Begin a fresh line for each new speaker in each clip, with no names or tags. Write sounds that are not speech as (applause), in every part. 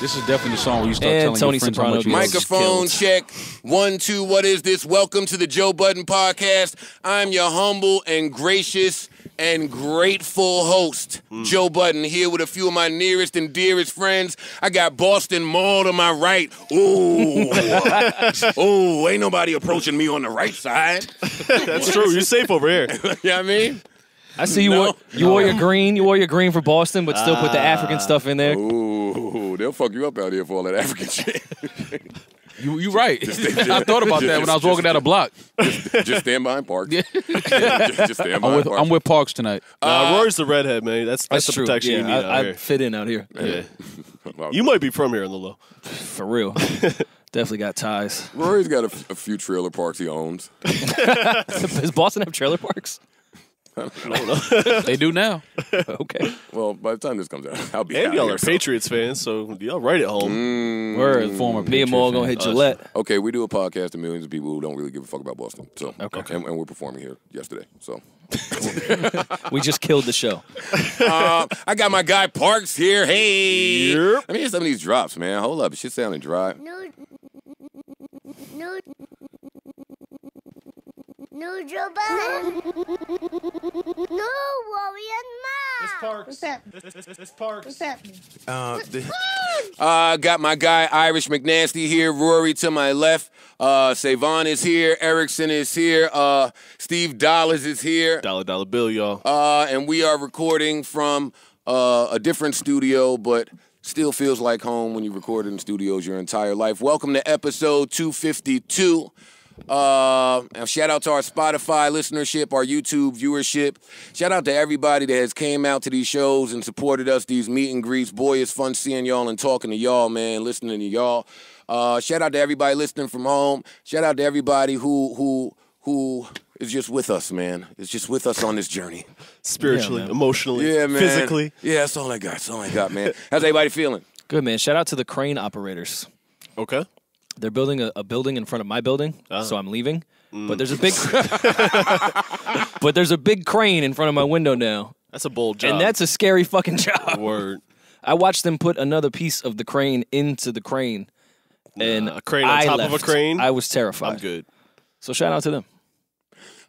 This is definitely the song where you start
And
telling
Tony
your friends
Soprano
how much you love
gets-
them.
Microphone
killed.
check. One, two, what is this? Welcome to the Joe Budden Podcast. I'm your humble and gracious and grateful host, hmm. Joe Budden, here with a few of my nearest and dearest friends. I got Boston Mal to my right. (laughs) Ooh. Ooh, ain't nobody approaching me on the right side.
That's true. You're safe over here. (laughs)
you know what I mean?
I see you
No.
wore you wore your green. You wore your green for Boston, but still put the African ah. stuff in there.
Ooh, they'll fuck you up out here for all that African (laughs) shit.
You you right. (laughs) I thought about that when I was walking down the block.
just stand behind Parks. (laughs) just, just stand
I'm with
Parks.
I'm with Parks tonight.
Nah, uh, Rory's the redhead, man. That's that's, the
true.
protection
yeah,
you need
I,
out
I
here.
fit in out here
Yeah.
Wow.
You might be from here in the low.
for real. Definitely got ties.
Rory's got a, f- a few trailer parks he owns.
Does Boston have trailer parks?
They do now. (laughs)
Okay.
Well, by the time this comes out, I'll be
And
out
y'all
here,
are
so-
Patriots fans, so y'all right at home.
Word.
Former
Me and Mal
Patriot
gonna
fan.
hit Gillette.
Okay, we do a podcast to millions of people who don't really give a fuck about Boston. So,
Okay.
and, and we're performing here yesterday. So, (laughs)
We just killed the show.
uh, I got my guy Parks here. Hey,
Yep.
let me hear some of these drops, man. Hold up, shit sounding dry.
No, no, no, Joe Budden. No, Warrior Ma.
What's happening? What's happening?
Uh, the- uh, got my guy Irish McNasty here. Rory to my left. Uh, Savon is here. Erickson is here. Uh, Steve Dollars is here.
Dollar dollar bill, y'all.
Uh, and we are recording from uh, a different studio, but still feels like home when you record in studios your entire life. Welcome to episode 252. Uh, and shout out to our Spotify listenership, our YouTube viewership. Shout out to everybody that has came out to these shows and supported us, these meet and greets. Boy, it's fun seeing y'all and talking to y'all, man, listening to y'all. Uh, shout out to everybody listening from home. Shout out to everybody who who who is just with us, man. Is just with us on this journey.
Spiritually,
man.
emotionally,
Yeah, man.
physically.
Yeah, that's all I got. That's all I got, man. How's everybody feeling?
Good man. Shout out to the crane operators.
Okay.
They're building a, a building in front of my building, ah. so I'm leaving. Mm. But there's a big, (laughs) but there's a big crane in front of my window now,
That's a bold job.
and that's a scary fucking (laughs) job.
word.
I watched them put another piece of the crane into the crane, and
a crane on
I
top of a
left.
crane?
I was terrified.
I'm good.
So shout out to them.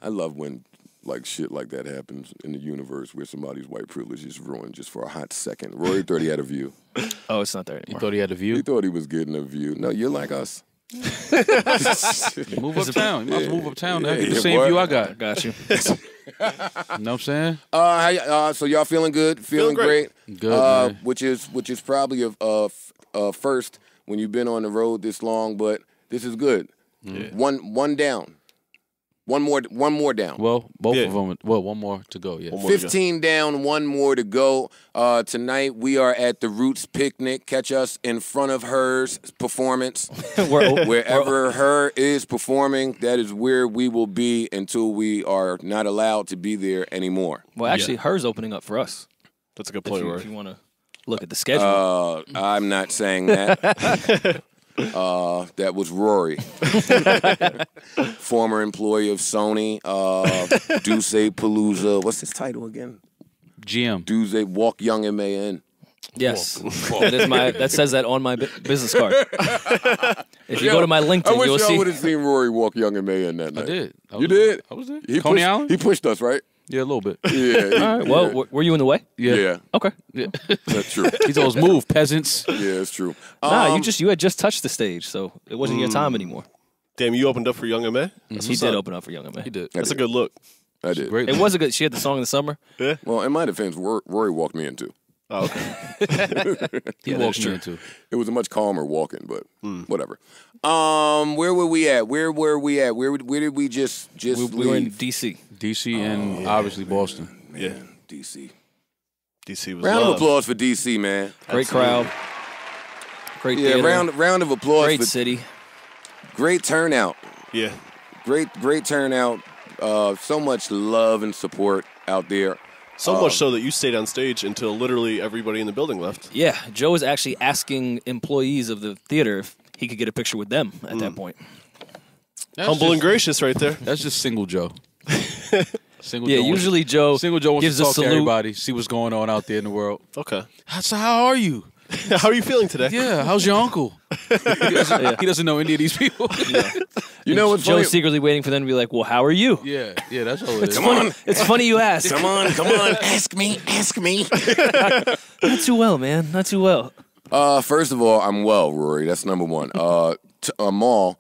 I love when like shit like that happens in the universe where somebody's white privilege is ruined just for a hot second. Rory thought he had a view.
Oh, it's not there
You
anymore.
thought he had a view?
He thought he was getting a view. No, you're like us.
Move (laughs) uptown. You might as well move uptown. now.
Yeah,
Get the same
boy.
view I got.
Got you. (laughs)
You know what I'm saying?
Uh, how, y- uh, so y'all feeling good? Feeling,
Feeling great.
Good,
uh,
man.
which is which is probably a, a, f- a first when you've been on the road this long, but this is good. One one down, one more one more down.
Well, both
Yeah.
of them. Well, one more to go. Yeah.
One more to go.
15 down, one more to go. Uh, tonight we are at the Roots Picnic. Catch us in front of H.E.R.'s performance. (laughs)
We're,
Wherever H.E.R. is performing, that is where we will be until we are not allowed to be there anymore.
well, actually, H.E.R.'s opening up for us.
That's a good
If
point,
you, if you want to look at the schedule.
Uh, I'm not saying that. (laughs) Uh, that was Rory, (laughs) former employee of Sony. Uh, Duce Palooza. What's his title again?
GM.
Duce Walk Young M.A In.
yes, that is my. That says that on my bu- business card. if you go to my
I
LinkedIn,
wish
you'll
y'all
see.
would have seen Rory walk Young M.A In that night.
I did. I
You
was-
did?
I was there.
He
Coney
pushed,
Island?
He pushed us, right?
Yeah, a little bit.
Yeah. (laughs) he-
All right. Well,
yeah.
w- were you in the way?
Yeah.
yeah.
Okay.
Yeah. (laughs)
That's true. (laughs)
He told us move, peasants.
Yeah, it's true.
Nah, you
Um,
just you had just touched the stage, so it wasn't your time anymore.
Damn, you opened up for Young M.A? That's
He
what's
did
up.
open up for Young M.A.
He did.
That's a good look.
I did.
Great.
It was a good. She had the song in the summer. Yeah.
Well, in my defense, Rory, Rory walked me into.
Oh, okay.
He (laughs)
Yeah,
walked
that's
me
true.
into.
It was a much calmer walking, but whatever. Um, where were we at? Where were we at? Where where did we just just
We, we were in
leave?
D.C.
DC and obviously Boston.
Yeah.
DC.
DC was
Round of applause for DC, man.
Great crowd. Great
Yeah,
theater.
round round of applause
Great
for
city.
great turnout.
Yeah.
Great great turnout. Uh, so much love and support out there.
So much um, so that you stayed on stage until literally everybody in the building left.
Yeah, Joe was actually asking employees of the theater if he could get a picture with them at that mm. point.
That's
Humble
just,
and gracious right there. (laughs)
That's just single Joe. (laughs) single
Yeah,
Joe wants-
usually Joe
single Joe wants
gives
to
a
talk to everybody, see what's going on out there in the world.
Okay.
So how are you? (laughs)
How are you feeling today?
Yeah, how's your uncle? (laughs) he, doesn't, he doesn't know any of these people. (laughs)
You know what's funny?
Joe's secretly waiting for them to be like, "Well, how are you?"
yeah, yeah, that's all it is.
Come on,
It's funny you ask.
come on, come on. Ask me, ask me.
Not too well, man. Not too well.
Uh, first of all, I'm well, Rory. That's number one. Uh, t- uh Mal.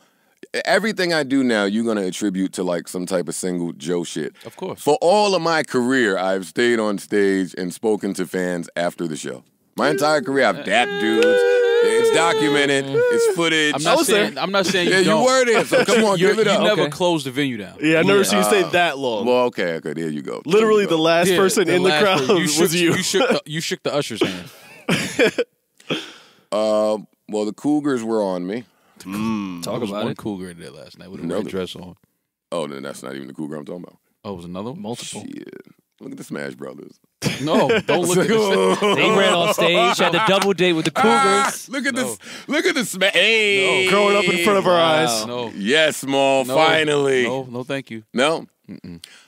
Everything I do now, you're gonna attribute to like some type of single Joe shit.
Of course.
For all of my career, I've stayed on stage and spoken to fans after the show. My entire career, I've dapped dudes. It's documented. It's footage.
I'm not
was
saying.
there.
I'm not saying you
yeah,
don't.
were there. So come on, (laughs)
You're-
give it up.
you never
Okay.
closed the venue down.
Yeah, I've never seen you stay that long.
Well, okay, okay. There you go.
Literally,
There
the
you go.
last
Yeah,
person in the
last
crowd
person.
was
shook,
you.
You shook, the, you shook the usher's hand. (laughs)
Uh, well, the Cougars were on me.
Talk
There was
about
one
it.
cougar in there last night with a
Another.
red dress on.
Oh, then that's not even the Cougar I'm talking about.
Oh, it was another one?
Multiple.
Shit. Look at the Smash Brothers.
No, don't look at this. (laughs)
They ran on stage, had the double date with the Cougars.
Look at
No.
this. Look at the Smash. Hey.
Growing up in front of our eyes.
No,
Yes, Mal.
no,
finally.
No, no, thank you.
No?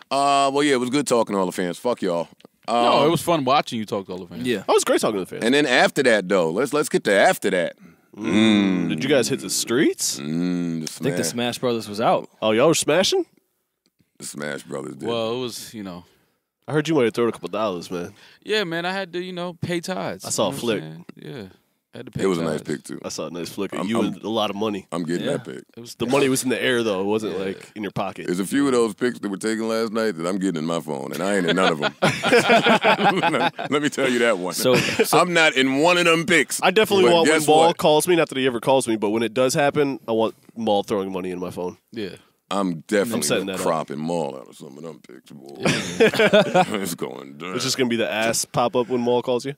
Uh, well, yeah, it was good talking to all the fans. Fuck y'all. Um,
No, it was fun watching you talk to all the fans.
Yeah.
I was great talking to the fans.
And then after that, though, let's let's get to after that.
Did you guys hit the streets?
Mm, the
I think the
Smash,
Smash Brothers was out.
Oh, y'all were smashing?
the Smash Brothers did.
Well, it was, you know.
I heard you wanted to throw a couple dollars, man.
Yeah, man, I had to, you know, pay tithes.
I saw
You
a
know what
flick.
I'm saying? Yeah. I had to pay
it was a nice
tithes.
pick too.
I saw a nice flick. of
I'm-
you
I'm-
and a lot of money.
I'm getting
Yeah.
that pick.
It was
The money was in the air though. It wasn't like in your pocket.
There's a few of those pics that were taken last night that I'm getting in my phone, and I ain't in none of them. (laughs) (laughs) Let me tell you that one.
So-
I'm not in one of them pics.
I definitely
But
want when
guess
Mal
what?
calls me. Not that he ever calls me, but when it does happen, I want Mal throwing money in my phone.
Yeah.
I'm definitely
up.
cropping Mal out of some of them pics, boy. (laughs) it's going down.
It's just gonna be the ass pop up when Mal calls you.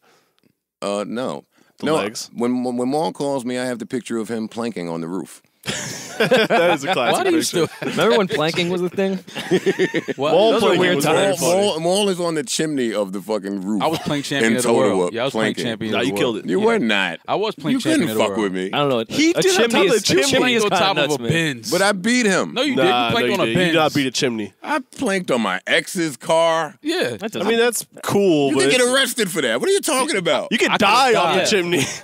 Uh, no.
The
no,
legs?
When, when when Mal calls me, I have the picture of him planking on the roof. (laughs)
That is a classic.
Why do you still?
Remember when planking was a thing? (laughs)
What?
Mal
Those are
playing
weird
was
times.
very
Mal,
funny.
Mal, Mal is on the chimney of the fucking roof.
I was playing champion
In
of the
total
world.
up,
Yeah, I was playing
planking.
champion.
Nah,
of the
you
world.
killed it.
You were not.
I was playing
You
champion
couldn't
of the
fuck
world.
with me.
I don't know.
He
a
did on top
chimney
of the chimney.
Chimney is
on
kind
top
of
of a
man.
Benz.
But I beat him.
no, you
Nah,
did. You
no,
planked on a
did.
Benz.
You did not beat a chimney.
I planked on my ex's car.
Yeah.
That
I
doesn't-
mean, that's cool,
You
but
can get
it's-
arrested for that. What are you talking about?
you could
I could've
die off the
died.
chimney. (laughs)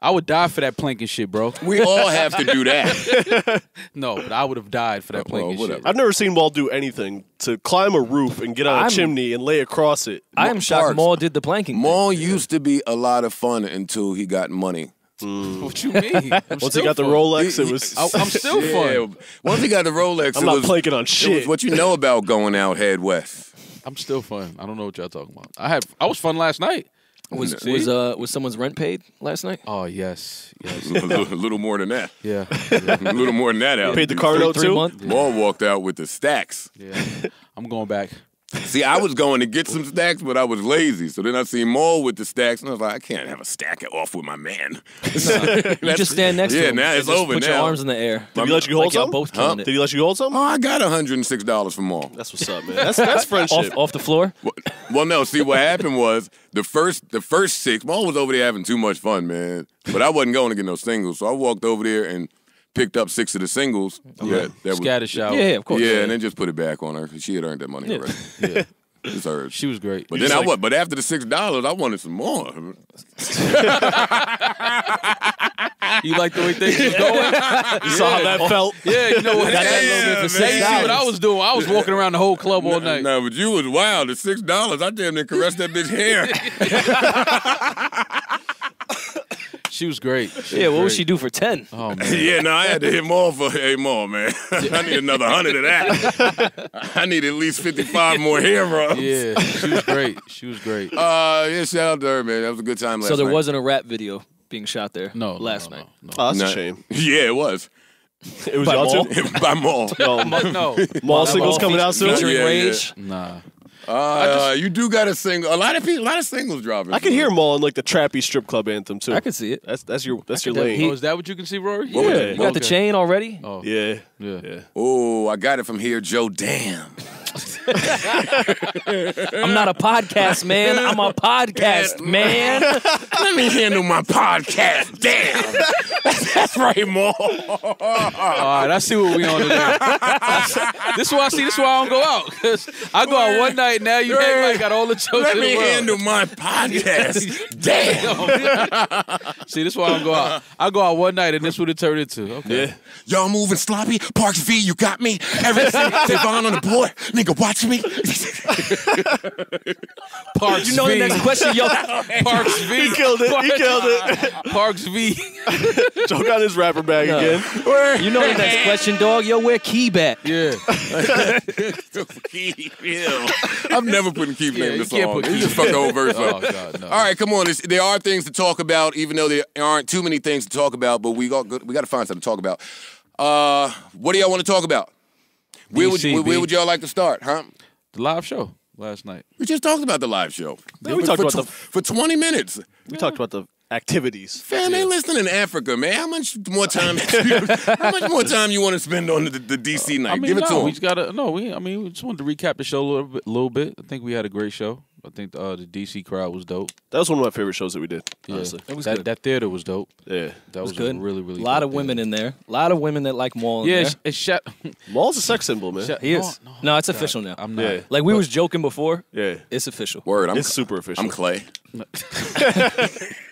I would die for that planking shit, bro.
we all have to do that. (laughs)
No, but I would have died for that
Well,
planking
whatever.
shit.
I've never seen Mal do anything to climb a roof and get on a
I'm-
chimney and lay across it.
I am shocked
Parks.
Mal did the planking. thing.
Mal used to be a lot of fun until he got money. (laughs)
What you mean? I'm
Once he
still
got the. Rolex, it was.
I, I'm still
Yeah.
fun.
Once he got the Rolex, (laughs)
I'm
it
not
was,
planking on
it was
shit.
what you know about going out head west.
I'm still fun. I don't know what y'all talking about. I had. I was fun last night.
Was
See?
was uh was someone's rent paid last night?
Oh yes, yes, (laughs)
a, little, little more than that.
yeah,
A (laughs) little more than that. Out.
Paid the car note too.
month.
Mal walked out with the stacks.
yeah. I'm going back. (laughs)
See, I was going to get some stacks, but I was lazy. So then I see Mal with the stacks, and I was like, I can't have a stack off with my man. (laughs)
You just stand next
yeah,
to him.
Yeah,
now
it's
just
over
Put
now.
your arms in the air.
Did he let you hold
Like y'all
some?
both
Huh?
killing
Did he let you hold some?
Oh, I got $106 from Mal.
That's what's up, man. That's that's friendship.
Off off the floor.
Well- Well, no. See, what happened was the first the first six. Mal was over there having too much fun, man. But I wasn't going to get no singles, so I walked over there and picked up six of the singles. Yeah, that was,
Scatter shower.
Yeah, yeah, of course.
yeah, and then just put it back on her. She had earned that money already. (laughs)
yeah.
It's hers.
She was great.
But
You
then I
just like-
what? But after the six dollars, I wanted some more. (laughs)
You like the way things was going? (laughs)
You saw how that felt.
Yeah, you know what?
Got that little for
Now you see what I was doing. I was walking around the whole club all night.
No, but you was wild. At six dollars, I damn near caressed that bitch hair.
She was great. She
Yeah,
was
what would she do for ten?
Oh (laughs) man.
yeah, no, I had to hit more for hey more, man. (laughs) I need another hundred of that. I need at least fifty five more hair rubs.
Yeah, she was great. She was great.
Uh, yeah, shout out to her, man. That was a good time last night.
So there
night.
wasn't a rap video being shot there.
No, no,
last
no,
night.
No,
Oh, that's
No.
a shame.
Yeah, it was. (laughs)
It was
By
y'all
Mal?
two.
By Mal.
No,
no, no.
Mal singles
Mal
coming out soon.
Featuring
Yeah, yeah.
Rage.
Nah.
Uh, you do got a single. A lot of people, a lot of singles dropping.
I can hear Mal in like the trappy strip club anthem too.
I can see it.
That's that's your that's your lane.
He-
Oh, is that what you can see, Rory?
What
Yeah.
You got the chain already?
Oh,
yeah,
yeah.
yeah.
Oh, I got it from here, Joe. Damn. (laughs)
I'm not a podcast man. I'm a podcast (laughs) man.
Let me handle my podcast. Damn. That's right, Mal.
All right, I see what we on today. (laughs) this is why I see. This is why I don't go out. 'Cause I go out one night. Now you act like I got all the jokes
Let
in the
me
world.
handle my podcast. Damn.
See, this is why I don't go out. I go out one night, and this would have turned into. Okay.
Yeah.
Y'all moving sloppy? Parks V, you got me? Everything Devon on the board. Nigga, watch me.
Parks
You know the next question, yo. (laughs)
Parks V.
He killed it. He killed it. (laughs)
Parks V. (laughs)
Joe got his rapper bag
Yeah.
again.
You know the next question, dog. Yo, where Key at?
Yeah.
Keith I'm never putting Keith
Yeah,
name in
you
the
can't
song.
put
You
Keith.
just fucked the whole verse
Oh
up.
God, no.
All right, come on. It's- there are things to talk about, even though there aren't too many things to talk about. But we got we got to find something to talk about. Uh, what do y'all want to talk about? Where would where, where would y'all like to start? Huh?
The live show last night.
We just talked about the live show.
Yeah, we
For-
talked
for,
about the-
for 20 minutes.
We talked about the activities.
Fam, they listening in Africa, man. How much more time? (laughs) how much more time you want to spend on the, the DC uh, night?
I mean,
Give it
no,
to
we
them.
just gotta no. We, I mean, we just wanted to recap the show a little bit. Little bit. I think we had a great show. I think uh, the DC crowd was dope.
That was one of my favorite shows that we did.
Yeah.
Honestly.
It was
that,
good.
that theater was dope.
Yeah.
That was,
was good.
a really, really
a lot of women
theater.
in there. A lot of women that like Mal in
Yeah,
there.
it's, it's shut. (laughs)
Mal's a sex symbol, man.
shut-
He is.
No,
No, it's official now.
I'm not.
Yeah.
Like we was joking before.
Yeah.
It's official.
Word, I'm,
It's super official.
I'm Clay. (laughs) (laughs)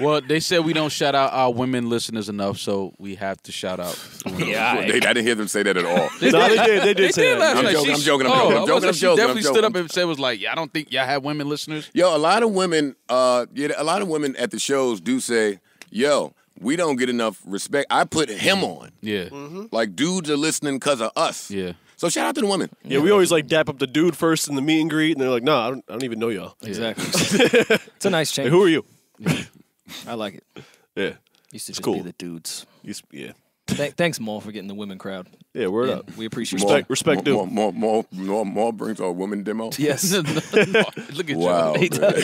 Well, they said we don't shout out our women listeners enough, so we have to shout out. (laughs)
Yeah.
They, I didn't hear them say that at all. (laughs)
no, they did. They did
They
say
did
that.
I'm joking,
She-
I'm joking, I'm
oh,
joking, I'm joking, I'm
She
joking,
definitely
I'm
stood up and said, "Was like, yeah, I don't think y'all have women listeners."
Yo, a lot of women, uh, yeah, a lot of women at the shows do say, "Yo, we don't get enough respect." I put him on.
Yeah,
Mm-hmm.
Like dudes are listening because of us.
yeah.
So shout out to the women.
Yeah, we always like dap up the dude first in the meet and greet, and they're like, "No, I don't, I don't even know y'all. (laughs)
Exactly. it's a nice
Hey,
change.
who are you?"
I like it.
Yeah,
Used to just
cool.
be the dudes.
You s- yeah,
Th- thanks, Mal, for getting the women crowd.
yeah. Word
Yeah,
up.
we appreciate
More-
it.
Respect, respect,
more,
dude.
more, more, more, more brings our women demo. (laughs)
Yes. (laughs)
Look at
Wow.
you.
man.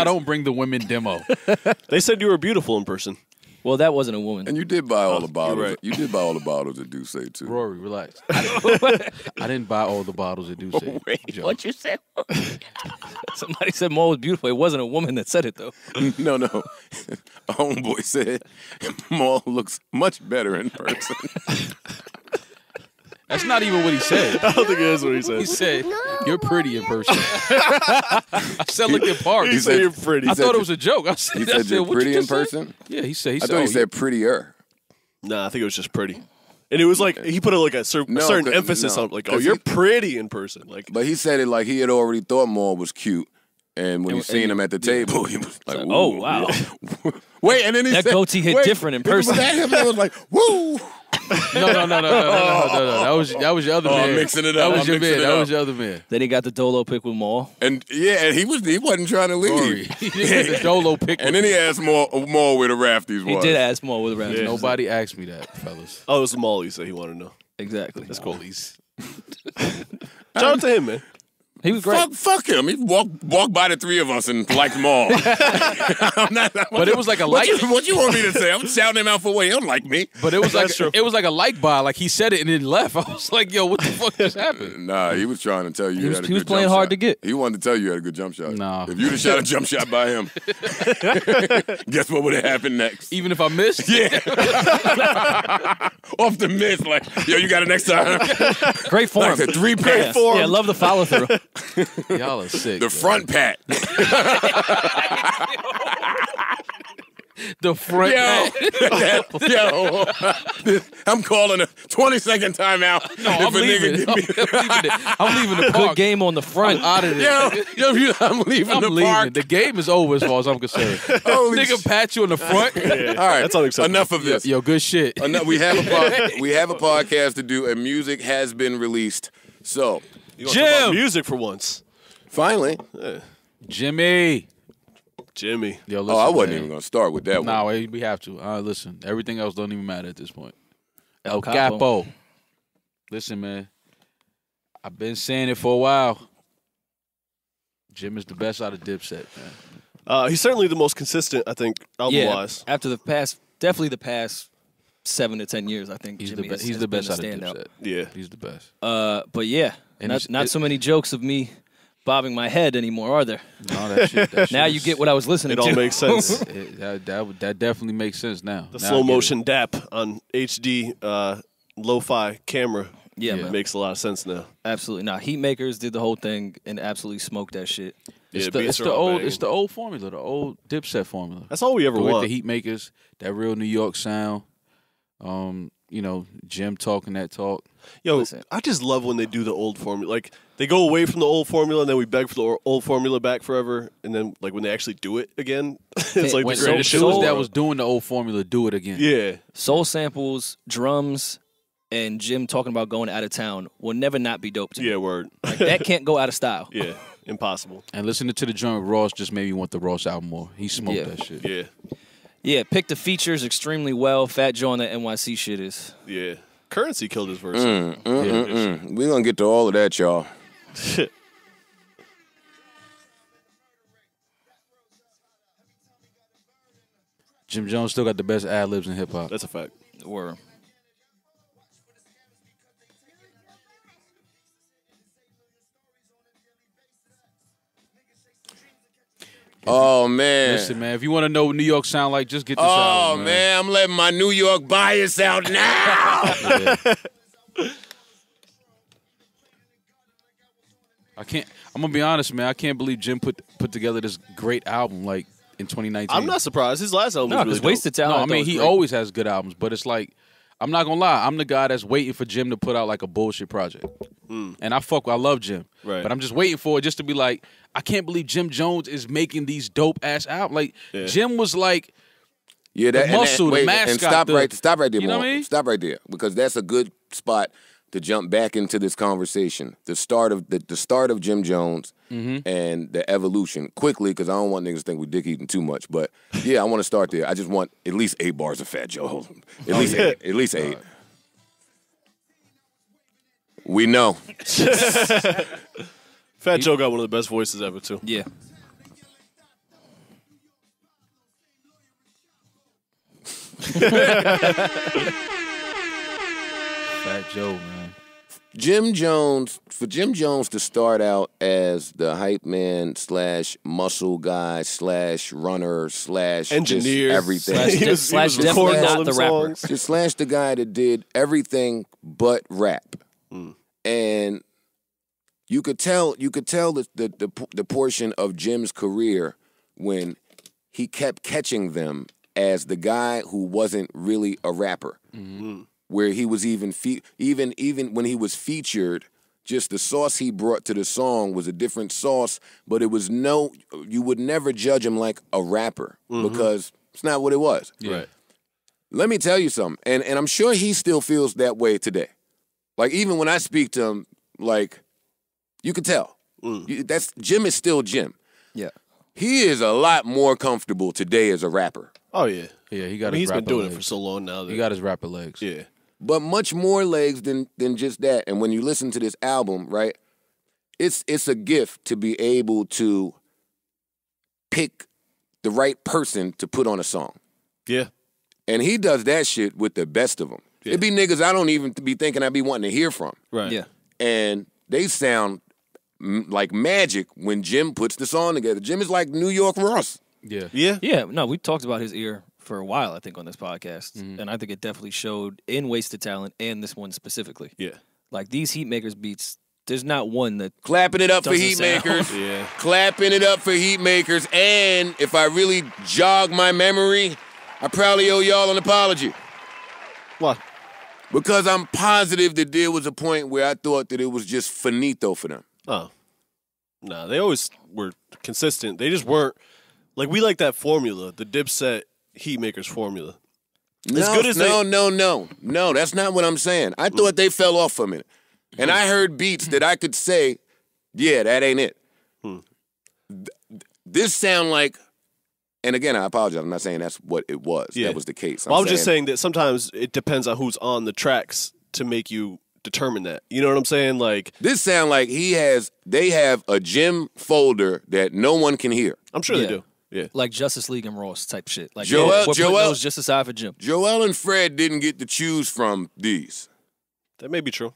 I don't bring the women demo. (laughs)
They said you were beautiful in person.
Well, that wasn't a woman.
and you did buy all the bottles.
right.
You did buy all the bottles that do say too.
Rory, relax. (laughs) I didn't buy all the bottles that do say. Joe.
you say? (laughs)
Somebody said Mal was beautiful. It wasn't a woman that said it though. (laughs)
no, no. A homeboy said Mal looks much better in person.
That's not even what he said.
I don't think it is what he said.
He
said.
said, "You're pretty in person." I said, "Look at Park."
He
He
said
said,
you're pretty.
I
said
thought it was a joke. I said,
He
I
said you're
"What you
pretty in
just said?"
person.
Yeah, he said. He
I
said,
thought
oh,
he said prettier.
Nah, I think it was just pretty. And it was like he put a, like a, cer-
No,
certain
'cause-
emphasis
no,
on like, oh, you're
he-
pretty in person. Like,
But he said it like he had already thought Mal was cute. And when he
And-
seen
and-
him at the table, he was like,
Oh
"Ooh."
wow. (laughs)
Wait, and then he
That
said,
goatee hit
wait,
different in person.
that him? That was like, woo
no, no, no, no, no, no, no, no. That was that was your other
oh,
man.
I'm mixing it up.
That was
I'm
your man. That was your other man.
Then he got the Dolo pick with Mal.
And yeah, and he was he wasn't trying to leave. (laughs)
he the Dolo pick.
And then he asked Mal, Mal where the Rafties was.
He did ask Mal where the Rafties.
Yeah.
Nobody asked me that, fellas.
Oh, it was Mal. He said he wanted to know.
Exactly.
That's no.
cool.
Shout out to him, man.
He was great.
Fuck, fuck him. He walked walked by the three of us and liked Mal. I'm not,
But it was like a
what
like.
you, what you want me to say? I'm shouting him out for what he don't like me.
But it was (laughs) like
true.
it was like a like by. Like he said it and then left. (laughs) I was like, yo, what the fuck just (laughs) happened?
Nah, he was trying to tell you.
He
you
was-
had a
he was
good
playing
jump
hard
shot.
to get.
He wanted to tell you you had a good jump shot.
Nah.
If you'd have shot a jump shot by him, guess what would have happened next?
Even if I missed,
Yeah. Off the miss, like, yo, you got it next time.
Great form.
like the three
yeah.
pat.
yeah, I love the follow through.
Y'all are sick.
The
yo.
front pat. (laughs)
the front.
Yo, (laughs) yo, I'm calling a 20 second timeout.
No, I'm leaving. (laughs) I'm, leaving it. I'm leaving the
Good game on the front.
out of there.
Yo, yo, you- I'm leaving
I'm
the
leaving.
park.
The game is over as far as I'm concerned.
Holy
Nigga
sh-
pat you in the front.
All right,
That's unacceptable.
Enough of
yo,
this.
yo, good shit.
Enough, we have a pod, we have a podcast to do, and music has been released. So
You wanna talk about
Jim!
music for once,
finally,
Jimmy.
Jimmy.
Yo, listen,
oh, I wasn't
man.
even gonna start with that
Nah,
one.
wait, we have to. Uh, listen, everything else don't even matter at this point.
El
El
Capo.
Capo. Listen, man. I've been saying it for a while. Jim is the best out of Dipset, man.
Uh, he's certainly the most consistent, I think, album
Yeah.
wise.
After the past, definitely the past seven to ten years. I think
He's
Jimmy
the best.
has-
He's
has
the
been
best out of
standout.
Dipset.
Yeah.
He's the best.
Uh, but yeah,
And
not, not
it-
so many jokes of me bobbing my head anymore, are there?
No, that shit. That (laughs) shit
Now you get what I was listening to.
It all makes sense. (laughs) (laughs)
it- that, that that definitely makes sense now.
The
Now
slow
get it.
motion DAP on HD uh, lo-fi camera
yeah,
Yeah.
man,
makes a lot of sense now.
absolutely. Now, Heatmakerz did the whole thing and absolutely smoked that shit.
It's
Yeah,
the, it's the old
banging.
it's the old formula, the old Dipset formula.
That's all we ever
With
want.
the Heatmakerz, that real New York sound. Um, you know, Jim talking that talk.
Yo,
Listen.
I just love when they do the old formula. Like they go away from the old formula, and then we beg for the old formula back forever. And then, like when they actually do it again, (laughs) it's like
When
the greatest shit.
dudes
in the
that was doing the old formula do it again.
yeah,
Soul samples, drums, and Jim talking about going out of town will never not be dope to me.
yeah, word.
Like, that (laughs) can't go out of style.
yeah, impossible.
And listening to the joint with Ross just made me want the Ross album more. He smoked
Yeah.
that shit.
Yeah,
Yeah, pick the features extremely well. Fat Joe on that NYC shit is.
yeah. Currency killed his verse.
Mm, mm, mm, mm. We're gonna get to all of that, y'all.
Jim Jones still got the best ad libs in hip hop.
That's a fact.
Or
Oh man.
Listen, man, if you want to know what New York sound like, just get this album.
Oh
album,
man. I'm letting my New York bias out now.
Yeah. (laughs) I can't. I'm gonna be honest, man. I can't believe Jim put put together this great album like in 2019.
I'm not surprised. His last album
no,
was really dope.
Wasted
No,
Talent.
I mean he
great.
always has good albums, but it's like I'm not gonna lie. I'm the guy that's waiting for Jim to put out like a bullshit project, mm. and I fuck. I love Jim,
Right.
but I'm just waiting for it just to be like, I can't believe Jim Jones is making these dope ass albums. Like
Yeah.
Jim was like,
Yeah, that
The muscle,
and,
the
wait,
mascot,
and stop
the-
right, stop right there,
you know what I mean?
Stop right there because that's a good spot to jump back into this conversation. The start of the, the start of Jim Jones
Mm-hmm.
and the evolution quickly because I don't want niggas to think we dick eating too much. But yeah, I want to start there. I just want at least eight bars of Fat Joe. At least
yeah.
eight. At least eight. We know. (laughs)
Fat Joe got one of the best voices ever too.
Yeah. (laughs)
Fat Joe, man.
Jim Jones, for Jim Jones to start out as the hype man slash muscle guy slash runner slash
Engineer,
everything.
Slash, (laughs)
He was- he
slash
was
definitely
recording
not the rapper.
songs.
just slash the guy that did everything but rap, mm. and you could tell you could tell the, the the the portion of Jim's career when he kept catching them as the guy who wasn't really a rapper, mm. Where he was even fe- even even when he was featured. Just the sauce he brought to the song was a different sauce, but it was no. You would never judge him like a rapper mm-hmm. because it's not what it was.
Right.
Let me tell you something, and and I'm sure he still feels that way today. Like even when I speak to him, like you can tell. Mm. You- That's Jim is still Jim.
Yeah.
He is a lot more comfortable today as a rapper,
Oh yeah.
Yeah, he got.
I mean,
his
he's been doing
legs.
it for so long now. That,
He got his rapper legs.
yeah.
But much more legs than than just that. And when you listen to this album, right, it's it's a gift to be able to pick the right person to put on a song.
Yeah.
And he does that shit with the best of them.
Yeah.
It be niggas I don't even be thinking I'd be wanting to hear from.
Right.
Yeah.
and they sound m- like magic when Jim puts the song together. Jim is like New York Ross.
Yeah.
Yeah.
Yeah, no, we talked about his ear for a while, I think, on this podcast.
Mm-hmm.
And I think it definitely showed in Wasted Talent and this one specifically.
Yeah.
Like these Heatmakerz beats, there's not one that
Clapping it up for
Doesn't
Heatmakerz. (laughs)
Yeah.
Clapping it up for Heat Makers. And if I really jog my memory, I probably owe y'all an apology.
What?
Because I'm positive that there was a point where I thought that it was just finito for them.
Oh. Nah, they always were consistent. They just weren't like we like that formula, the Dipset Heatmakerz formula.
No,
good as
no,
they-
no, no, no. That's not what I'm saying. I thought they fell off for a minute, and hmm. I heard beats that I could say, "Yeah, that ain't it." Hmm. Th- This sound like, and again, I apologize. I'm not saying that's what it was.
Yeah.
That was the case.
Well, I was just saying that sometimes it depends on who's on the tracks to make you determine that. You know what I'm saying? Like
This sound like he has. They have a Jim folder that no one can hear.
I'm sure
Yeah.
they do. Yeah.
like Justice League and Ross type shit. Like
Joel-
yeah, we're
Joel-
those just aside for Jim.
Joel and Fred didn't get to choose from these.
That may be true.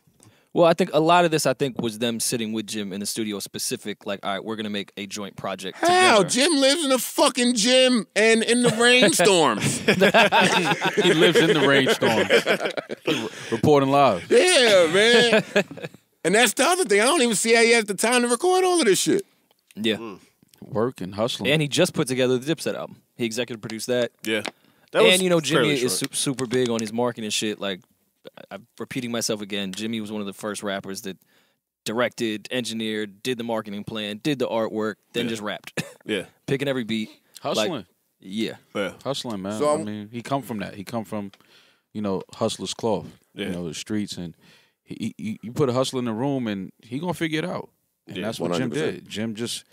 Well, I think a lot of this, I think, was them sitting with Jim in the studio, specific. Like, all right, we're gonna make a joint project.
How?
together.
Jim lives in a fucking gym and in the rainstorms. (laughs)
He lives in the rainstorm. (laughs) Reporting live.
yeah, (laughs) man. And that's the other thing. I don't even see how he has the time to record all of this shit.
Yeah, mm.
Working, hustling.
and he just put together the Dipset album. He executive produced that.
Yeah. That was
and you know, Jimmy is su- super big on his marketing shit. Like, I- I'm repeating myself again. Jimmy was one of the first rappers that directed, engineered, did the marketing plan, did the artwork, then
Yeah.
just rapped, (laughs)
Yeah.
picking every beat.
hustling.
Like, yeah,
Yeah.
hustling, man.
So
I mean, he come from that. He come from, you know, hustler's cloth.
Yeah.
You know, the streets, and he, he you put a hustler in the room, and he gonna figure it out. And
Yeah,
that's what Jim
100%.
did. Jim just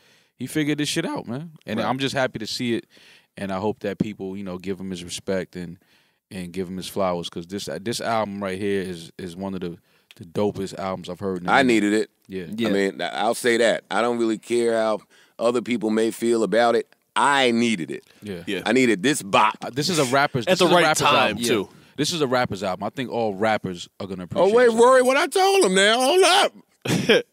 he figured this shit out, man. And I'm just happy to see it, and I hope that people, you know, give him his respect and and give him his flowers because this this album right here is is one of the the dopest albums I've heard. in a
I needed it.
Yeah.
Yeah.
I mean, I'll say that. I don't really care how other people may feel about it. I needed it.
Yeah.
Yeah.
I needed this bop.
Uh, This is a rapper's
At the right
rapper's
time,
album.
too.
This is a rapper's album. I think all rappers are gonna appreciate.
Oh wait. Rory, what I told him now? Hold up. (laughs)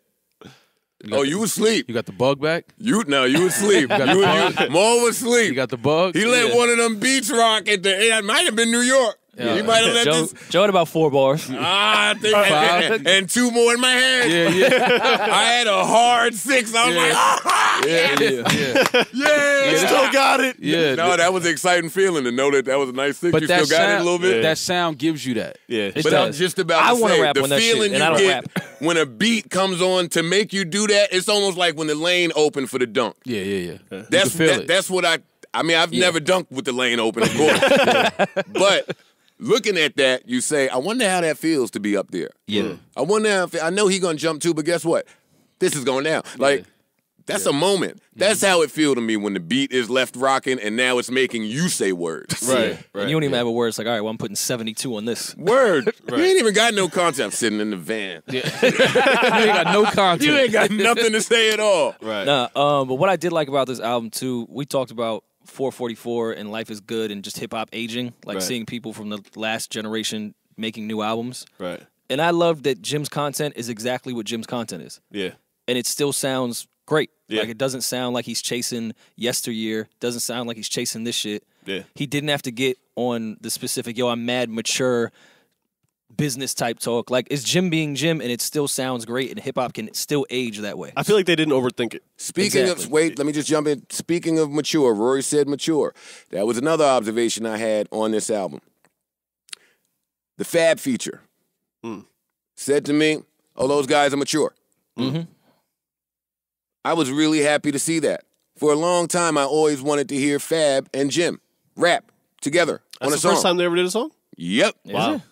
oh, you was asleep.
You got the bug back.
You no, you was asleep. (laughs)
got
you, you, Mo was asleep.
You got the bug.
he let
Yeah.
one of them beats rock at the end. Might have been New York. He might have let
Joe,
this.
Joe had about four bars.
Ah, I think,
Five.
and, and two more in my hand.
Yeah, yeah, (laughs)
I had a hard six. I was
Yeah.
like, ah,
yeah, yeah,
yeah.
Still got it.
yeah.
No, that was an exciting feeling to know that that was a nice six.
but
you
that
still got
sound,
it a little bit.
That sound gives you that.
Yeah.
It
But I'm just about
I wanna rap
the
on that shit, and I
you
don't
get
rap.
when a beat comes on to make you do that, it's almost like when the lane opened for the dunk.
Yeah, yeah, yeah.
That's
feel
that,
it.
that's what I. I mean, I've never dunked with the lane open, of course. (laughs) but looking at that, you say, I wonder how that feels to be up there.
Yeah.
I wonder how. I know he gonna jump too, but guess what? This is going down. Like. That's a moment. That's how it feel to me when the beat is left rocking and now it's making you say words. (laughs)
Right.
And
Right.
you don't even have a word. It's like, all right, well, I'm putting 72 on this. (laughs)
Word. (laughs) You ain't even got no content. I'm sitting in the van.
you ain't got no content.
You ain't got nothing to say at all.
Right.
Nah, um, but what I did like about this album too, we talked about 444 and Life is Good and just hip hop aging, like
Right.
seeing people from the last generation making new albums.
Right.
And I love that Jim's content is exactly what Jim's content is.
Yeah.
And it still sounds great.
Yeah.
Like it doesn't sound like he's chasing yesteryear, doesn't sound like he's chasing this shit.
Yeah.
He didn't have to get on the specific, yo, I'm mad, mature business type talk. Like it's Jim being Jim and it still sounds great and hip hop can still age that way.
I feel like they didn't overthink it.
Speaking
Exactly.
of, wait, let me just jump in. Speaking of mature, Rory said mature. That was another observation I had on this album. The Fab feature said to me, "Oh, those guys are mature."
Mhm.
I was really happy to see that. For a long time, I always wanted to hear Fab and Jim rap together on
That's
a
the
song.
first time they ever did a song.
Yep.
Wow.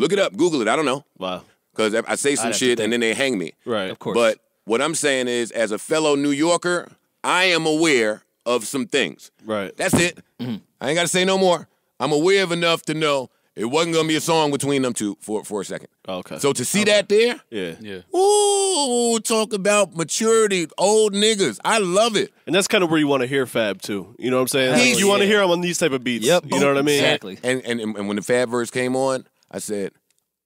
It?
Look it up. Google it. I don't know
Wow.
because I say some
have to
shit
think.
and then they hang me.
Right.
Of course.
But what I'm saying is, as a fellow New Yorker, I am aware of some things.
Right.
That's it.
Mm-hmm.
I ain't got to say no more. I'm aware of enough to know it wasn't gonna be a song between them two for for a second.
Okay.
So to see that there,
yeah.
Yeah.
ooh, talk about maturity, old niggas. I love it.
And that's kind of where you want to hear Fab too. You know what I'm saying?
He's-
Like, you want to hear him on these type of beats.
Yep.
You know what I mean?
Exactly.
And and and when the Fab verse came on, I said,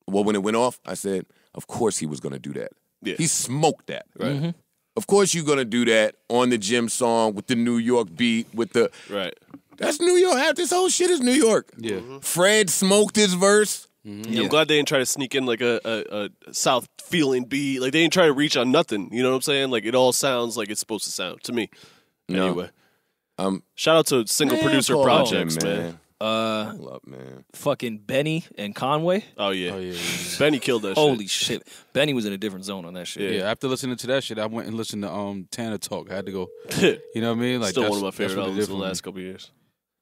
well, when it went off, I said, of course he was gonna do that.
Yeah.
He smoked that.
Right. Mm-hmm.
Of course you're gonna do that on the Jim song with the New York beat with the
Right.
That's New York. Half this whole shit is New York.
Yeah. Mm-hmm.
Fred smoked his verse. Mm-hmm.
Yeah, I'm glad they didn't try to sneak in like a, a, a South feeling beat. Like they didn't try to reach on nothing. You know what I'm saying? Like it all sounds like it's supposed to sound to me.
No.
Anyway,
Um,
shout out to single
man,
producer
Paul
projects,
Jim,
man.
Uh,
Hold up, man.
fucking Benny and Conway.
Oh yeah.
Oh yeah. (laughs)
Benny killed that
Holy
shit.
shit. Benny was in a different zone on that shit.
Yeah. After listening to that shit, I went and listened to um Tana Talk. I had to go. (laughs) You know what I mean? Like
Still
that's,
one of my
that's
favorite
what
albums of the last couple years.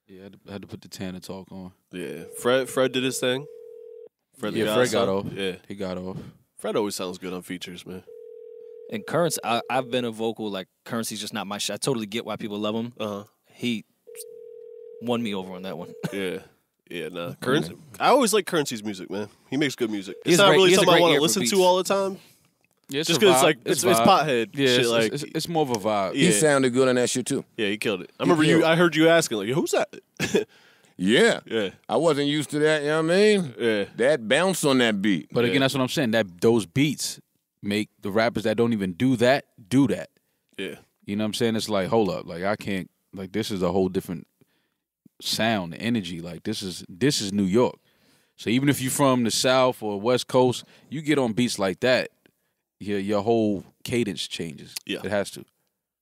Yeah, I had, to, I had to put the Tana Talk on.
Yeah. Fred Fred did his thing. Fred
Yeah, Fred got off.
Yeah.
He got off.
Fred always sounds good on features, man.
And Currency, I, I've been a vocal like Currency's just not my shit. I totally get why people love him.
Uh huh.
He won me over on that one. (laughs)
Yeah. Yeah, nah. Mm-hmm. Currency. I always like Currency's music, man. He makes good music. It's not
great-
really
he has a
something I want to listen to all the time,
Yeah, it's
Just because it's like it's, it's
vibe.
pothead
Yeah,
shit.
it's,
like
it's, it's more of a vibe.
Yeah.
He sounded good on that shit too.
yeah, he killed it. I remember you.
it.
I heard you asking like, "Who's that?" (laughs)
Yeah.
yeah,
I wasn't used to that, you know what I mean?
yeah,
That bounce on that beat.
But again, that's what I'm saying. That those beats make the rappers that don't even do that do that.
yeah.
You know what I'm saying? It's like, hold up, like I can't like this is a whole different sound, energy. Like this is this is New York. So even if you're from the South or West Coast, you get on beats like that, your your whole cadence changes.
Yeah.
It has to.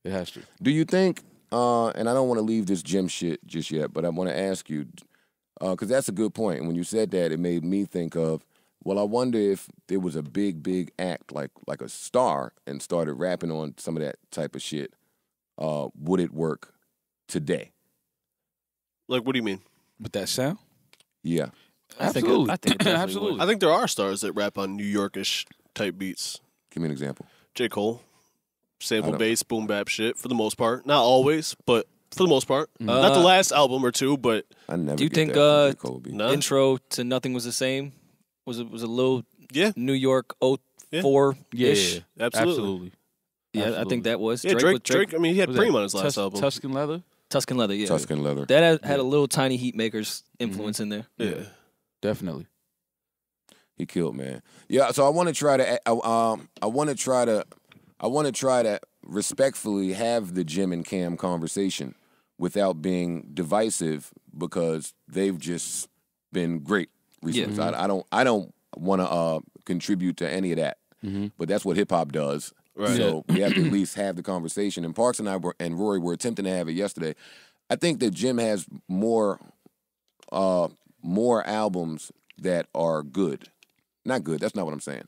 It has to.
Do you think, uh, and I don't want to leave this Jim shit just yet, but I want to ask you, because that's a good point. And when you said that, it made me think of, well, I wonder if there was a big, big act like like a star and started rapping on some of that type of shit, uh, would it work today?
Like, what do you mean?
With that sound?
Yeah.
I think it- I think (clears throat) it definitely
Absolutely.
I think there are stars that rap on New Yorkish type beats.
Give me an example.
J. Cole, sample
don't-
bass, boom bap shit for the most part. Not always, but for the most part.
Mm.
Not the
Uh,
last album or two, but
I never.
Do you
get
think,
that
uh,
J.
No.
Intro to Nothing Was the Same was it was a little
yeah,
New York 04
Yeah,
ish.
yeah,
absolutely.
absolutely.
Yeah, I think that was
Yeah,
Drake.
Drake,
with Drake,
Drake. I mean, he had
What was
Preem
that?
on his last
Tus-
album.
Tuscan Leather?
Tuscan Leather. Yeah,
Tuscan Leather.
that had, had a little tiny Heatmakerz influence
Mm-hmm.
in there.
yeah.
Definitely.
He killed, man. Yeah, so I want to try to, I- um, I want to try to, I want to try to respectfully have the Jim and Cam conversation without being divisive because they've just been great recently. So I, I don't, I don't want to uh, contribute to any of that, but that's what hip hop does.
Right.
So we have to at (clears throat) least have the conversation. And Parks and I were, and Rory were attempting to have it yesterday. I think that Jim has more uh, more albums that are good. Not good. That's not what I'm saying.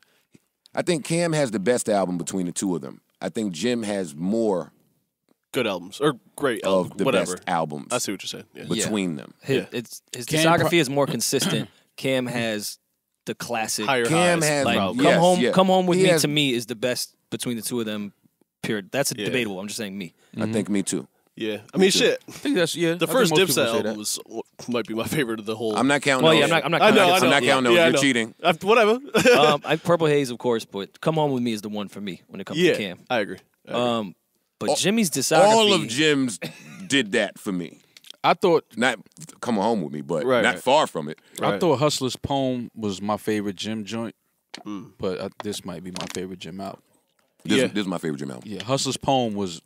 I think Cam has the best album between the two of them. I think Jim has more
Good albums or great
of
albums,
the
whatever.
best albums
I see what you're saying. Yeah.
between them.
His,
Yeah.
it's, his
Cam
discography
pro-
is more consistent. (clears throat) Cam has the classic.
Higher
Cam
highs,
has
like
probably.
come
Yes,
home,
yeah.
come home with
He
me.
has-
To me, is the best between the two of them. Period. That's
Yeah.
debatable. I'm just saying me.
I think me too.
Yeah, I mean, shit.
I think that's yeah.
The
I
first
most
Dipset album was might be my favorite of the whole.
I'm not counting.
Well,
those.
yeah, I'm not. I'm not.
I know,
counting
I know,
I am not counting those.
Yeah,
You're
know.
cheating.
I, whatever.
um, (laughs) I Purple Haze, of course, but Come Home with Me is the one for me when it comes
yeah,
to Cam.
I agree. I agree.
Um, but
All-
Jimmy's discography.
All of Jim's did that for me.
I thought
Not come home with me, but
Right,
not
right.
far from it.
I thought Hustler's P.O.M.E. was my favorite Jim joint,
Mm.
but uh, this might be my favorite Jim out.
This,
Yeah.
this is my favorite Jim album.
Yeah, Hustler's P.O.M.E. was,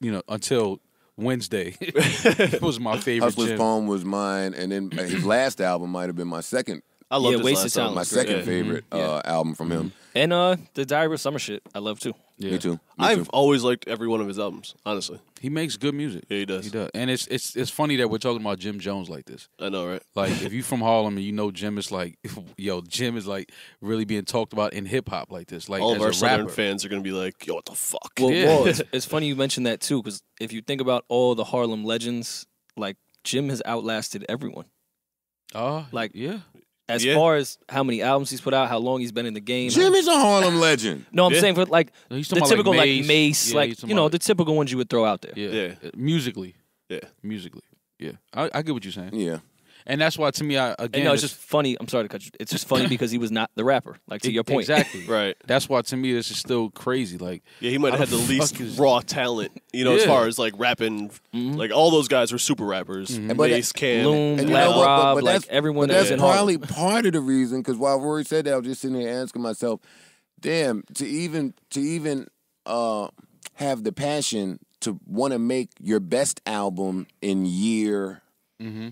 you know, until Wednesday, (laughs) it was my favorite
Hustler's
Jim.
poem was mine, and then his last album might have been my second,
I love
yeah,
this
Wasted
last
Talent
album.
my second
Yeah.
favorite uh, album from him.
and uh, the Diary of Summer shit. I love too.
Yeah.
Me too. Me
I've
too.
always liked every one of his albums. Honestly,
He makes good music.
Yeah, he does.
He does, and it's it's it's funny that we're talking about Jim Jones like this.
I know, right?
Like if you (laughs) from Harlem and you know Jim is like, (laughs) yo, Jim is like really being talked about in hip hop like this. Like
All
as
of our
a
Southern
rapper.
fans are gonna be like, "Yo, what the fuck?"
Well,
Yeah.
well it's, (laughs) it's funny you mentioned that too, because if you think about all the Harlem legends, like Jim has outlasted everyone.
Oh,
Like-
yeah,
As
Yeah.
far as how many albums he's put out, how long he's been in the game.
Jim is a Harlem legend.
no, I'm
Yeah.
saying for like
He's
the
talking about,
typical like
Mase.
Mase,
Yeah,
like
talking
you know
about-
the typical ones you would throw out there.
yeah,
Yeah.
Uh, musically,
Yeah.
musically, yeah. I, I get what you're saying,
Yeah.
And that's why to me, I again,
And no, it's
it's-
just funny. I'm sorry to cut you. It's just funny because he was not the rapper. Like to
e-
your point,
exactly (laughs)
Right.
That's why to me this is still crazy. Like
Yeah, he might have had
the
the least
is-
raw talent, you know, as far as like rapping. Mm-hmm. Like all those guys were super rappers.
And but
Mase, Cam,
Loon,
And you know what? But-
Rob,
but
like
that's-
everyone
But
that
that's
was in
probably part of the reason. Because while Rory said that, I was just sitting there asking myself, "Damn, to even to even uh, have the passion to want to make your best album in year mm-hmm.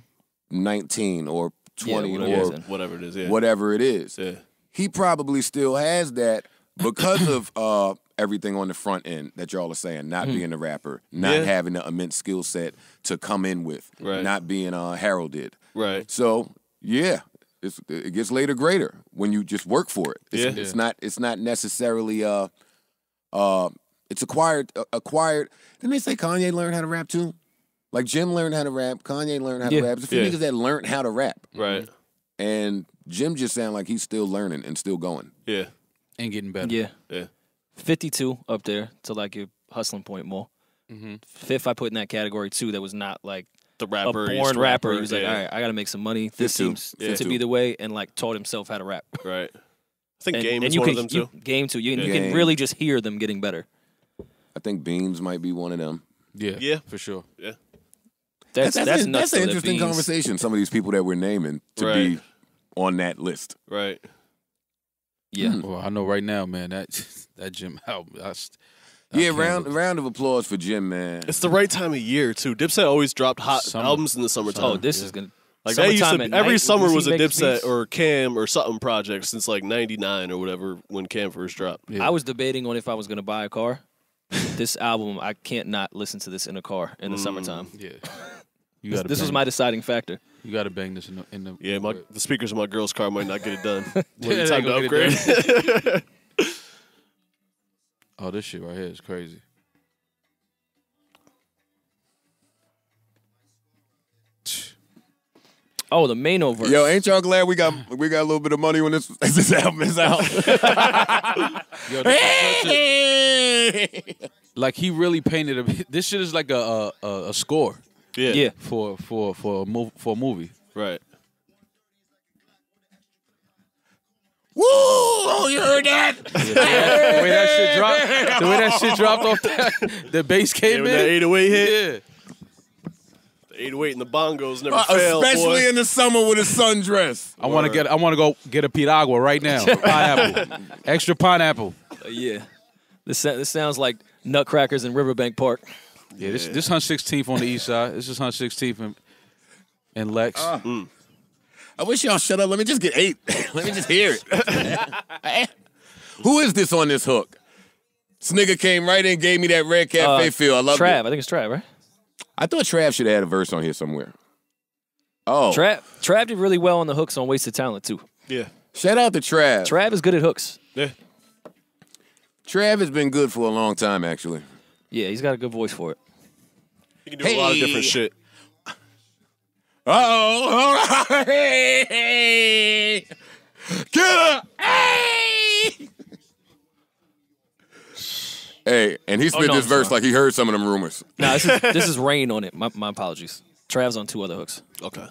Nineteen or twenty
whatever
or
it is.
whatever it is. Yeah.
whatever it is,
Yeah.
he probably still has that because of uh, everything on the front end that y'all are saying, not being a rapper, not
Yeah.
having the immense skill set to come in with,
Right.
not being uh, heralded.
Right.
So yeah, it's, it gets later greater when you just work for it. It's,
Yeah.
it's not it's not necessarily uh uh it's acquired uh, acquired. Didn't they say Kanye learned how to rap too? Like Jim learned how to rap, Kanye learned how
Yeah.
to rap. There's a few
Yeah.
niggas that learned how to rap,
Right.
and Jim just sound like he's still learning and still going.
Yeah.
and getting better.
Yeah,
Yeah.
52 up there to like your hustling point more.
Mhm.
Fifth, I put in that category too. That was not like
The
a
rapper.
born rapper. He was like,
yeah.
all right, I got to make some money. This
too.
seems
Yeah.
to be the way, and like taught himself how to rap.
Right. I think
and,
Game
and
is
you
one
can,
of them
you-
too.
game too. You, you
Game.
can really just hear them getting better.
I think Beans might be one of them.
Yeah,
Yeah.
for sure.
That's that's,
that's,
nuts.
an interesting
Beans-
conversation. Some of these people that we're naming to
Right.
be on that list.
Right.
Yeah.
Hmm.
Well, I know right now, man. That (laughs) that Jim album. I, st- I
Yeah, round
look-
round of applause for Jim, man.
It's the right time of year too. Dipset always dropped hot
Summer.
albums in the summertime.
Oh, this
yeah.
is gonna.
Like that used to
summertime
be,
at
every
night,
summer was a Dipset or Cam or something project since like '99 or whatever when Cam first dropped.
Yeah.
I was debating on if I was gonna buy a car. this album, I can't not listen to this in a car in the summertime.
Yeah. You
This, this was my deciding factor.
You got to bang this in the. In the
Yeah, my the speakers in my girl's car might not get it done. (laughs)
Yeah, they
time to upgrade. (laughs)
Oh, this shit right here is crazy.
Oh, the main over.
Yo, ain't y'all glad we got we got a little bit of money when this (laughs) this album is out?
Yo, this is like he really painted a. This shit is like a a, a, a score
yeah,
yeah.
for for for a mov, for a movie.
right.
Woo! Oh, you heard that? (laughs)
the way that shit dropped, the way that shit dropped off, the, the bass
Yeah,
came
when that
in.
808 hit,
Yeah,
the 808 and the bongos never
Uh,
fail,
especially
boy.
in the summer with a sundress.
I want to get. I want to go get a piragua right now. (laughs) Pineapple, extra pineapple.
Uh, yeah. This sa- this sounds like Nutcrackers in Riverbank Park.
Yeah, this this hunt 16th on the east side. This is hunt 16th and and Lex.
I wish y'all shut up. Let me just get eight. (laughs) Let me just hear it. (laughs) Who is this on this hook? This nigga came right in, gave me that red cafe
Uh,
feel. I love
Trav,
it.
I think it's Trav, right?
I thought Trav should have had a verse on here somewhere. Oh,
Trav, Trav did really well on the hooks on Wasted Talent too.
yeah,
shout out to Trav.
Trav is good at hooks.
yeah.
Trav has been good for a long time, actually.
Yeah, he's got a good voice for it.
You can do a lot of different shit.
Oh, hey, (laughs) get her, hey. Hey, and he oh, spit
no,
this verse like he heard some of them rumors.
No, this is this (laughs) is Rain on it. My, my apologies. Trav's on two other hooks.
Okay.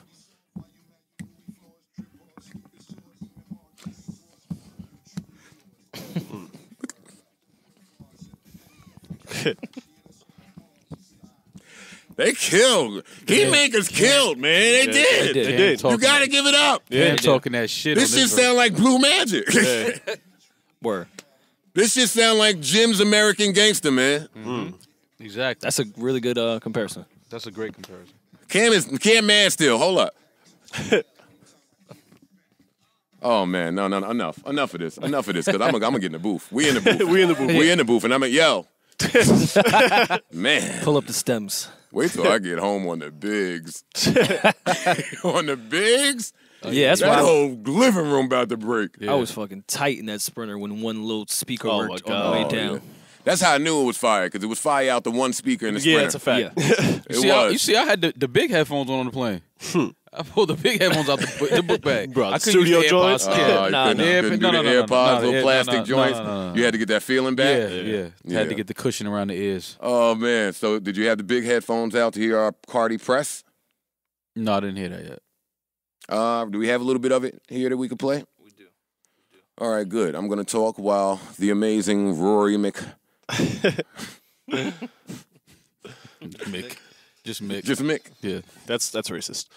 (laughs)
They killed. He Kingmakers killed, man. They did.
did.
They did.
You gotta give it up.
Yeah,
Yeah.
talking that shit.
This
on
shit sound like Blue Magic. yeah. (laughs)
Word.
this shit sound like Jim's American Gangster, man.
exactly.
That's a really good uh, comparison.
That's a great comparison.
Cam is Cam man still. Hold up. (laughs) oh man, no, no, no, enough, enough of this, enough of this, because I'm, gonna- I'm gonna get in the booth. We in the booth.
We in the booth.
We in the booth, and I'm like, yo, (laughs) man.
Pull up the stems.
Wait till I (laughs) get home on the bigs. (laughs) on the bigs,
yeah, that's
that
why I,
whole living room about to break.
I was fucking tight in that sprinter when one little speaker
Oh
worked on the way
God.
down.
That's how I knew it was fire, because it was fire out the one speaker in the
Yeah,
sprinter.
that's a fact.
Yeah. (laughs)
It
see, I,
was.
you see, I had the, the big headphones on on the plane. I pulled the big headphones out the, the book bag.
Bro,
I couldn't use
studio
the
joints?
AirPods.
Oh,
yeah,
you
nah,
couldn't,
nah.
you
Yeah,
couldn't
no,
do
no,
the
no, no,
AirPods,
no,
little
yeah, no,
plastic
no, no,
joints.
no, no, no.
You had to get that feeling back.
yeah, yeah,
Yeah.
Had to get the cushion around the ears.
Oh man! So did you have the big headphones out to hear our Cardi press?
No, I didn't hear that yet.
Uh, do we have a little bit of it here that we could play? We do. All right, good. I'm gonna talk while the amazing Rory Mc,
Mick, just Mick.
just Mick.
yeah.
That's that's racist.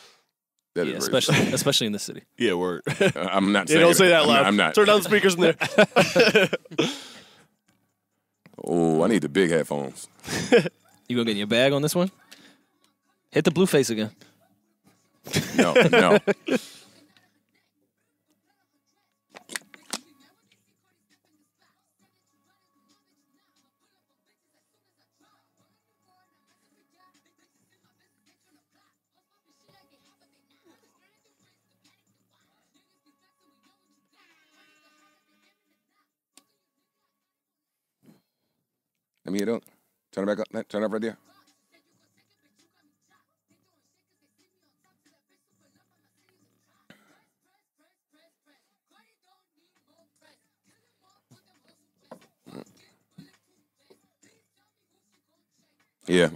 That is
Yeah,
racist.
especially (laughs) especially in this city.
Yeah, word.
Uh, (laughs) I'm not
yeah, don't say that
I'm
loud.
Not, I'm not.
Turn down the speakers in there. (laughs)
Oh, I need the big headphones.
You gonna get in your bag on this one? Hit the blue face again.
No, no. Let me hear it up. Turn it back up. Turn it up right there. Yeah.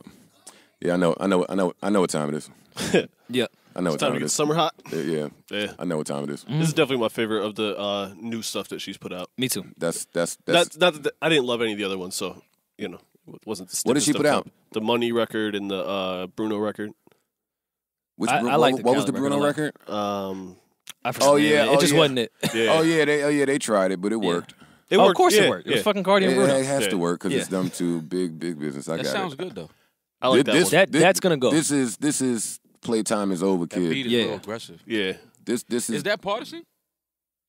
Yeah, I know. I know. I know. I know what time it is. (laughs)
Yeah.
I know
It's
what
time
time
to
it
summer hot.
Yeah, yeah, (laughs)
Yeah.
I know what time it is.
This is definitely my favorite of the uh, new stuff that she's put out.
Me too.
That's that's that's.
That's not that I didn't love any of the other ones, so you know, it wasn't the
What did she put out?
comp. The Money record and the uh, Bruno record.
which,
I-
Bru-
I like
what,
the
what was the Bruno
lot.
record?
Um,
I forgot
Oh, yeah,
it. It
oh,
just
yeah.
wasn't it.
yeah,
Oh yeah, they oh yeah they tried it, but it
Yeah.
worked.
It
oh,
worked.
of course
yeah,
it worked. It was fucking Cardi
It,
and Bruno.
it has
Yeah.
to work because
Yeah.
it's them two big big business. I
That
got
sounds
it.
good though.
I like
Thi-
that
this,
one.
That-
this-
that's gonna go.
This is this is playtime is over,
That beat
kid.
is
Yeah.
real aggressive.
Yeah.
This this is.
Is that Pardison?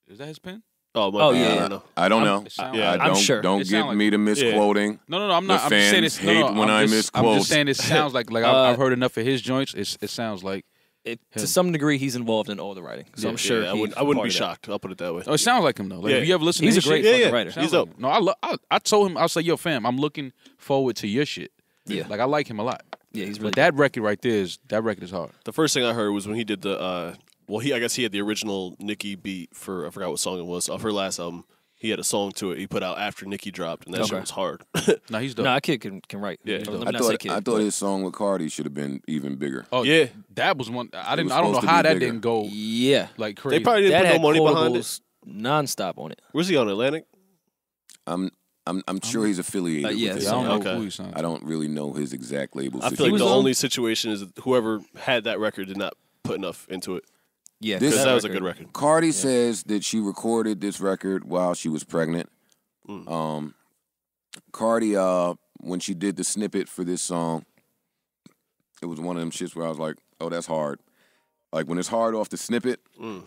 Is that his pen?
Oh, my
Oh,
bad.
yeah,
I don't know.
I don't
I'm-
know.
it sound
Yeah.
I
like-
I'm sure.
don't
It
give
sound like-
me the misquoting.
No, no, no. I'm
The
not. I'm just saying
fans
it's
hate
no,
when
I'm
I
just, I'm just saying it (laughs) sounds like like
Uh,
I've, I've heard enough of his joints. It's, it sounds like
It, to some degree, he's involved in all the writing, so I'm sure
Yeah, I wouldn't. I wouldn't be shocked. I'll put it that way.
oh, it sounds like him though. Like
Yeah.
if you ever listen
He's
to
a
his
great
shit,
fucking
yeah.
writer.
sounds
He's
like
dope.
No, I, lo- I I told him I was like, yo, fam, I'm looking forward to your shit.
Yeah.
like I like him a lot.
Yeah, he's really.
But that record right there is that record is hard.
The first thing I heard was when he did the. Uh, well, he I guess he had the original Nicki beat for I forgot what song it was off her last album. He had a song to it. He put out after Nicki dropped, and that shit was hard. (laughs)
No, he's dope.
no, that kid can can write.
Yeah.
Let
I
me
I
not say
thought
kid.
I thought his song with Cardi should have been even bigger.
oh
yeah,
that was one. I didn't.
was
I don't know
supposed to
how
be
that
bigger.
didn't go
yeah,
like crazy.
they probably didn't
that
put no money behind it.
quotables nonstop on it.
Where's he on Atlantic?
I'm I'm I'm sure he's affiliated
Uh,
with
yeah,
his
Yeah, I don't know.
Okay.
who he sounds.
I don't really know his exact label.
I feel like
situation.
the
on-
only situation is that whoever had that record did not put enough into it.
Yeah,
This-
that was a good record.
Cardi says that she recorded this record while she was pregnant.
Mm.
Um, Cardi, uh, when she did the snippet for this song, it was one of them shits where I was like, "Oh, that's hard." Like when it's hard off the snippet,
Mm.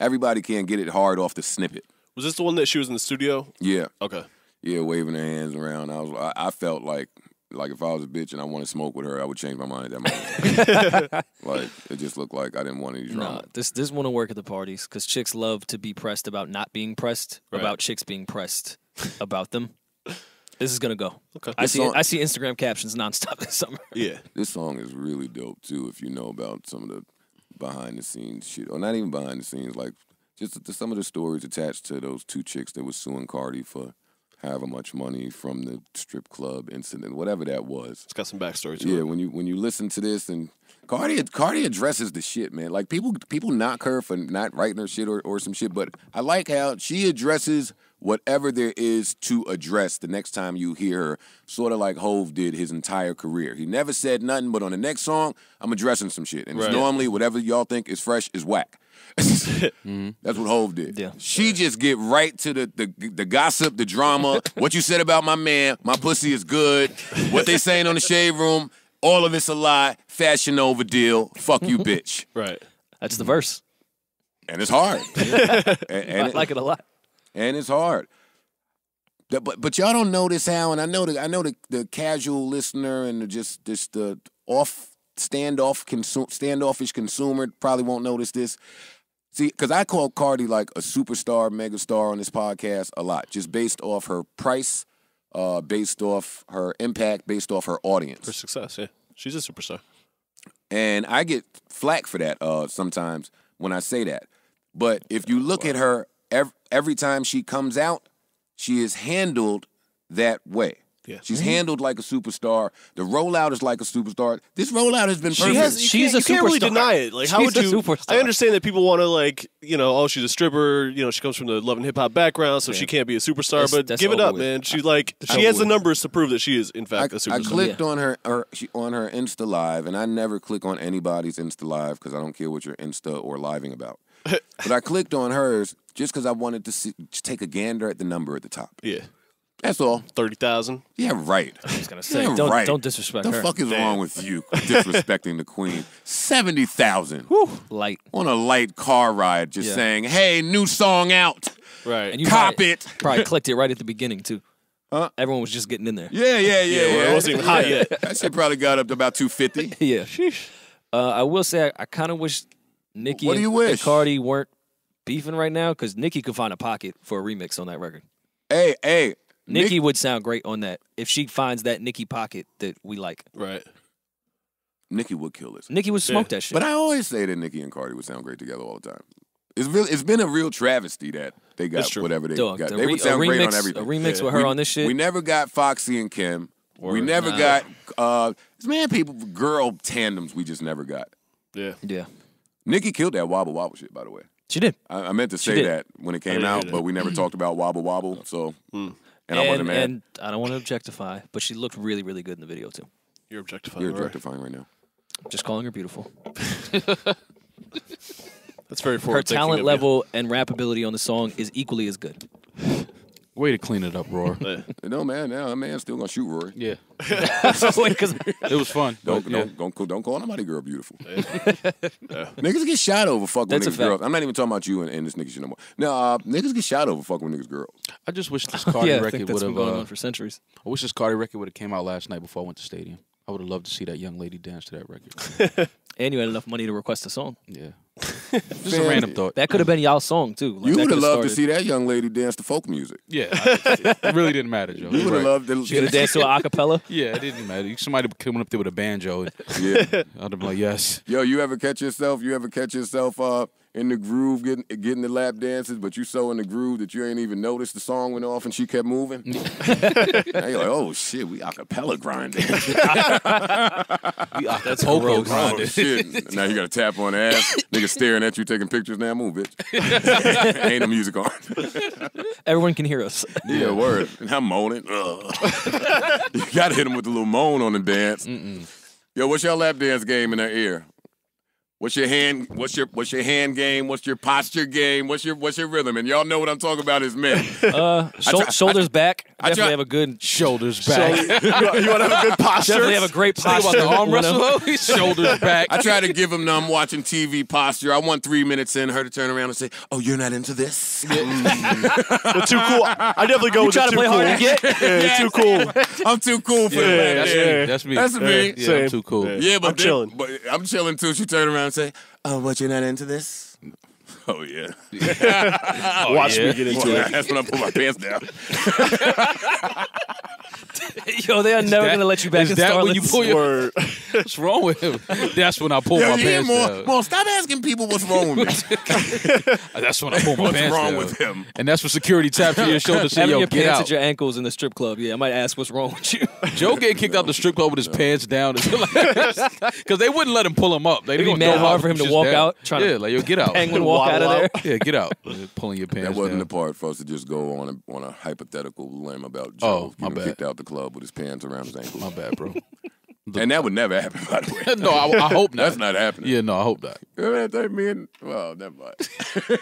everybody can't get it hard off the snippet.
Was this the one that she was in the studio?
Yeah,
Okay.
yeah, waving her hands around. I was, I, I felt like, like if I was a bitch and I wanted to smoke with her, I would change my mind at that moment. (laughs) like it just looked like I didn't want any drama.
No, this this want to work at the parties because chicks love to be pressed about not being pressed
Right.
about chicks being pressed about them. This is gonna go.
Okay.
I
This
see.
song-
I see Instagram captions nonstop this summer. (laughs)
Yeah.
This song is really dope too. If you know about some of the behind the scenes shit, or not even behind the scenes, like just the, some of the stories attached to those two chicks that was suing Cardi for however much money from the strip club incident, whatever that was.
It's got some backstory to
Yeah,
it.
when you when you listen to this and Cardi Cardi addresses the shit, man. Like people people knock her for not writing her shit or, or some shit, but I like how she addresses whatever there is to address the next time you hear her, sort of like Hove did his entire career. He never said nothing, but on the next song, I'm addressing some shit. And it's normally whatever y'all think is fresh is whack. Mm-hmm. That's what Hove did.
Yeah.
She just get right to the, the the gossip, the drama. (laughs) what you said about my man, my pussy is good. What they saying on the shade room, all of it's a lie. Fashion Nova deal. Fuck you, (laughs) bitch.
Right.
That's the verse.
And it's hard. (laughs) and, and
I
it-
like it a lot.
and it's hard. The- but but y'all don't notice how, and I know the I know the, the casual listener and the just just the off standoff consu- standoffish consumer probably won't notice this. See, because I call Cardi like a superstar, megastar on this podcast a lot, just based off her price, uh, based off her impact, based off her audience.
Her success, yeah. She's a superstar.
And I get flack for that uh, sometimes when I say that. But if you look at her every, every time she comes out, she is handled that way.
Yeah.
She's mm-hmm. handled like a superstar. The rollout is like a superstar. This rollout has been
She
perfect.
has.
She's
can't,
a
you can't really deny it. Like, how
She's
would
a
you?
superstar.
I understand that people want to like, you know, oh, she's a stripper. You know, she comes from the love and hip hop background, so she can't be a superstar.
That's-
but
that's
give it up,
with.
man. She like
It's
she
over
has the numbers to prove that she is in fact a
I
superstar.
I clicked on her, her she, on her Insta live, and I never click on anybody's Insta live because I don't care what you're Insta or living about. (laughs) but I clicked on hers just because I wanted to see, just take a gander at the number at the top.
yeah,
That's all.
thirty thousand.
Yeah, right.
I was gonna say,
Yeah,
don't
right.
don't disrespect
The
her.
fuck is
Damn.
wrong with you disrespecting the queen? Seventy thousand
Light.
on a light car ride, just
Yeah.
saying, "Hey, new song out,
Right.
And you
cop
probably,
it."
Probably clicked it right at the beginning too.
Huh?
Everyone was just getting in there.
Yeah, yeah, yeah.
Yeah, well, it wasn't even hot yet.
That shit probably got up to about two fifty. (laughs)
Yeah. Uh, I will say, I, I kind of wish Nicki
What do
and,
you wish?
and Cardi weren't beefing right now because Nicki could find a pocket for a remix on that record.
hey, hey,
Nicki
Nick-
would sound great on that if she finds that Nicki pocket that we like.
Right.
Nicki would kill this.
Nicki would smoke that shit.
But I always say that Nicki and Cardi would sound great together all the time. It's real. It's been a real travesty that they got
That's true.
whatever they
Dog,
got.
the
They
re-
would sound
a
great on everything.
A remix
Yeah.
with her
we,
on this shit.
We never got Foxy and Kim. we
Word.
never
Nah.
got uh man people girl tandems we just never got.
Yeah.
Yeah,
Nicki killed that wobble wobble shit, by the way.
she did.
I, I meant to say
did.
that when it came
didn't
out,
hear
but we never talked about wobble wobble. So, and, I wasn't mad.
and I don't want to objectify, but she looked really, really good in the video too.
You're objectifying.
You're
her.
objectifying right now.
Just calling her beautiful. (laughs)
That's very
Her
forward thinking
talent level and rap ability on the song is equally as good.
Way to clean it up, Roar. (laughs)
No man, now that man's still gonna shoot Rory.
yeah,
Wait, (laughs) (laughs) 'cause-
it was fun.
Don't
but yeah.
don't don't call- don't call nobody girl beautiful. Niggas get shot over fucking
That's
with niggas girls. I'm not even talking about you and, and this niggas shit no more. No, uh, niggas get shot over fucking with niggas girls.
I just wish this Cardi
yeah,
record would
that's been
have.
going
Uh,
on for centuries.
I wish this Cardi record would have came out last night before I went to stadium. I would have loved to see that young lady dance to that record.
And you had enough money to request a song.
Yeah, just a random thought.
That could have been y'all's song too. Like,
you would have
could've
loved to see that young lady dance to folk music.
Yeah, I- it really didn't matter, Joe.
You would have
right.
loved to
She could have danced to an acapella. (laughs)
Yeah, it didn't matter. Somebody coming up there with a banjo, and
Yeah.
I'd have been like, yes.
Yo, you ever catch yourself? You ever catch yourself uh, in the groove, getting getting the lap dances, but you so in the groove that you ain't even noticed the song went off and she kept moving. (laughs) now you're like, oh shit, we acapella grinding. (laughs)
That's Poco
oh
grinding.
shit! now you got to tap on the ass. Nigga staring at you, taking pictures. Now move, bitch. (laughs) ain't the music on.
Everyone can hear us.
yeah, word. And I'm moaning. You got to hit him with a little moan on the dance. Yo, what's your lap dance game in their ear? What's your hand? What's your what's your hand game? What's your posture game? What's your what's your rhythm? And y'all know what I'm talking about as men. (laughs)
Uh, shou-
try-
shoulders back.
I
Definitely
try-
have a good.
Shoulders back.
you want to have a good (laughs) posture?
Definitely have a great
Think
posture.
about the arm
you know?
wrestle. (laughs) Shoulders back.
I try to give him the I'm watching TV posture. I want three minutes in, her to turn around and say, "Oh, you're not into this."
The too cool. I definitely go with
You
with
try
the
to
too
play
cool.
hard to get.
Yeah, too cool.
I'm too cool for
Yeah,
that.
That's
yeah.
me. That's me.
That's me.
Yeah,
Same.
I'm too cool.
Yeah.
Yeah, but
I'm chilling.
But I'm chilling too. She turned around and say, "Oh, uh, what? You're not into this?" Oh yeah. (laughs)
Oh, Watch
yeah.
me get into it.
That's when I put my pants down. (laughs)
Yo, they are never
that-
gonna let you back
is
in
that when you
Starlets.
pull your-
Word. (laughs)
What's wrong with him? That's when I pull
Yo,
my
you hear
pants
more?
down.
More. Stop asking people what's wrong with me.
That's when I pull my
What's
pants
wrong with him?
And that's when security taps you your shoulder and say,
Having
yo,
your
get
pants
out.
at your ankles in the strip club. Yeah, I might ask what's wrong with you.
Joe getting kicked out the strip club with his pants down. Because they wouldn't let him pull him up. They
It'd be
gonna
mad hard for him to walk
down.
out, trying to
yeah, like, yo, get out.
Penguin walk out of there.
Yeah, get out. (laughs) Pulling your pants
That wasn't
down.
the part for us to just go on a, on a hypothetical limb about
Oh,
Joe
my
getting
bad.
kicked out the club with his pants around his ankles.
My bad, bro. (laughs)
And that would never happen, by the way. (laughs)
no, I, I hope not.
That's not happening.
Yeah, no, I hope not.
Yeah, that me and well, never mind. (laughs)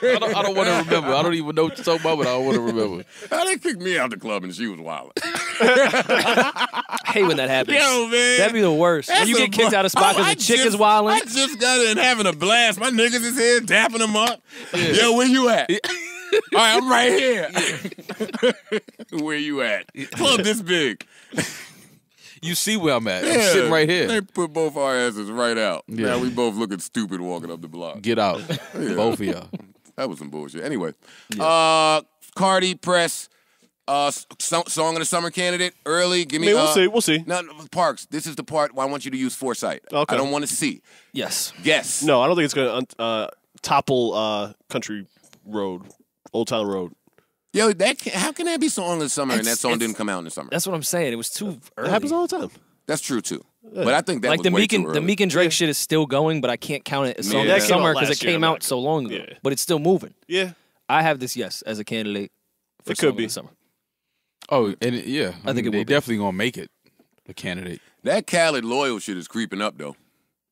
I don't, I don't want to remember. I don't even know what you're talking about, but I don't want to remember.
How they kicked me out the club and she was wild. (laughs)
I hate when that happens.
Yo, man.
That'd be the worst. when you get kicked out of spot
Oh,
because
I
the chick
just-
is wilding.
I just got in having a blast. My niggas is here dapping them up. Yo, where you at? All right, I'm right here. where you at? Club this big.
You see where I'm at. I'm
Yeah,
sitting right here.
They put both our asses right out.
Yeah.
Now we both looking stupid walking up the block.
Get out. (laughs) (laughs) Both of y'all.
That was some bullshit. Anyway, uh, Cardi press. Uh, s- so- song of the summer candidate early. Give me.
mean, we'll
uh,
see. We'll see.
No, no, Parks. This is the part where I want you to use foresight.
Okay.
I don't want to see.
Yes.
Yes.
No, I don't think it's going to uh, topple uh, Country Road, Old Town Road.
Yo, that can, how can that be song of the summer and that
It's-
song
it's-
didn't come out in the summer?
That's what I'm saying. It was too early.
It happens all the time.
That's true too. But I think that
like
was
the
way
Meek
too
and the
early.
Meek and Drake shit is still going, but I can't count it as song
Yeah,
of the
came
summer because it
last year,
came out
not-
so long ago.
Yeah.
But it's still moving.
Yeah.
I have this yes as a candidate. For
It
song
could
of
be.
the summer.
Oh, and it- yeah.
I think
mean,
it
they
will be.
definitely gonna make it a candidate.
That Khaled loyal shit is creeping up though.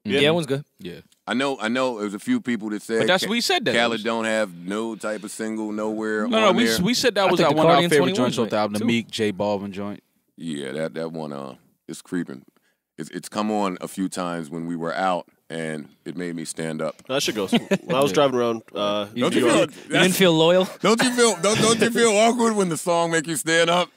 Yeah, that one's good.
Yeah.
I know. I know. There's a few people that said.
But that's
Ka-
we said that.
Khaled don't have no type of single nowhere.
No, no,
on
we
there.
we said that was
think
our one of our favorite
21
joints off the album, the. Meek J Balvin joint.
Yeah, that that one. Uh, it's creeping. It's it's come on a few times when we were out, and it made me stand up.
That shit goes. (laughs) When I was driving around uh,
You,
Don't
New
you
York,
feel?
you didn't feel loyal?
Don't you feel? Don't, don't you feel awkward when the song make you stand up?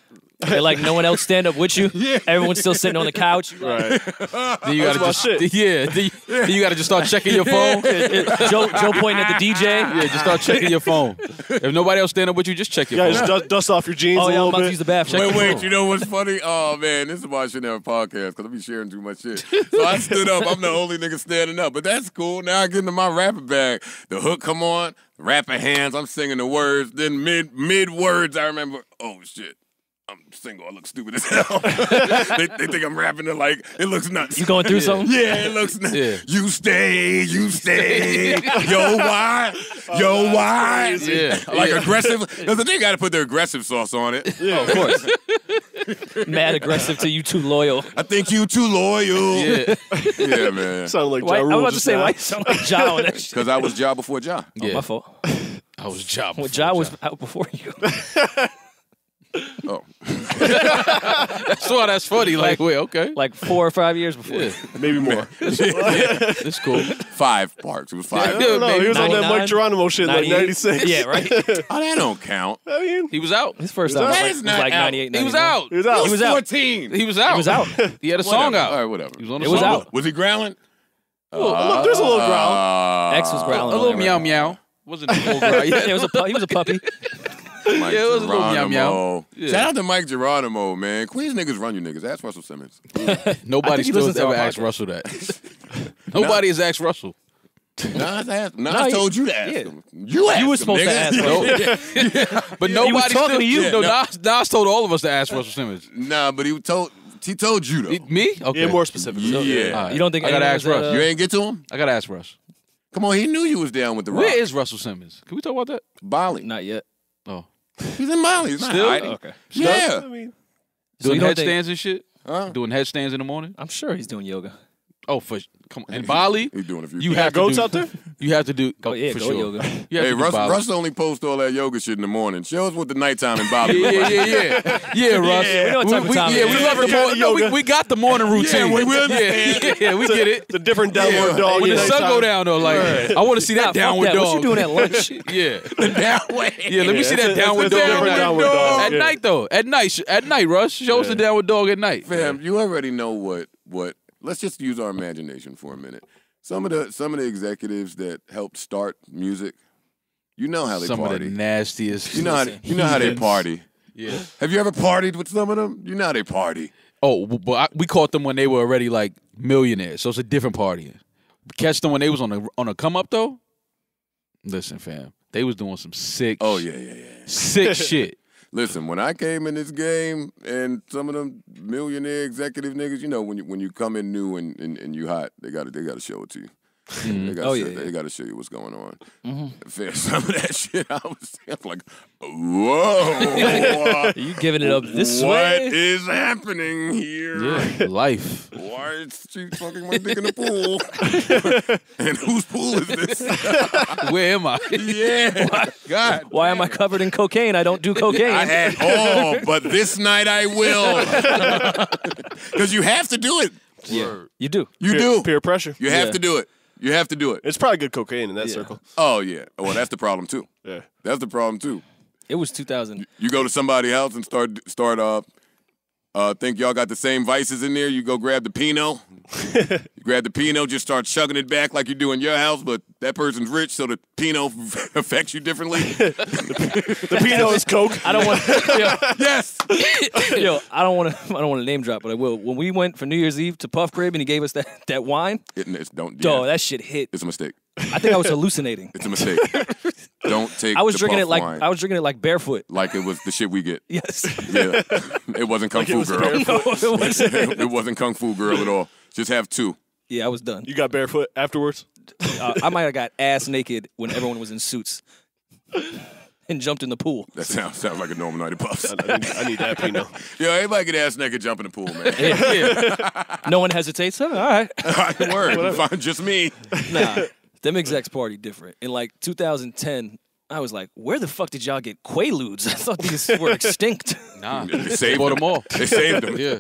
They're like no one else stand up with you. (laughs) Yeah. Everyone's still sitting on the couch. (laughs)
right. (laughs)
Then you gotta
my
just
shit.
yeah. Then you, then you gotta just start checking your phone.
Joe Joe pointing at the DJ.
Yeah, just start checking your phone. If nobody else stand up with you, just check your
Yeah,
phone.
just dust, dust off your jeans
Oh
a
yeah, I'm
little
about to
bit.
use the bathroom.
Wait, wait. You know what's funny? Oh man, this is why I shouldn't have a podcast because I'll be sharing too much shit. So I stood up. I'm the only nigga standing up, but that's cool. Now I get into my rapper bag. The hook come on, rapper hands. I'm singing the words. Then mid mid words, I remember. Oh shit. I'm single. I look stupid as hell. (laughs) they, they think I'm rapping it like it looks nuts.
You going through something?
Yeah, it looks nuts.
Yeah.
You stay, you stay. (laughs) Yo, why? Yo, oh, why?
Yeah. (laughs)
Like
Yeah.
aggressive. Because they got to put their aggressive sauce on it.
Oh, of course. Mad aggressive to you too loyal.
I think you too loyal.
Yeah.
Yeah, man.
Sounded like
Why,
Ja
I was about to
just
say,
now.
why you sound like Ja on that shit?
Because I was job before job.
Oh,
Yeah.
my fault.
I was job.
Well,
before
Ja was out before you.
Oh, (laughs)
That's why that's funny. Like, wait, okay.
like four or five years before.
Yeah. (laughs)
Maybe more. (laughs)
It's cool.
five parks. It was five.
I don't. He was on that
99,
Mic Geronimo shit like 96.
Yeah, right.
Oh, that don't count.
I mean,
He was out.
His first
Is that-
album was
That
like, was
not
like
out.
98,
He was out.
he was out.
He was out.
14.
He was out.
He was out.
He had a song out.
All right, whatever.
He was on a
It was out.
Was he growling?
Oh, look, there's a little growl.
Uh,
X was growling.
A little meow meow. Wasn't a full growl.
Yeah, it was a he was a puppy.
Mike
Yeah, it was a little meow, meow.
Geronimo.
Yeah.
Shout out to Mic Geronimo, man. Queens niggas run you niggas. Ask Russell Simmons. (laughs)
Nobody
he
still has ever
our
asked. Russell that. (laughs) (laughs) Nobody has asked Russell.
Nas asked. Nas
No, he-
told you to ask
yeah.
him. You asked
You were
him,
supposed to
nigga.
ask Russell.
But nobody
talking
still,
to you.
No,
Yeah, no.
Nas, Nas told all of us to ask Russell Simmons.
Nah, but he told he told you though.
He- Me? Okay.
Yeah, more specific.
Yeah.
All right.
You don't think
I gotta ask
was
Russ?
uh,
you ain't get to him?
I gotta ask Russ.
Come on, he knew you was down with the rock.
Where is Russell Simmons? Can we talk about that?
Bali?
Not yet.
He's in Bali. He's not
Still?
hiding.
Okay.
I
Yeah.
mean,
So
doing
you don't think-
headstands and shit.
Huh?
Doing headstands in the morning.
I'm sure he's doing yoga.
Oh, for come on. In Bali,
He's doing a few.
you
things.
have to
goats
do,
out there?
You have to do.
Oh, yeah,
for
go
sure.
yoga.
You have
Hey,
to do
Russ,
Bali.
Russ only posts all that yoga shit in the morning. Show us what the nighttime in Bali
Yeah,
look
yeah,
like.
yeah, yeah. (laughs) Yeah, Russ.
we know what type of
we,
time
yeah,
it
we
is.
love the morning. No, we,
yoga.
we got the morning routine.
we- we understand.
Yeah, (laughs) yeah, we get it.
The different downward
Yeah.
dog.
When the
nighttime.
sun go down though, like I want to see that
Nah, fuck
downward
that.
dog.
What you doing at lunch? (laughs)
Yeah,
Downward.
yeah. Let me see that
a-
downward dog. at night.
downward dog,
At night though, at night, sh- at night, Russ, show us the downward dog at night.
Fam, you already know what what. Let's just use our imagination for a minute. Some of the some of the executives that helped start music, you know how they
Some
party.
of the nastiest.
you know how they, you know how they party.
Yeah.
Have you ever partied with some of them? You know how they party.
Oh, but I, we caught them when they were already like millionaires, so it's a different party. Catch them when they was on a on a come up though. Listen, fam, they was doing some sick.
Oh yeah, yeah, yeah.
sick shit.
Listen, when I came in this game and some of them millionaire executive niggas, you know, when you when you come in new and, and, and you hot, they gotta they gotta show it to you. Mm-hmm. They gotta
Oh,
show,
yeah,
they
yeah.
gotta show you what's going on. Mm-hmm. (laughs) Fair, some of that shit, I was, (laughs) I was like, whoa, (laughs)
you giving it up this
what
way?
is happening here?
Yeah, life.
Why is she fucking my dick in the pool? and whose pool is this?
Where am I?
yeah, God.
Why am I covered in cocaine? I don't do cocaine.
I had all, but this night I will. Because you have to do it.
yeah, you do.
You
peer,
do.
peer pressure.
You have
Yeah.
to do it. You have to do it.
It's probably good cocaine in that
Yeah.
circle.
Oh yeah. Well, that's the problem too. (laughs)
Yeah.
That's the problem too.
It was 2000.
You go to somebody else and start start uh uh think y'all got the same vices in there. You go grab the Pinot. (laughs) you grab the Pinot, just start chugging it back like you do in your house, but that person's rich, so the Pinot (laughs) affects you differently. (laughs)
The Pinot is coke.
I don't want. yo,
yes.
yo, I don't want to. I don't want to name drop, but I will. When we went for New Year's Eve to Puff Crib and he gave us that that wine,
It, it's, don't.
dog,
yeah,
that shit hit.
it's a mistake.
I think I was hallucinating.
It's a mistake. don't take.
I was
the
drinking
puff
it like
wine
I was drinking it like barefoot.
like it was the shit we get.
Yes.
Yeah, it wasn't Kung
Like it
Fu
was
Girl.
no, it wasn't.
it wasn't Kung Fu Girl at all. Just have two.
Yeah, I was done.
You got barefoot afterwards.
Uh, I might have got ass naked when everyone was in suits (laughs) and jumped in the pool.
That sounds sounds like a normal night of puffs.
I need, I need that Pinot. (laughs)
Yo, everybody get ass naked, jump in the pool, man. (laughs)
yeah.
No one hesitates. Huh, all right.
Word, fine, just me.
Nah, them execs party different. In like 2010, I was like, where the fuck did y'all get Quaaludes? I thought these were extinct.
Nah,
They saved them.
them all.
They saved them.
Yeah,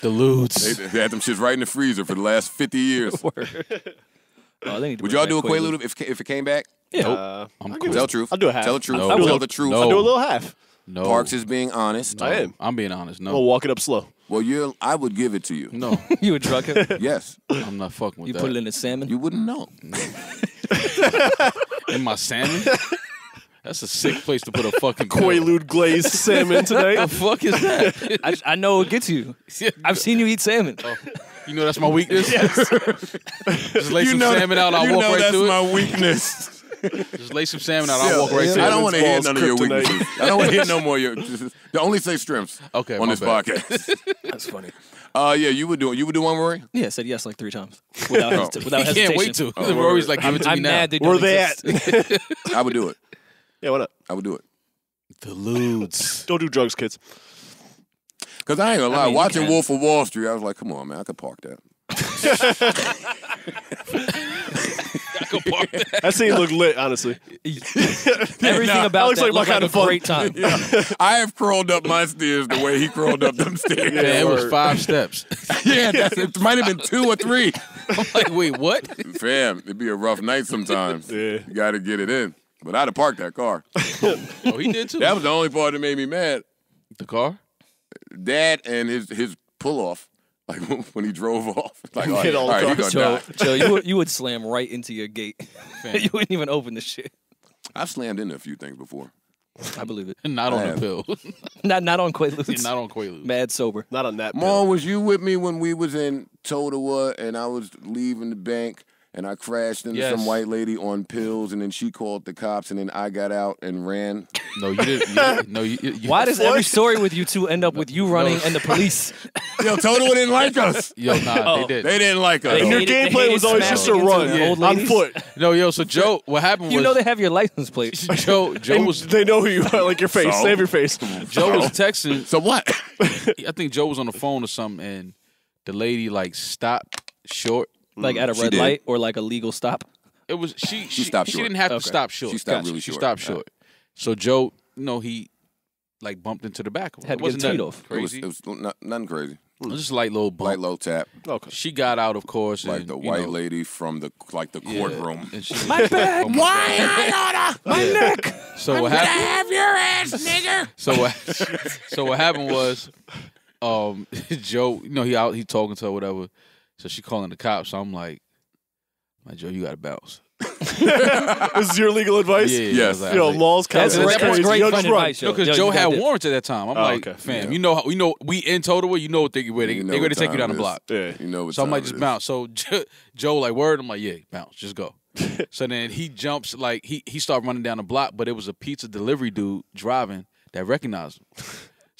the
They,
lewds.
they had them shits right in the freezer for the last 50 years. (laughs)
Oh, they need to
Would
bring
y'all
back
do a Quaalude if, if it came back?
Yeah.
Uh,
I'm cool.
Tell the truth.
I'll do a half.
Tell the truth.
No.
Tell
will.
the truth.
No.
I'll do a little half.
No,
Parks is being honest.
I am.
I'm being honest.
I'll
No,
walk it up slow.
Well, you I would give it to you.
no, (laughs)
you would drug him.
Yes.
I'm not fucking with
You
that.
put it in the salmon.
You wouldn't know. (laughs)
in my salmon. That's a sick place to put a fucking (laughs)
Quaalude glazed salmon tonight.
The fuck is that? (laughs)
I, I know it gets you. (laughs) I've seen you eat salmon.
You know that's my weakness. Just lay
you
some
know,
salmon out. I'll
you
walk
know
right
that's
through it.
my weakness.
Just lay some salmon out. I'll walk right
to
it.
I don't want to hear
Balls
none of your
kryptonite.
weaknesses. I don't want to hear no more. of Your, just, only say strengths
Okay,
on this
bad.
podcast.
That's funny.
Uh, yeah, you would do it. You would do one, Rory?
Yeah, I said yes like three times without,
Oh.
hesita- without hesitation.
can't wait to.
Oh,
Rory's like, give
I'm,
it to
I'm
me now.
mad they
Where
don't
they
exist.
at?
I would do it.
Yeah, why not?
I would do it.
The lewds. (laughs)
Don't do drugs, kids.
Because I ain't gonna lie,
mean, you
watching
can.
Wolf of Wall Street, I was like, come on, man, I could park that. (laughs)
I That scene looked lit, honestly. (laughs)
Everything
Nah,
about
looks
that
like my
looked like
kind
a
of fun.
great time.
I have crawled up my stairs the way he crawled up them stairs.
Man, it was
word.
five steps.
yeah, that's, it might have been two or three.
I'm like, wait, what?
Fam, it'd be a rough night sometimes.
Yeah.
You got to get it in. But I'd have parked that car. (laughs)
Oh, he did too.
That was the only part that made me mad.
the car.
Dad and his his pull off, like (laughs) when he drove off. (laughs) Like, all right,
Hit all
all
the
right, gonna
Joe,
die.
Joe, you would, you would slam right into your gate. you wouldn't even open the shit.
I've slammed into a few things before.
I believe it.
Not on
I
the
have.
pill.
Not not on Quaaludes.
not on Quaaludes.
Mad sober.
Not on that.
Mom,
bill.
was you with me when we was in Totowa and I was leaving the bank and I crashed into
Yes.
some white lady on pills and then she called the cops and then I got out and ran?
No, you didn't. You didn't. No, you. you
Why does every (laughs) story with you two end up with you running and the police? (laughs)
Yo, Totowa didn't like us.
Yo, nah,
Oh.
they did.
They didn't like us.
And your
hated-
gameplay was always just
a
run
old
on
ladies.
foot.
No, yo. So Joe, what happened was
You know they have your license plate. (laughs)
Joe. Joe
And
was
they know who you are, like your face.
So?
Save your face.
Joe was texting.
So what?
I think Joe was on the phone or something, and the lady like stopped short.
Like at a red
did.
light or like a legal stop.
It was she. She,
stopped
She
short.
didn't have
Okay.
to stop short.
She stopped
Gotcha.
really
She
short.
stopped
Yeah.
short. So Joe, you know, he like bumped into the back of her.
Had
It
to get
wasn't
the
nothing
off.
It was,
Crazy.
it was not, nothing crazy.
It was just a light little bump.
Light low tap,
Okay.
She got out, of course,
like
and,
the
you
white
know,
lady from the like the
yeah,
courtroom.
and she (laughs)
My
like,
back.
oh my God. (laughs)
My neck.
So what happened?
have your ass, nigga. (laughs)
So what? so what happened was, um, Joe, you know, he out, he talking to her, whatever. So she calling the cops. So I'm like, my Joe, you got to bounce. (laughs)
This is your legal advice?
Yeah,
Yes.
I was like- I
Yo, Laws
That's,
Council.
that's,
crazy.
great
Yo,
fun advice.
No,
yo.
because
Yo,
Joe had warrants at that time. I'm
Oh,
like,
okay.
fam,
Yeah.
you know, how, you know, we in Totowa, you know what they where they
You know
they
what
going to take you down the block.
Yeah.
You know what
So I'm like, just
is.
bounce. So (laughs) Joe, like, word. I'm like, yeah, bounce, just go. (laughs) so then he jumps, like he he started running down the block, but it was a pizza delivery dude driving that recognized him.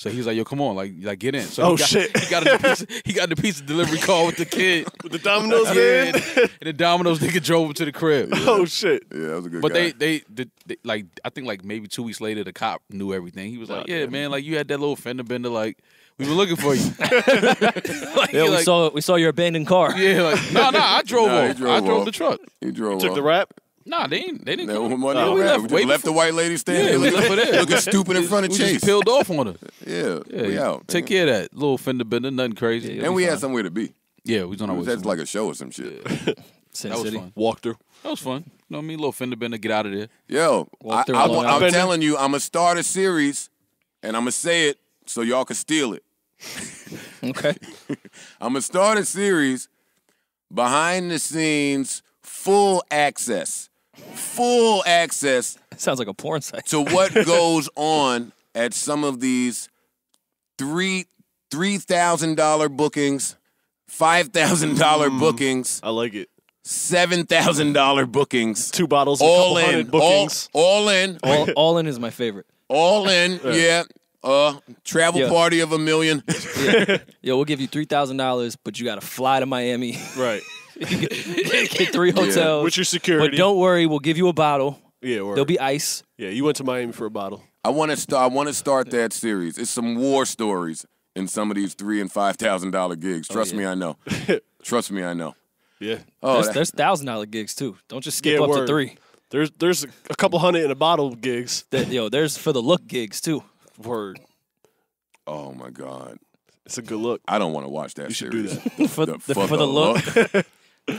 So he was like, "Yo, come on, like, like get in." So
Oh,
he got,
shit.
He got the pizza. He got the pizza delivery car with the kid. (laughs)
With the Domino's
yeah,
man?
and, and the Domino's nigga drove him to the crib. (laughs)
Oh, shit.
Yeah, that was a good
But
guy.
they, they, the, they, like, I think like maybe two weeks later, the cop knew everything. He was like,
Oh,
"Yeah,
damn.
man, like you had that little fender bender, like we were looking for you." (laughs) like,
Yeah, we
like,
saw we saw your abandoned car.
Yeah, like no, no, I drove
Nah,
off.
drove
I drove
off.
the truck.
he drove He
Took
off.
the rap?
Nah, they ain't. They didn't.
That
come.
money
No, we
around.
left.
We left the white lady standing
Yeah,
looking,
left there.
looking stupid in front of
we
Chase.
just peeled off on her.
yeah, (laughs)
Yeah,
we out.
take care of that little fender bender, nothing crazy.
Yeah,
And we had somewhere to be.
Yeah, we was on our
It
way.
was like a show or some shit. (laughs)
Sin
that was
City.
fun.
Walk through.
That was fun. You know what I mean? Little fender bender, get out of there.
Yo, I,
Walk through
I,
Long
am telling you, I'm gonna start a series, and I'm gonna say it so y'all can steal it. (laughs)
Okay.
I'm gonna start a series behind the scenes, full access, full access
Sounds like a porn site.
to what (laughs) goes on at some of these three three thousand dollar bookings, five thousand dollar bookings,
I like it.
seven thousand dollar bookings,
Two bottles, and a
all
couple
in,
hundred
all,
bookings.
all in,
All, all in is my favorite.
all in. (laughs) Yeah, uh, travel
Yeah.
party of a million. (laughs)
Yo, we'll give you three thousand dollars, but you got to fly to Miami,
Right.
Get (laughs) three hotels.
With your security.
But don't worry, we'll give you a bottle.
Yeah, or,
There'll be ice.
yeah, you went to Miami for a bottle.
I want to start. I want to start that series. It's some war stories in some of these three and five thousand dollar gigs. Oh, Trust me, I know. (laughs) Trust me, I know.
Yeah.
Oh,
there's
that-
there's thousand dollar gigs too. Don't just skip
Yeah,
up to three.
There's there's a couple hundred in a bottle gigs.
That- yo, there's for the look gigs too.
Word.
oh my god,
It's a good look.
I don't want to watch that
You should
series.
do
For the, for the look. (laughs)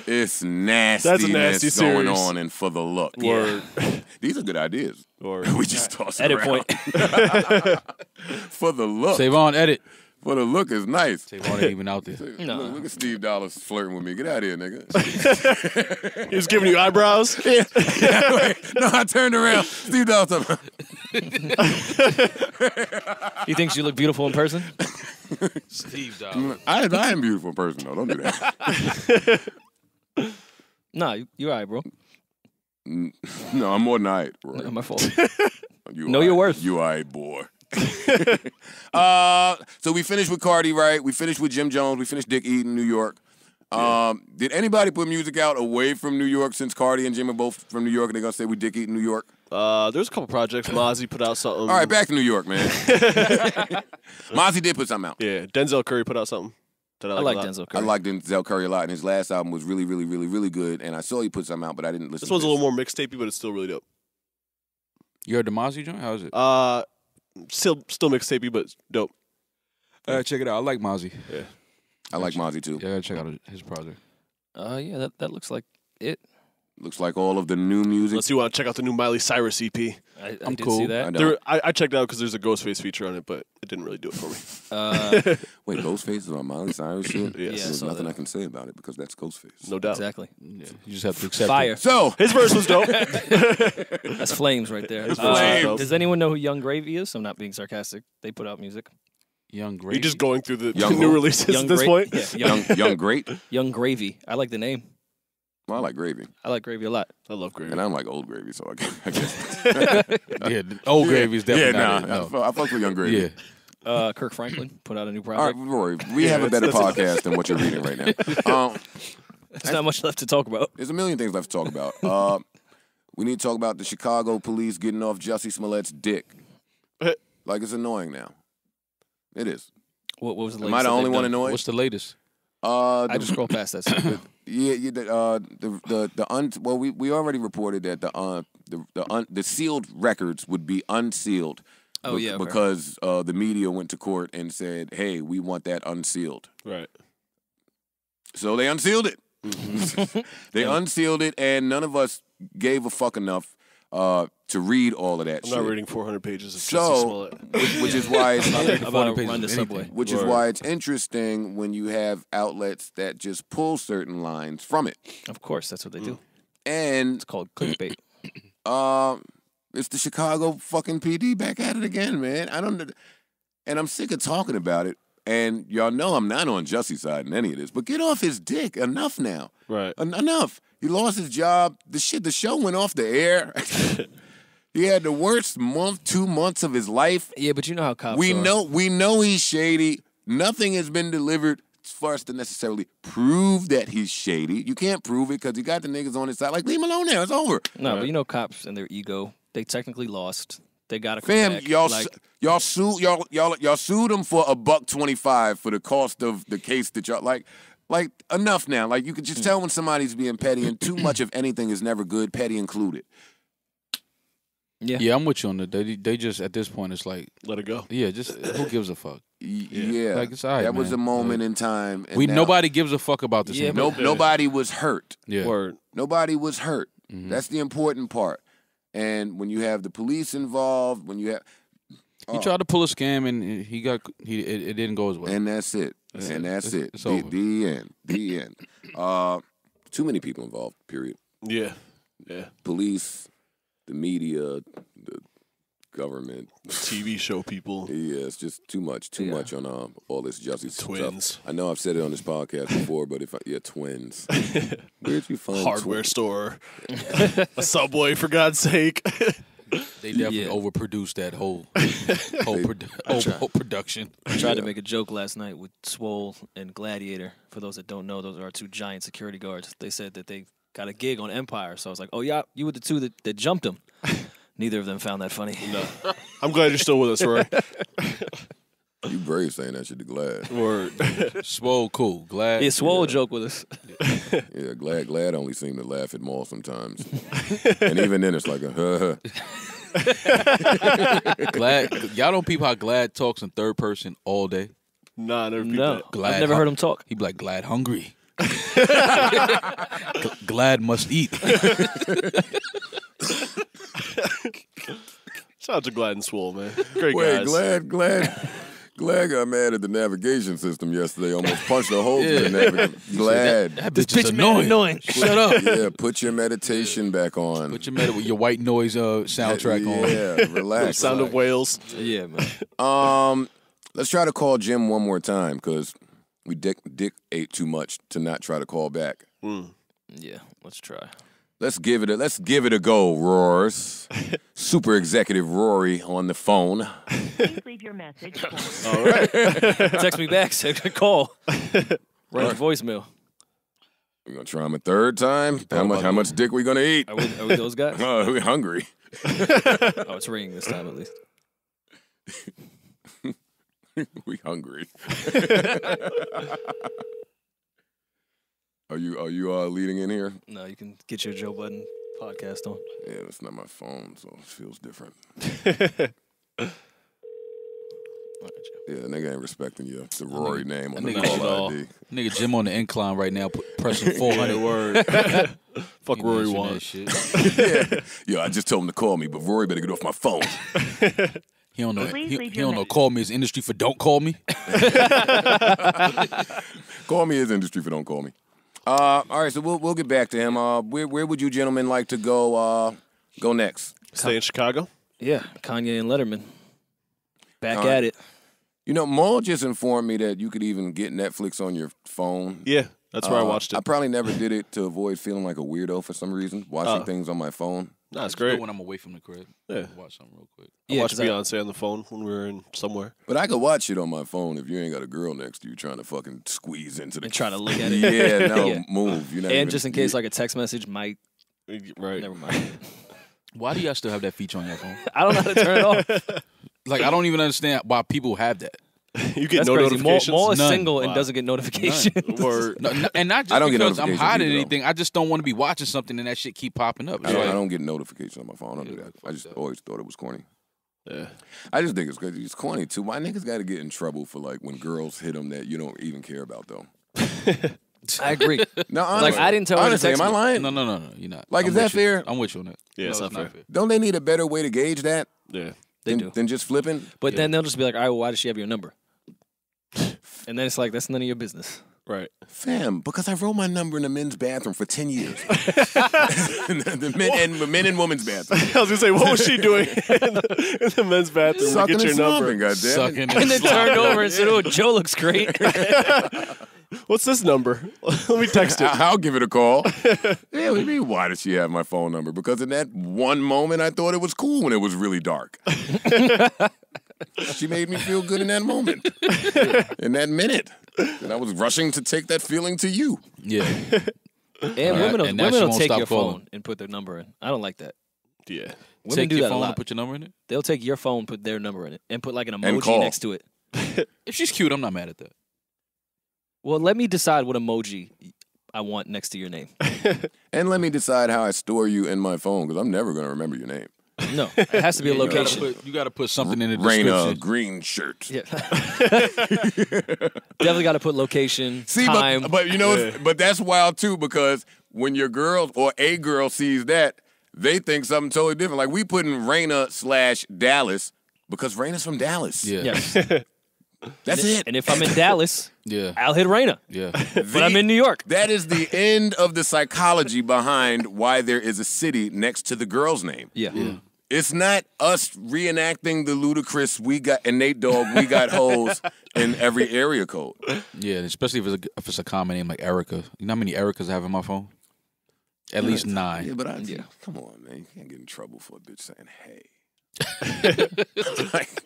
it's nasty.
That's a nasty
going
series.
on, and for the look.
Word. (laughs)
These are good ideas.
Or (laughs)
We just toss it
Edit
around.
point. (laughs)
for the look.
Savon, edit.
For the look is nice.
Savon ain't even out there.
No.
Look, look at Steve Dallas flirting with me. Get out of here, nigga.
he was giving you eyebrows.
yeah, wait. No, I turned around. Steve Dallas.
He thinks you look beautiful in person.
Steve, dog.
I, I am a beautiful person though. Don't do that. (laughs)
Nah, you, you're (laughs) all right, bro.
No, I'm more than I. Roy.
Not my fault. (laughs)
You
Know your
aight.
worth.
You aight, boy. uh, so we finished with Cardi, right? We finished with Jim Jones. We finished Dick Eaton, New York. Um, did anybody put music out away from New York since Cardi and Jim are both from New York and they're gonna say we Dick Eaton, New York?
Uh, there's a couple projects. Mozzy put out something.
All right, back to New York, man. Mozzy did put something out.
Yeah, Denzel Curry put out something. That I
I
like,
like
a lot.
Denzel
I
Curry.
liked Denzel Curry a lot, and his last album was really, really, really, really good. And I saw he put something out, but I didn't listen.
This
to
one's a little more mixtapey, but it's still really dope.
You heard the Mozzy joint? How is it?
Uh, still still mixtapey, but dope.
All right, check it out. I like Mozzy.
Yeah, I like Mozzy too.
Yeah, check out his project.
Uh, yeah, that, that looks like it.
Looks like all of the new music.
Unless you want to check out the new Miley Cyrus EP.
I, I
I'm
did
cool.
see
I
that.
don't.
There, I, I checked out because there's a Ghostface feature on it, but it didn't really do it for me.
Uh, (laughs)
Wait, Ghostface is on Miley Cyrus (clears throat) shit?
Yeah, I
There's
saw
nothing
that.
I can say about it because that's Ghostface.
No doubt.
exactly.
Yeah, you just have to accept
Fire.
it.
So,
His verse was dope. (laughs)
That's flames right there.
It's
Uh,
flames.
does anyone know who Yung Gravy is? I'm not being sarcastic. They put out music.
Young
You're just going through the,
Young (laughs)
new
who?
releases
Young
at this
Gra-
point.
Yeah, young,
young, young great.
young Gravy. I like the name.
Well, I like gravy,
I like Gravy a lot.
I love Gravy.
and I don't like old gravy, so I guess. I guess. (laughs)
yeah, old gravy is definitely
yeah,
not
nah,
it.
I,
No.
fuck- I fuck with young gravy.
Yeah,
Uh, Kirk Franklin put out a new
All right. Rory, we have a better (laughs) podcast than what you're reading right now. (laughs) Um,
There's not much left to talk about.
there's a million things left to talk about. Uh, we need to talk about the Chicago police getting off Jussie Smollett's dick. Like it's annoying now. It is.
What, what was the latest?
Am I the only one
done?
annoyed?
what's the latest?
Uh,
I just scrolled past that. (coughs)
Yeah, yeah. The, uh, the the the un, well, we, we already reported that the uh the the un, the sealed records would be unsealed.
Oh,
bec-
yeah, okay.
because uh, the media went to court and said, "Hey, we want that unsealed."
right.
So they unsealed it.
Mm-hmm. (laughs)
they unsealed it, and none of us gave a fuck enough uh, to read all of that
I'm
shit.
not reading 400 pages of Jussie
So, which, which is why it's
I'm (laughs) about to
pages
run the
of
subway.
anything.
which is why it's interesting when you have outlets that just pull certain lines from it,
Of course, that's what they do.
and
It's called clickbait. (clears throat)
Um, it's the Chicago fucking PD back at it again, man. I don't, and I'm sick of talking about it. And y'all know I'm not on Jussie's side in any of this, but get off his dick. Enough now.
Right.
En- enough. He lost his job. The shit. The show went off the air. (laughs) he had the worst month, two months of his life.
Yeah, but you know how cops
We
are.
know. We know he's shady. Nothing has been delivered for us to necessarily prove that he's shady. You can't prove it because you got the niggas on his side. Like leave him alone now. It's over.
No, but you know cops and their ego. They technically lost. They got to come
Fam,
back.
y'all,
like,
su- y'all sued y'all y'all y'all sued him for a buck twenty five for the cost of the case that y'all like. Like enough now. Like you can just hmm. tell when somebody's being petty, and too much of anything is never good, petty included.
Yeah.
Yeah, I'm with you on that. They, they just at this point, it's like,
Let it go.
yeah, just who gives a fuck?
Y- Yeah,
Like, it's all right,
that was
man.
a moment
Like,
in time. and
We
now-
nobody gives a fuck about this.
Yeah,
anymore.
no, nobody was hurt.
yeah,
Word.
Nobody was hurt.
Mhm.
That's the important part. And when you have the police involved, when you have,
he tried to pull a scam and he got he it, it didn't go as well.
and that's it,
That's
and
it.
that's
It's-
it.
it's
the,
over.
the end. The end. Uh, too many people involved. Period.
Yeah. Yeah.
police, the media, the government.
TV show people. (laughs)
Yeah, it's just too much, too
Yeah.
much on um, all this justice
Twins.
stuff. I know I've said it on this podcast before, but if I, yeah, twins. (laughs) Where'd you find
Hardware
twins?
store. (laughs) a subway, for God's sake.
they definitely
Yeah.
overproduced that whole whole, produ- whole, whole production.
I tried to make a joke last night with Swole and Gladiator. For those that don't know, those are our two giant security guards. They said that they got a gig on Empire. So I was like, oh, yeah, you were the two that, that jumped him. (laughs) Neither of them found that funny.
no. (laughs) I'm glad you're still with us, Roy. (laughs)
You brave saying that shit to Glad.
Word.
Swole, cool, glad.
Yeah, Swole joke with us.
Yeah, Glad Glad only seem to laugh at Mal sometimes. and even then it's like a huh.
glad. Y'all don't peep how glad talks in third person all day.
nah, I never peeped
No,
that.
Glad
I've never
hu-
heard him talk.
He'd be like glad hungry. Gl- (laughs) glad must eat. (laughs)
Shout out to Glad and Swole, man. Great
Wait,
guys.
Glad Glad Glad got mad at the navigation system yesterday, almost punched a hole through the navigation. Glad.
That
This
bitch is
bitch man
annoying.
annoying.
Shut up.
Yeah, put your meditation back on.
Put your med- with your white noise uh, soundtrack on.
Yeah, (laughs) relax.
Sound of whales.
Yeah, man.
Um, let's try to call Jim one more time because we dick dick ate too much to not try to call back.
Mm.
Yeah, let's try.
Let's give it a let's give it a go, Roars. (laughs) Super executive Rory on the phone.
Please leave your message. (laughs)
All right.
Text me back. Say good call. (laughs) Right to voicemail.
We're gonna try him a third time. How much how much dick we gonna eat?
Are we, are we those guys?
Oh, we're hungry.
Oh, it's ringing this time at least. (laughs)
we hungry. (laughs) are you are you uh leading in here?
No, you can get your Joe Budden podcast on.
Yeah, it's not my phone, so it feels different. (laughs)
All right, Joe.
Yeah, the nigga ain't respecting you. It's the Rory name on the
nigga
call
all-
ID.
Nigga Jim on the incline right now, pu- pressing 400
words. Fuck
Ain't
Rory
answering
Wan.
that shit.
Yeah, I just told him to call me, but Rory better get off my phone.
He don't know.
Please
He,
leave
he
your
don't know. Call me is industry for don't call me. (laughs)
Call me his industry for don't call me. Uh, all right, so we'll we'll get back to him. Uh, where where would you gentlemen like to go? Uh, go next.
Stay in Chicago.
Yeah, Kanye and Letterman. Back
All right.
at it.
You know, Mal just informed me that you could even get Netflix on your phone.
Yeah, that's where I
Uh,
watched it.
I probably never did it to avoid feeling like a weirdo for some reason, watching
Oh.
things on my phone.
Nah, it's
Do it
great.
when I'm away from the crib.
Yeah.
Watch something real quick.
I
Yeah,
watched
'cause I-
Beyonce on the phone when we were in somewhere.
But I could watch it on my phone if you ain't got a girl next to you trying to fucking squeeze into the.
And try to look (laughs) at it.
Yeah, no, (laughs)
Yeah.
move. You're not
And
even-
just in case, like a text message might.
Right.
Never mind. (laughs)
Why do y'all still have that feature on your phone?
I don't know how to turn it off.
Like, I don't even understand why people have that. (laughs)
You get
That's
no
crazy. Mal,
notifications.
Mal is
None.
single and
Wow.
doesn't get notifications.
Or (laughs)
No, no- and not just
I don't get
because I'm
notifications
hiding
either, though.
anything. I just don't want to be watching something and that shit keep popping up. It's
I don't, I
like-
don't get notifications on my phone. I don't do
Yeah,
that. I
fuck
just
that.
always thought it was corny.
yeah.
I just think it's good. It's corny too. Why niggas got to get in trouble for like when girls hit them that you don't even care about though? (laughs)
I agree.
No,
Like,
honestly,
I didn't tell her to
honestly,
text
am I
me.
lying?
No, no, no, no. You're not.
Like,
I'm
is that
with you.
fair?
I'm with you on that.
Yeah, it's not fair.
Don't they need a better way to gauge that
Yeah.
They
than,
do.
than just flipping?
But then they'll just be like, all right, well, why does she have your number? And then it's like, that's none of your business.
Right.
Fam, because I wrote my number in the men's bathroom for ten years. (laughs) (laughs) the men and men and women's bathroom. (laughs)
I was gonna say, what was she doing in the, in the men's bathroom to
Sucking
get your
and
number?
slobbing, goddamn.
Sucking
And then
and
turned over and said, oh, Joe looks great.
What's this number? Let me text it.
I- I'll give it a call. yeah, what do you mean? Why does she have my phone number? Because in that one moment, I thought it was cool when it was really dark. She made me feel good in that moment, (laughs) in that minute, and I was rushing to take that feeling to you.
Yeah. (laughs)
And
Alright,
women will,
and now
women
she
will
won't
take
stop
your
calling.
phone and put their number in. I don't like that.
Yeah.
Women
Take
do
your
that a
phone
lot.
and put your number in it.
They'll take your phone, put their number in it, and put like an emoji
call.
next to it. (laughs)
If she's cute, I'm not mad at that.
Well, let me decide what emoji I want next to your name.
And let me decide how I store you in my phone because I'm never going to remember your name.
No, it has to be a (laughs)
You gotta
location.
put- You got to put something in the
Raina uh,
description.
green shirt.
Yeah. (laughs) Definitely got to put location,
See,
time.
but, but you know, but that's wild too because when your girl or a girl sees that, they think something totally different. Like we put in Raina slash Dallas because Raina's from Dallas.
Yeah.
yes. (laughs)
that's
and,
it.
and if I'm in Dallas,
Yeah.
I'll hit Raina.
Yeah.
But I'm in New York.
That is the end of the psychology behind why there is a city next to the girl's name.
Yeah.
Yeah.
It's not us reenacting the ludicrous we got and Nate Dogg we got holes in every area code.
Yeah, especially if it's a, if it's a common name like Erica. You know how many Ericas I have in my phone? At least nine.
Yeah, but I
Yeah.
come on, man. You can't get in trouble for a bitch saying hey. (laughs) like,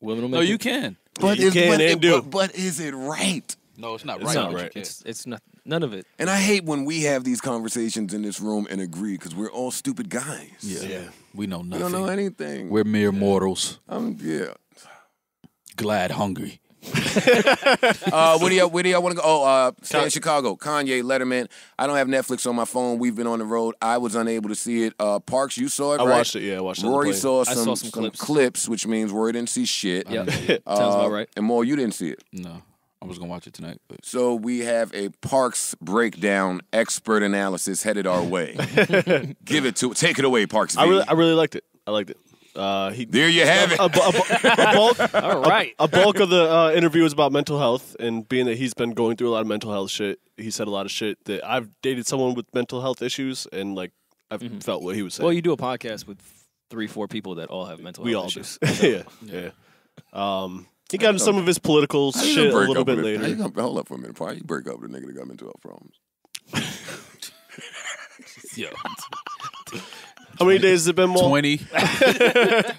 Women will
No,
make
you can.
but
you
is,
can
but,
and
it-
do.
but, but is it right?
No, it's not
It's
right.
not right. It's it's not none of it.
And I hate when we have these conversations in this room and agree because we're all stupid guys.
Yeah.
Yeah.
We know nothing.
We
nothing.
don't know anything.
We're mere mortals,
um, yeah.
glad hungry. (laughs)
Uh, where do y'all, where do y'all want to go? Oh, uh, stay in Chicago. Kanye, Letterman. I don't have Netflix on my phone. We've been on the road. I was unable to see it. Uh, Parks, you saw it,
I
right?
watched it. Yeah, I watched it. on
Rory
plane.
saw
I
some,
saw some clips.
which means Rory didn't see shit.
Yeah.
Uh, (laughs)
Sounds about right.
And more, you didn't see it.
No, I was gonna watch it tonight, but
So we have a Parks breakdown, expert analysis headed our way. (laughs) Give it to, take it away, Parks. V.
I really, I really liked it. I liked it. Uh, he
there you have it.
a, a a bulk (laughs)
All right.
a bulk of the uh, interview was about mental health, and being that he's been going through a lot of mental health shit, he said a lot of shit that I've dated someone with mental health issues, and like I've felt what he was saying.
Well, you do a podcast with three, four people that all have mental
we
health
all do.
issues. (laughs)
yeah, yeah. Um, he got into some of his political shit
gonna
a little bit later.
how you gonna- hold up for a minute. Why you break up with a nigga that got mental health problems? (laughs)
Yo,
How many days has it been, Mo?
twenty. (laughs)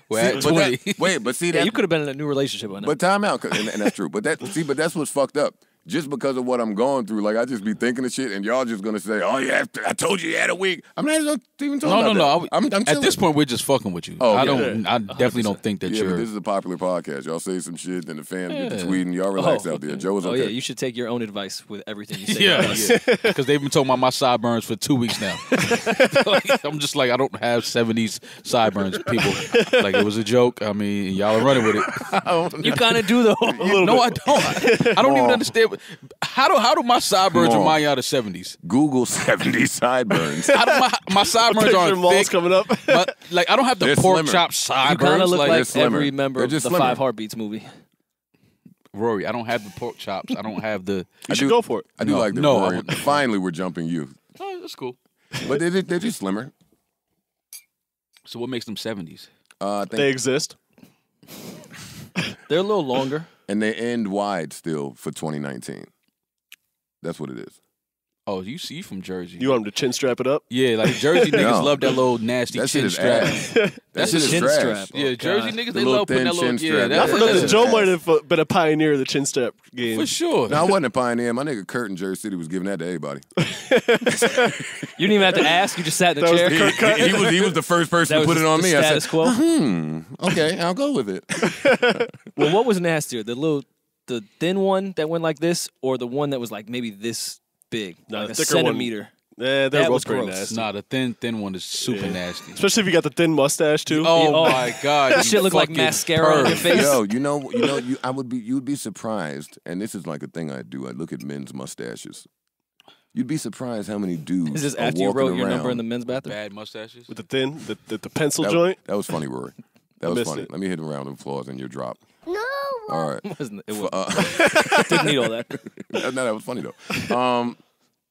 We're at
But
twenty.
that- wait, but see
Yeah,
that
you could have been in a new relationship by now.
But time out, and, and that's true. But that see, but that's what's fucked up. Just because of what I'm going through, like I just be thinking of shit, and y'all just gonna say, "Oh yeah, I told you you had a week." I'm not even talking
No, no,
about
no.
that.
I-
I'm, I'm
At this point, we're just fucking with you.
Oh,
I
yeah.
don't. I definitely don't think that
yeah, but
you're.
this is a popular podcast. Y'all say some shit, then the fans get to
Yeah.
tweeting. Y'all oh, relax
Oh,
out there.
okay.
Joe was
Oh yeah, you should take your own advice with everything you (laughs) say.
Yeah,
about
yeah. Because they've been talking about my sideburns for two weeks now. Like, (laughs) I'm just like I don't have '70s sideburns, people. Like it was a joke. I mean, y'all are running with it. (laughs)
You kind of do though.
no, I don't. I, I don't even understand. What- How do how do my sideburns remind y'all of the '70s?
Google 70 sideburns.
How do my my sideburns aren't
Mal's
thick?
coming up.
But, like I don't have the
They're
pork
slimmer.
chop
You
sideburns.
kind of look
like,
like
slimmer.
every member
They're
of
just
the
slimmer.
Five Heartbeats movie.
Rory. I don't have the pork chops. I don't have the.
You should
do-
go for it.
I do
No,
like the
no, I
Rory.
would-
Finally, we're jumping you,
Oh, that's cool.
but they're, they're just slimmer.
So what makes them '70s?
Uh, I think,
They exist.
They're a little longer.
And they end wide still for 2019. That's what it is.
Oh, you see from Jersey.
You want him to chin strap it up?
yeah, like Jersey (laughs) niggas
No.
love that little nasty
That
chin
is
strap.
ass. That
That's
shit
a
is
chin
trash.
strap.
Yeah,
Oh,
Jersey
God.
niggas
The
they
little
love putting
thin
that little
chin
yeah,
strap.
that-
Not
Not for
that
Joe
ass.
might have uh, been a pioneer of the chin strap game.
for sure.
No, I wasn't a pioneer. My nigga Kurt in Jersey City was giving that to everybody. (laughs)
You didn't even have to ask. You just sat in the
That was
chair.
the
he, he- he was he was the first person
That
to put it on
the
me. I said,
quo.
hmm, okay, I'll go with it. (laughs)
Well, what was nastier, the little, the thin one that went like this, or the one that was like maybe this big,
No,
like a
thicker one.
centimeter?
Yeah, they're
That
both
was
pretty
gross.
nasty.
Nah, the thin thin one is super nasty.
Especially if you got the thin mustache too.
Oh,
Oh.
my god, (laughs)
That
you
shit look like
fucking
mascara on your face.
Yo, you know, you know, you I would be you'd be surprised, and this is like a thing I do. I look at men's mustaches. You'd be surprised how many dudes.
Is this
are
after you
walking
wrote your
around-
number in the men's bathroom?
Bad mustaches.
With the thin, the, the, the pencil
that,
joint.
That was funny, Rory. That was
missed
funny.
it.
Let me hit a round of applause in your drop.
No.
All right.
It (laughs) wasn't. It was,
Uh, (laughs)
didn't need all that. (laughs)
no, that was funny though. Um,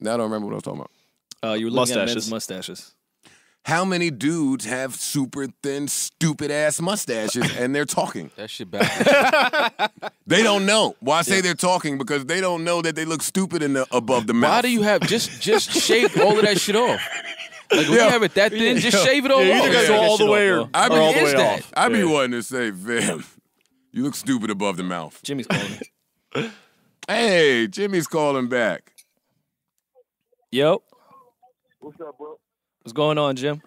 now I don't remember what I was talking about.
Uh, you were looking at men's
Mustaches.
mustaches.
How many dudes have super thin, stupid ass mustaches and they're talking?
That shit bad.
They don't know. Why I say they're talking because they don't know that they look stupid in the above the mouth.
Why do you have just just shave all of that shit off? Like when
Yeah.
you have it that thin, just shave it all
Yeah,
off.
either gotta go all the way
off,
or,
though.
I
or all the way off.
I be
Yeah.
wanting to say, fam, you look stupid above the mouth.
Jimmy's calling. (laughs)
Hey, Jimmy's calling back.
Yo,
What's up, bro?
what's going on, Jim?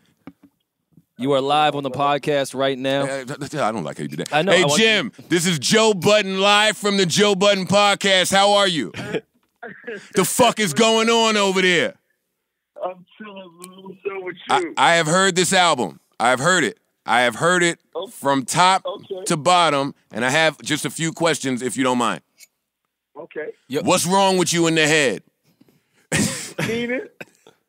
You are live on the podcast right now.
I don't like how you do that.
I know,
Hey,
I want-
Jim, this is Joe Budden live from the Joe Budden podcast. How are you? (laughs) the fuck is going on over there?
I'm chilling, Lou. So with
I,
you.
I have heard this album. I have heard it. I have heard it oh, from top
Okay.
to bottom, and I have just a few questions, if you don't mind.
okay.
What's wrong with you in the head?
Meaning?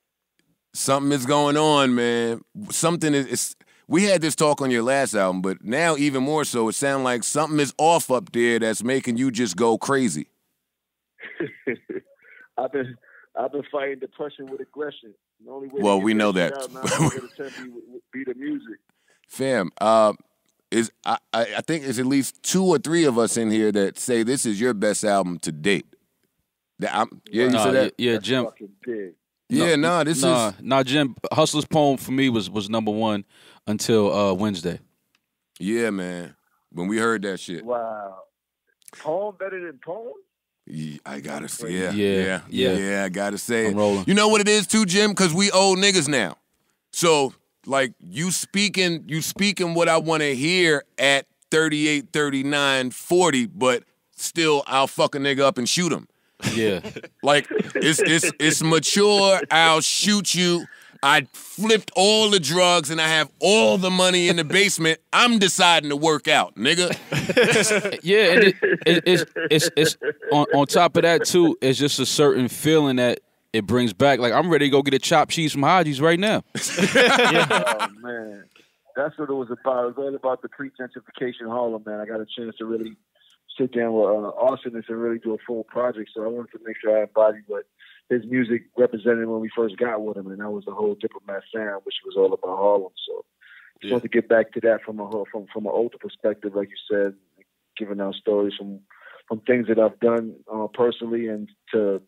(laughs)
Something is going on, man. Something is. It's, we had this talk on your last album, but now even more so, it sounds like something is off up there that's making you just go crazy. (laughs)
I've been I've been fighting depression with aggression. The only way
Well, we know that.
out now is (laughs) to attempt be, be the music.
Fam, uh, is I, I I think there's at least two or three of us in here that say this is your best album to date. That I'm, yeah, you
Nah,
said that.
yeah, yeah, Jim.
fucking big.
Yeah, nah, this
Nah,
is
nah, Jim. Hustler's P.O.M.E for me was was number one until uh, Wednesday.
yeah, man. When we heard that shit,
Wow. Poem better than poem?
yeah, I gotta say, yeah,
Yeah,
yeah, yeah,
yeah.
I gotta say,
I'm rolling.
You know what it is too, Jim? Because we old niggas now. So like you speaking, you speaking what I want to hear at 38, 39, 40, but still I'll fuck a nigga up and shoot him.
Yeah, (laughs)
Like it's it's it's mature. I'll shoot you. I flipped all the drugs and I have all the money in the basement. I'm deciding to work out, nigga. (laughs)
yeah. And it, it, it's it's it's on, on top of that too. It's just a certain feeling that it brings back. Like I'm ready to go get a chopped cheese from Haji's right now. (laughs)
oh man. That's what it was about. It was all about the pre-gentrification Harlem, man. I got a chance to really sit down with uh, Austin and really do a full project. So I wanted to make sure I embodied what his music represented when we first got with him, and that was the whole Diplomat sound, which was all about Harlem. So just
Yeah.
wanted to get back to that from a whole- from from an older perspective, like you said, giving out stories from from things that I've done uh, personally and to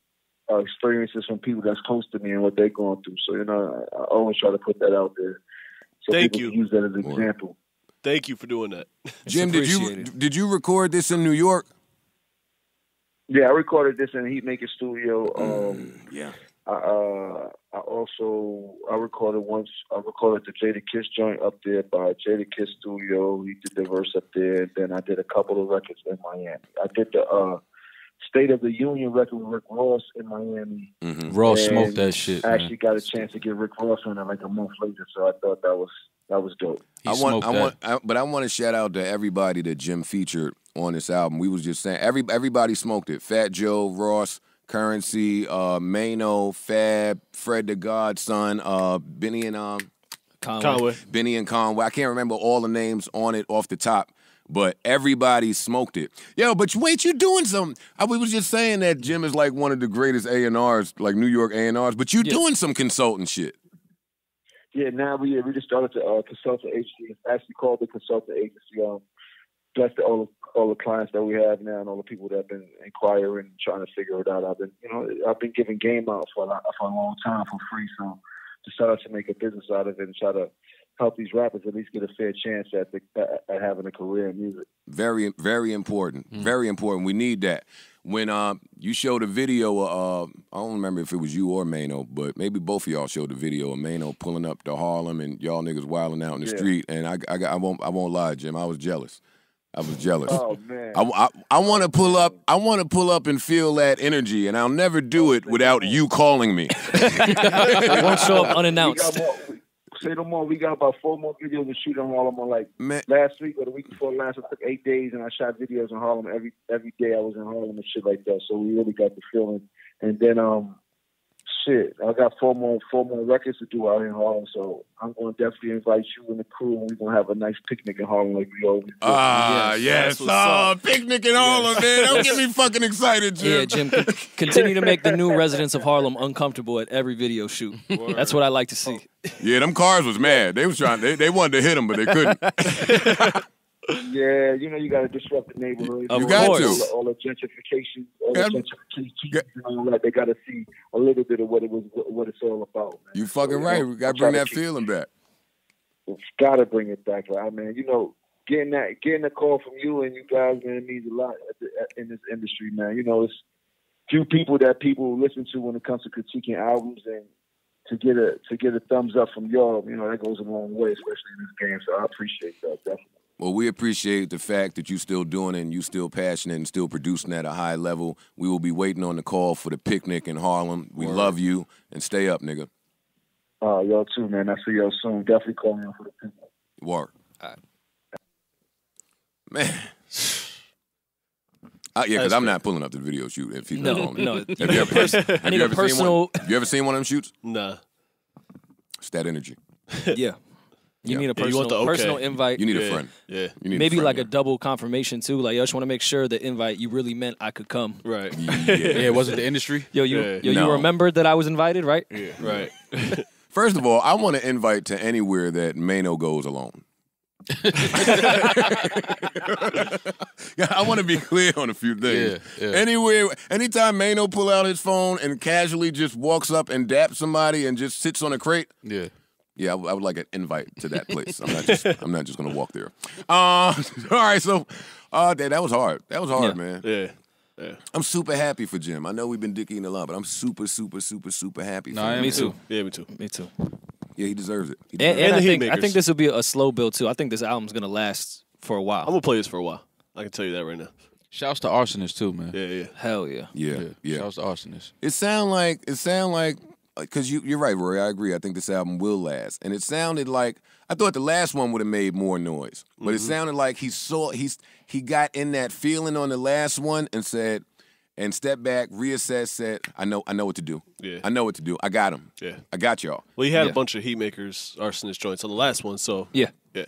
uh, experiences from people that's close to me and what they're going through. So you know, I, I always try to put that out there. So
Thank
people
you.
can use that as an example.
Thank you for doing that. (laughs)
Jim, did you did you record this in New York?
Yeah, I recorded this in Heatmakerz Studio. Um,
Yeah.
I, uh, I also I recorded once. I recorded the Jadakiss joint up there by Jadakiss Studio. He did the verse up there. Then I did a couple of records in Miami. I did the uh, State of the Union record with Rick Ross in Miami.
Mm-hmm.
Raw
And
smoked that shit.
I
man.
actually got a chance to get Rick Ross on it like a month later, so I thought that was that was dope.
He
I want, I
that.
want, I, but I want to shout out to everybody that Jim featured on this album. We was just saying, every everybody smoked it. Fat Joe, Ross, Curren$y, uh, Mano, Fab, Fred the Godson, uh, Benny and um,
Conway.
Conway.
Benny and Conway. I can't remember all the names on it off the top, but everybody smoked it. Yo, but wait, you doing some? I was just saying that Jim is like one of the greatest A and R's, like New York A and R's. But you
Yeah.
doing some consulting shit.
Yeah, now we we just started to uh, consult the agency. It's actually called the consultant agency. Um, bless the, all all the clients that we have now and all the people that have been inquiring and trying to figure it out. I've been, you know, I've been giving game out for a, lot- for a long time for free. So decided to make a business out of it and try to help these rappers at least get a fair chance at, the, at, at having a career in music.
Very, very important. Very important. We need that. When uh, you showed a video, uh, I don't remember if it was you or Mano, but maybe both of y'all showed the video of Mano pulling up to Harlem and y'all niggas wilding out in the
Yeah.
street. And I, I, got- I won't, I won't lie, Jim. I was jealous. I was jealous.
Oh man,
I, I, I want to pull up. I want to pull up and feel that energy, and I'll never do it without you calling me. (laughs)
It won't show up
we got
unannounced.
more. Say no more. We got about four more videos to shoot in Harlem on like
Man,
last week or the week before last. I took eight days, and I shot videos in Harlem every every day. I was in Harlem and shit like that. So we really got the feeling. And then um, shit, I got four more four more records to do out in Harlem. So I'm going to definitely invite you and the crew, and we're gonna have a nice picnic in Harlem like we always do.
ah,
Yes,
yes,
that's what's
oh, picnic in Harlem, man. Don't get me fucking excited, Jim.
Yeah, Jim, con- (laughs) continue to make the new residents of Harlem uncomfortable at every video shoot. That's what I like to see.
Yeah, them cars was mad. They was trying. They, they wanted to hit him, but they couldn't. (laughs)
Yeah, you know you got to disrupt the neighborhood.
Of
You got to.
All the, all the gentrification, all the gentrification,
Yeah.
and all that. They got to see a little bit of what it was, what it's all about. Man.
You fucking
So,
right.
know,
We got to bring that feeling back.
It's got to bring it back, right, man? You know, getting that, getting a call from you and you guys, man, it means a lot at the, in this industry, man. You know, it's few people that people listen to when it comes to critiquing albums, and to get a to get a thumbs up from y'all, you know, that goes a long way, especially in this game. So I appreciate that, definitely.
Well, we appreciate the fact that you're still doing it and you still passionate and still producing at a high level. We will be waiting on the call for the picnic in Harlem. We love you and stay up, nigga.
Uh, y'all too, man. I see y'all soon. Definitely call me on for the picnic.
Work.
Alright.
Man. Uh, yeah, because I'm not pulling up the video shoot if he's
No,
not on me.
no.
Have
You
you
need
ever,
pers- (laughs)
have
I need
you
a
ever seen
personal.
one? You ever seen one of them shoots?
Nah.
It's that energy. (laughs)
Yeah. You
Yeah.
need a
Yeah, you want
personal,
the okay.
personal invite.
You need a friend.
Yeah.
You need
Maybe
a friend
like a double confirmation too. Like, yo, I just want to make sure the invite you really meant I could come.
Right.
Yeah, (laughs) it was it the industry?
Yo, you,
Yeah.
yo,
No.
you remembered that I was invited, right? Yeah.
Right. (laughs)
First of all, I want to invite to anywhere that Mano goes alone. (laughs) Yeah, I want to be clear on a few things.
Yeah, yeah.
Anywhere, anytime Mano pull out his phone and casually just walks up and daps somebody and just sits on a crate,
Yeah.
Yeah, I, would- like an invite to that place. I'm not (laughs) just, I'm not just gonna walk there. Uh, (laughs) all right, so uh, that, that was hard. That was hard,
Yeah.
man.
Yeah. Yeah.
I'm super happy for Jim. I know we've been dicking a lot, but I'm super, super, super, super happy.
No,
for
I
him.
Me
too.
too.
Yeah, me too.
Me too.
Yeah, he deserves it. He
And,
deserves
and
the
I think I
Makers.
think this will be a slow build too. I think this album's gonna last for a while.
I'm gonna play this for a while. I can tell you that right now.
Shouts to Rsonist too, man.
Yeah, yeah.
Hell yeah.
it. Yeah, yeah.
Shouts to Rsonist.
It sound like it sound like Uh, because you you're right, Rory. I agree. I think this album will last, and it sounded like I thought the last one would have made more noise, but it mm-hmm. sounded like he saw he's he got in that feeling on the last one and said and stepped back, reassessed, said, "I know, I know what to do.
Yeah.
I know what to do. I got him.
Yeah.
I got y'all."
Well, he had
Yeah.
a bunch of heat makers, Rsonist joints on the last one, so
Yeah.
yeah,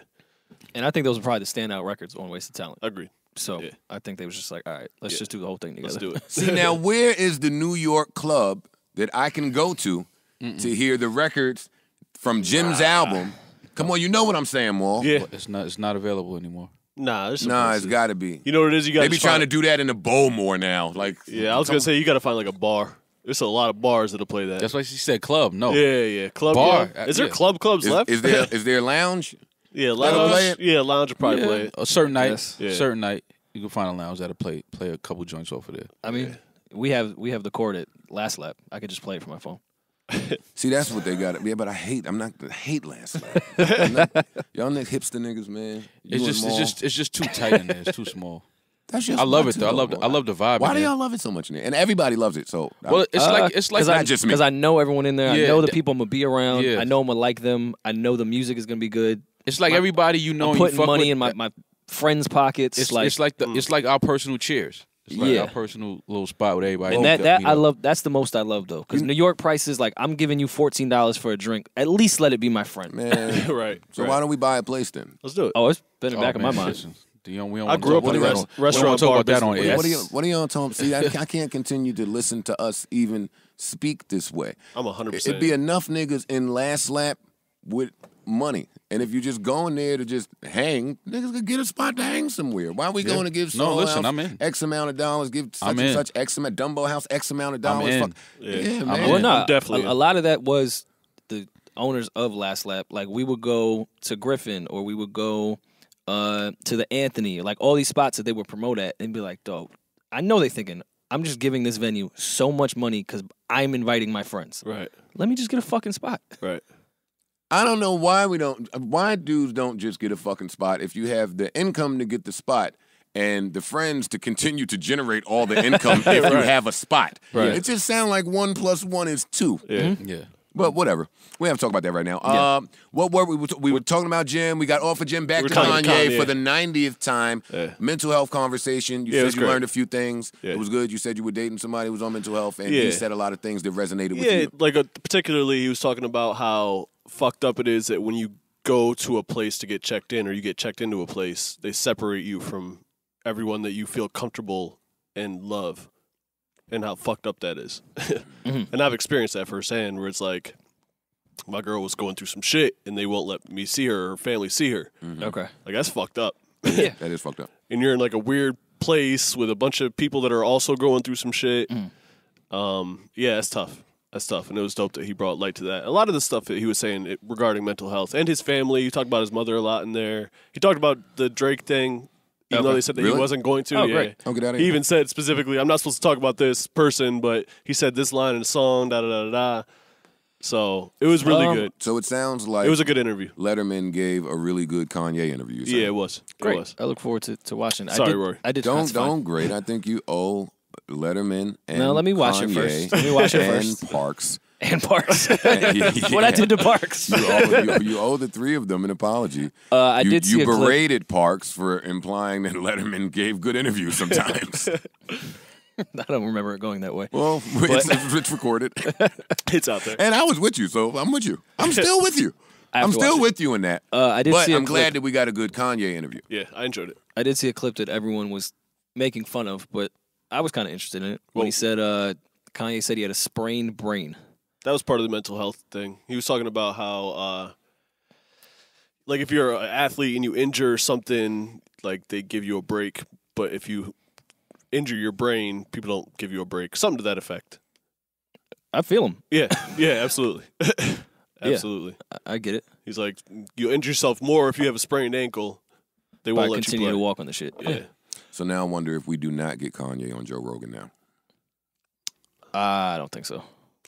And I think those were probably the standout records on Wasted Talent.
agreed.
So
Yeah.
I think they was just like, all right, let's
Yeah.
just do the whole thing together.
Let's do it.
See now, (laughs) where is the New York club that I can go to to hear the records from Jim's ah. album? Come on, you know what I'm saying, Mal.
Yeah.
It's not. It's not available anymore.
Nah, there's some
Nah, it's
places.
got to be.
You know what it is? You got
They be trying to do that in the Bowmore now. Like,
Yeah, I was gonna say you got to find like a bar There's a lot of bars that'll play that.
That's why she said club. No.
yeah, yeah. Club
Bar,
yeah. Is there
yeah.
club clubs
Is,
left?
is there (laughs) is there a lounge?
yeah, lounge. Yeah, lounge will probably
Yeah,
play it.
A certain night,
Yes.
Yeah.
certain night, you can find a lounge that'll play play a couple joints off of there.
I mean, we have we have the chord at last lap. I could just play it from my phone. (laughs)
See, that's what they got. Yeah, but I hate. I'm not. I hate last lap. Not- y'all niggas hipster niggas, man. You
It's
and
just it's just it's just too tight in there. It's too small. (laughs)
That's just
I love it though. I love the, I love the vibe.
Why do y'all love it so much in there? And everybody loves it. So
Well, it's uh, like it's like
not just me.
because I know everyone in there.
Yeah,
I know the people I'm gonna be around.
Yeah.
I know I'm gonna like them. I know the music is gonna be good.
it's like everybody you know.
I'm
and you
putting
fuck
money
with,
in my, my friends' pockets.
It's
like,
it's like the mm. it's like our personal cheers. It's like
Yeah.
our personal little spot with everybody.
and
meet
that
up,
that I
up.
love. That's the most I love though, because New York prices like I'm giving you fourteen dollars for a drink. At least let it be my friend.
man. (laughs)
right.
So
right.
why don't we buy a place then?
Let's do it.
Oh, it's been in the
Oh,
back of my mind.
listen, you know, we don't
I
wanna
grew up in
about
a
that
res-
on- we don't
restaurant
talk about that on
business.
air.
What are you? What are y'all talking? See, I, I can't continue to listen to us even speak this way.
I'm 100.
It'd be enough niggas in last lap with money, and if you just going there to just hang, niggas could get a spot to hang somewhere. Why are we going to give
No,
Soul
listen,
House
I'm in.
X amount of dollars? Give such
I'm
and
in.
such X amount. Dumbo House X amount of dollars.
in.
Fuck.
Yeah.
Yeah,
I'm
man.
Well, no,
I'm definitely
a, a lot of that was the owners of Last Lap. Like we would go to Griffin or we would go uh, to the Anthony, like all these spots that they would promote at, and be like, "Dope." I know they thinking I'm just giving this venue so much money because I'm inviting my friends.
Right.
Let me just get a fucking spot.
Right.
I don't know why we don't. Why dudes don't just get a fucking spot if you have the income to get the spot and the friends to continue to generate all the income (laughs) if you have a spot.
Right.
It just sounds like one plus one is two.
Yeah. Mm-hmm.
Yeah.
But whatever. We have to talk about that right now. Um, what were we? We were talking about Jim. We got off of Jim back
We're
to Kanye, for the 90th time.
Yeah.
Mental health conversation. You
Yeah,
said you
great.
learned a few things.
Yeah.
It was good. You said you were dating somebody who was on mental health, and
Yeah.
he said a lot of things that resonated with
Yeah,
you.
like uh, particularly, he was talking about how fucked up it is that when you go to a place to get checked in, or you get checked into a place, they separate you from everyone that you feel comfortable and love, and how fucked up that is. (laughs) Mm-hmm. And I've experienced that firsthand, where it's like my girl was going through some shit, and they won't let me see her, or her family see her. Mm-hmm.
Okay.
Like that's fucked up.
yeah. (laughs)
That is fucked up.
and you're in like a weird place with a bunch of people that are also going through some shit. Mm-hmm. Um, yeah, it's tough. That's tough, and it was dope that he brought light to that. A lot of the stuff that he was saying regarding mental health and his family. He talked about his mother a lot in there. He talked about the Drake thing, even though
Okay.
they said that
Really?
he wasn't going to.
Oh,
yeah.
great.
Don't get out of
He even said specifically, "I'm not supposed to talk about this person," but he said this line in the song. Da da da da. da. So it was really
Um,
good.
So it sounds like
It was a good interview.
Letterman gave a really good Kanye interview.
Yeah, it was. It
Great.
was.
I look forward to, to watching.
Sorry,
I did,
Rory.
I did.
Don't don't great. I think you owe Letterman and
No, let me watch it
Kanye
first. Let me watch it
and
first.
Parks. (laughs)
And Parks. (laughs)
Yeah. (laughs)
what I did to Parks.
You owe, you, you owe the three of them an apology.
Uh, I
you,
did see
you
a clip.
berated Parks for implying that Letterman gave good interviews sometimes.
I don't remember it going that way.
well, it's, it's, it's recorded,
It's out there.
and I was with you, so I'm with you. I'm still with you.
I have
I'm still
watch it.
with you in that.
Uh, I did
but
see a
I'm glad that we got a good Kanye interview.
Yeah, I enjoyed it.
I did see a clip that everyone was making fun of, but I was kind of interested in it when
Well-
he said uh, Kanye said he had a sprained brain.
That was part of the mental health thing. He was talking about how, uh, like, if you're an athlete and you injure something, like they give you a break, but if you injure your brain, people don't give you a break. Something to that effect.
I feel him.
Yeah, (laughs) yeah, absolutely, (laughs) absolutely.
I, I get it.
He's like, you injure yourself more if you have a sprained ankle. They won't let you play.
to walk on the shit.
Yeah,
So now I wonder if we do not get Kanye on Joe Rogan now.
I don't think so.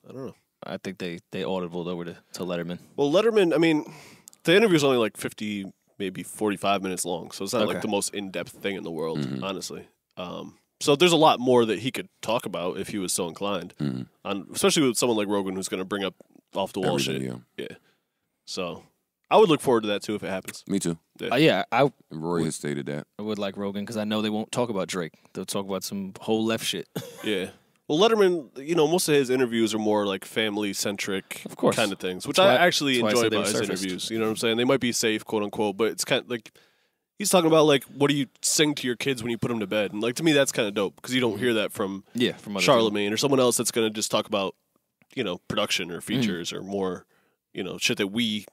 I don't know.
I think they they audibled over to, to Letterman.
Well, Letterman, I mean, the interview's only like 50, maybe 45 minutes long. So it's not
Okay.
like the most in depth thing in the world,
Mhm.
honestly. Um, so there's a lot more that he could talk about if he was so inclined,
Mhm.
on, especially with someone like Rogan who's going to bring up off the wall shit.
yeah.
Yeah. So I would look forward to that too if it happens.
Me too.
Yeah.
Uh, yeah, I,
And Rory has stated that.
I would like Rogan because I know they won't talk about Drake. They'll talk about some whole left shit.
Yeah. (laughs) Well, Letterman, you know, most of his interviews are more like family centric,
Of course.
kind of things, which
That's
I actually
I
enjoy about his
surfaced.
interviews. You know what I'm saying? They might be safe, quote unquote, but it's kind of like he's talking about like what do you sing to your kids when you put them to bed, and like to me that's kind of dope because you don't hear that from
yeah, from
Charlamagne or someone else that's going to just talk about you know production or mm. features or more you know shit that we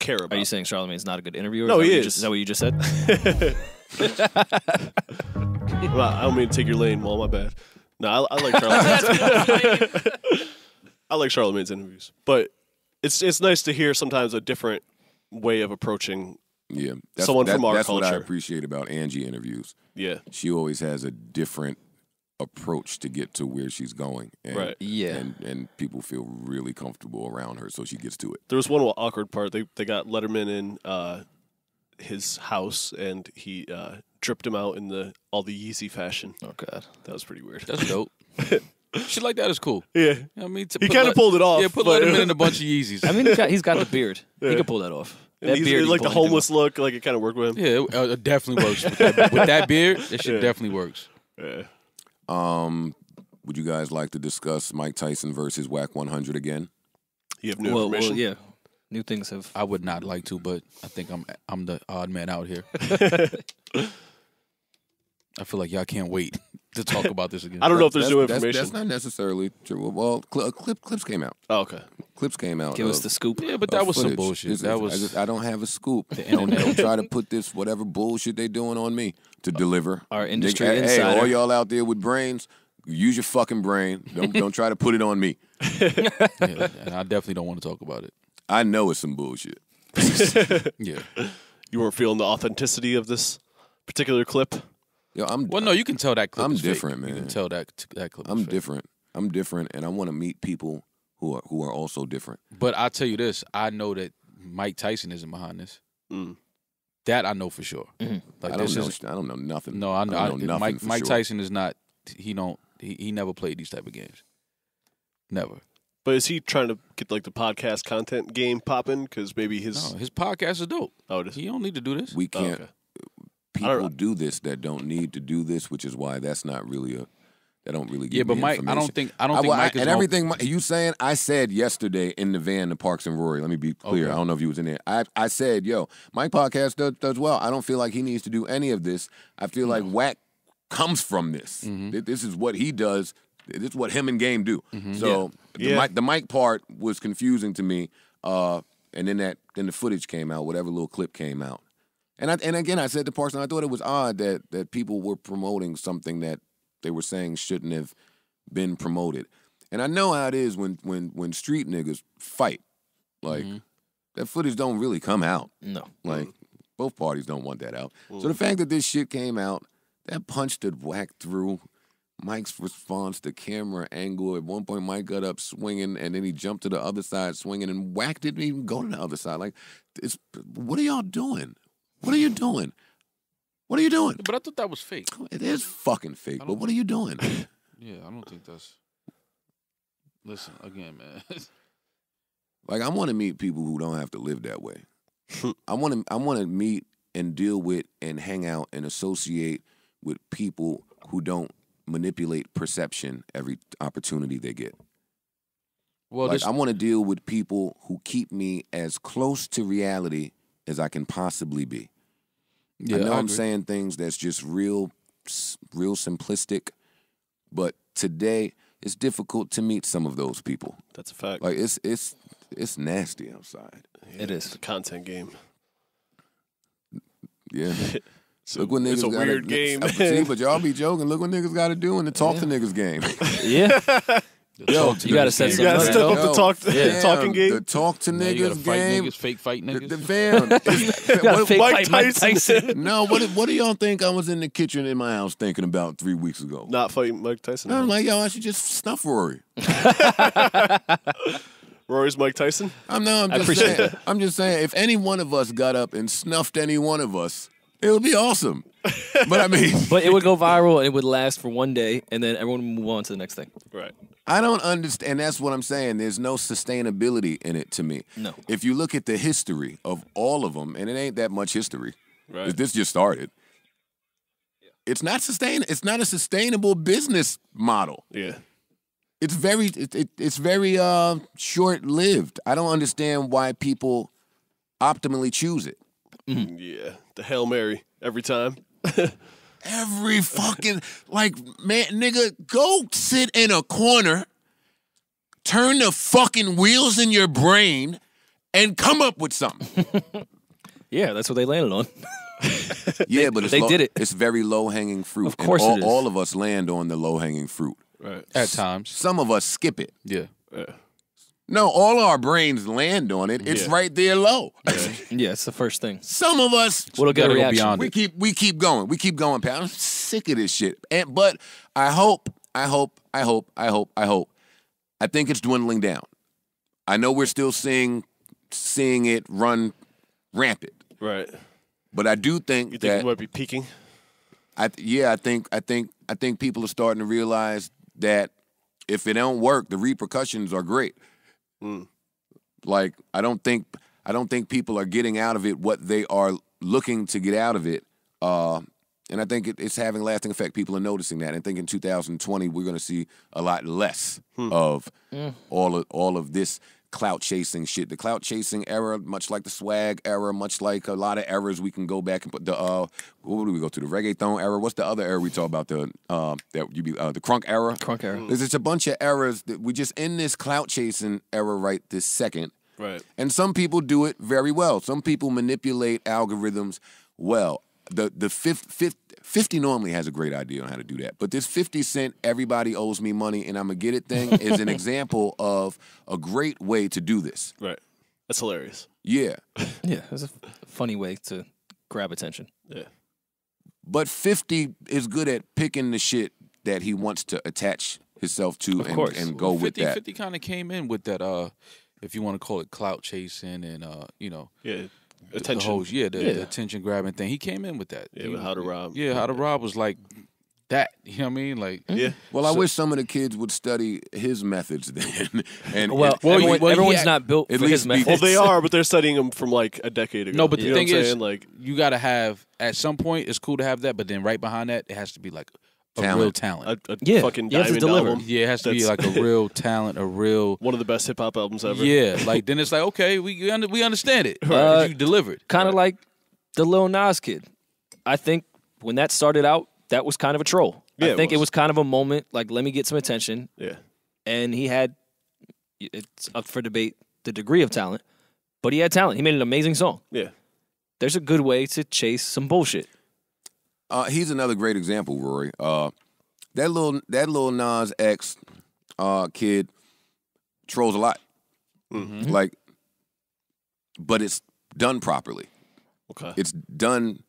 care about.
Are you saying Charlamagne's not a good interviewer?
No,
is
he
what you
is.
Just, is that what you just said? (laughs) (laughs)
Well, I don't mean to take your lane, Well, My bad. No, I, I like Charlamagne's. (laughs) (laughs) I like Charlamagne's interviews, but it's it's nice to hear sometimes a different way of approaching.
Yeah, that's,
Someone
that-
from our
That's what I appreciate about Angie interviews.
Yeah,
She always has a different approach to get to where she's going. And,
Right.
Yeah.
and and people feel really comfortable around her, so she gets to it.
there was one awkward part. They they got Letterman in uh, his house, and he uh, dripped him out in the all the Yeezy fashion.
Oh God.
That was pretty weird.
That's dope. (laughs) Shit like that is cool.
yeah,
I mean, to
He kinda pulled it off,
Yeah, put
but-
Letterman in a (laughs) bunch of Yeezys.
I mean, he's got, he's got the beard.
Yeah.
He could pull that off. That
he's
beard, he
like the homeless look. Like it kind of worked with him.
yeah, it, uh, it definitely works. With that, with that (laughs) beard, that shit
Yeah.
definitely works.
Yeah.
Um, would you guys like to discuss Mike Tyson versus Wack 100 again?
You have new
Well, well, yeah. New things have.
I would not like to, but I think I'm I'm the odd man out here. I feel like y'all can't wait (laughs) to talk about this again.
I don't know if there's
That's-
new
that's-
information.
That's, not necessarily true. Well, cl- uh, clip, clips came out.
oh, okay.
Clips came out.
Give us the scoop.
Yeah, but that was some bullshit.
This is-
that
I,
was
just- I don't have a scoop.
The
Don't,
internet.
don't try to (laughs) put this whatever bullshit they doing on me to deliver.
Our industry
Nigga, hey, all y'all out there with brains, use your fucking brain. Don't don't try to put it on me. (laughs)
yeah, and I definitely don't want to talk about it.
I know it's some bullshit.
Yeah.
You weren't feeling the authenticity of this particular clip.
Yo, I'm
Well, no, you can tell that clip.
I'm
is fake.
different,
You can tell that that clip.
I'm
fake.
different. I'm different, and I want to meet people who are who are also different.
But I tell you this, I know that Mike Tyson isn't behind this.
Mm.
That I know for sure.
Mhm.
Like
I
this
don't know.
is
I don't know nothing.
no, I know.
I
I
don't know nothing
Mike
for
Mike
sure.
Tyson is not. He don't. He, he never played these type of games. Never.
But is he trying to get like the podcast content game popping? Because maybe his
No, his podcast is dope.
oh, it is.
He don't need to do this.
We
Oh,
can't.
okay.
People do this that don't need to do this, which is why that's not really a. That don't really. Give
Yeah, but Mike, I don't think I don't
I-
think
well, I-
Mike is
and everything you saying, I said yesterday in the van to Parks and Rory. Let me be clear.
Okay.
I don't know if you was in there. I I said, yo, Mike podcast does, does well. I don't feel like he needs to do any of this. I feel like Wack comes from this.
Mm-hmm.
This is what he does. This is what him and Game do.
Mm-hmm.
So the
Yeah.
Mike the Mike part was confusing to me. Uh, and then that then the footage came out, whatever little clip came out. And I, and again, I said to Parson, I thought it was odd that that people were promoting something that they were saying shouldn't have been promoted. And I know how it is when when when street niggas fight. Like
Mm-hmm.
that footage don't really come out.
No.
Like both parties don't want that out. So the fact that this shit came out, that punch that whacked through Mike's response, the camera angle. At one point, Mike got up swinging, and then he jumped to the other side swinging, and Wack didn't even go to the other side. Like, it's what are y'all doing? What are you doing? What are you doing?
But I thought that was fake.
It is fucking fake. But what are you doing? (laughs)
Yeah, I don't think that's. Listen again, man. (laughs)
Like I want to meet people who don't have to live that way. Hmm. I want to I want to meet and deal with and hang out and associate with people who don't manipulate perception every opportunity they get.
well,
like
this,
I want to deal with people who keep me as close to reality as I can possibly be.
Yeah,
I know I'm saying things that's just real real simplistic, but today it's difficult to meet some of those people.
That's a fact.
Like it's it's it's nasty outside.
It is.
It's a content game.
Yeah. (laughs)
So
Look what niggas
it's a
gotta-
weird (laughs) game.
See, but y'all be (laughs) joking. Look what niggas got to do in the talk to niggas game.
Yeah.
Yo,
You gotta set
you
something
gotta step up the talk,
fam,
talking game.
The talk to
Now you gotta
niggas
fight
game.
niggas, fake fight niggas.
the fam. (laughs) it's- what-
fake
Mike
fight Mike
Tyson.
Tyson.
no, what, what do y'all think I was in the kitchen in my house thinking about three weeks ago?
Not fighting Mike Tyson.
I'm like, yo, I should just snuff Rory. (laughs)
Rory's Mike Tyson.
I'm no, I'm
I
just
appreciate
saying. I'm just saying, if any one of us got up and snuffed any one of us, it would be awesome. But I mean, (laughs)
But it would go viral and it would last for one day and then everyone would move on to the next thing.
Right.
I don't understand. That's what I'm saying. There's no sustainability in it to me.
No.
If you look at the history of all of them, and it ain't that much history.
Right.
This just started. It's not sustain. It's not a sustainable business model.
Yeah.
It's very. It, it, it's very uh, short lived. I don't understand why people optimally choose it.
Yeah. The Hail Mary every time. (laughs)
Every fucking like man, nigga, go sit in a corner, turn the fucking wheels in your brain, and come up with something. (laughs)
Yeah, that's what they landed on. (laughs)
Yeah, but it's
they
low-
did it.
It's very low hanging fruit.
Of course
and all,
it is.
all of us land on the low hanging fruit.
Right.
at times.
Some of us skip it.
Yeah.
No, all our brains land on it. It's
Yeah.
right there low.
Yeah, (laughs) it's the first thing.
Some of us
What'll get a reaction?
beyond
we keep we keep going. We keep going, pal. I'm sick of this shit. And but I hope, I hope, I hope, I hope, I hope. I think it's dwindling down. I know we're still seeing seeing it run rampant,
Right.
but I do think
You think
that
it might be peaking?
I yeah, I think I think I think people are starting to realize that if it don't work, the repercussions are great.
Mm.
Like I don't think I don't think people are getting out of it what they are looking to get out of it. Uh, and I think it, it's having lasting effect. People are noticing that. I think in 2020 we're going to see a lot less of all of all of this clout chasing shit. The clout chasing era, much like the swag era, much like a lot of eras we can go back and put the uh, what do we go to the reggaeton era? What's the other era we talk about? The uh, that you be uh, the crunk era.
Crunk era.
There's just a bunch of eras that we just in this clout chasing era right this second.
Right.
And some people do it very well. Some people manipulate algorithms well. The the fifth, fifth, 50 normally has a great idea on how to do that. But this 50 cent everybody owes me money and I'm gonna get it thing is an (laughs) example of a great way to do this.
Right. That's hilarious.
Yeah. (laughs)
Yeah, it's a f- funny way to grab attention.
Yeah.
But 50 is good at picking the shit that he wants to attach himself to
Of
and,
course.
and go with
50,
that.
50 kind of came in with that, uh, if you want to call it clout chasing and, uh, you know,
Yeah.
The-
Attention.
The whole, yeah, the,
Yeah.
the attention grabbing thing. He came in with that.
Yeah,
He
with How to Rob.
Yeah, how to rob was like that. You know what I mean? Like, mm-hmm.
Yeah.
Well, I
So-
wish some of the kids would study his methods then. (laughs) and
Well,
and-
Well,
everyone,
well,
everyone's
had-
not built
at
for his
least be-
methods.
Well, they are, (laughs) but they're studying them from like a decade ago.
No, but the
You know
thing
what I'm
is,
saying? like,
you got to have at some point. It's cool to have that, but then right behind that, it has to be like a
Talent.
real talent.
a, a
Yeah,
fucking
you have to
diamond
deliver.
album.
yeah, it has to be
That's-
like a (laughs) real talent, a real.
One of the best hip hop albums ever.
Yeah, (laughs) like then it's like okay, we we under- we understand it. 'cause
Uh,
you delivered.
kind of like the Lil Nas kid. I think when that started out, that was kind of a troll.
Yeah,
I
it
think it
was.
was kind of a moment like, let me get some attention.
Yeah.
And he had, it's up for debate the degree of talent, but he had talent. He made an amazing song.
Yeah.
There's a good way to chase some bullshit.
Uh, he's another great example, Rory. Uh, that little that Lil Nas X uh, kid trolls a lot,
Mm-hmm.
like, but it's done properly.
Okay.
It's done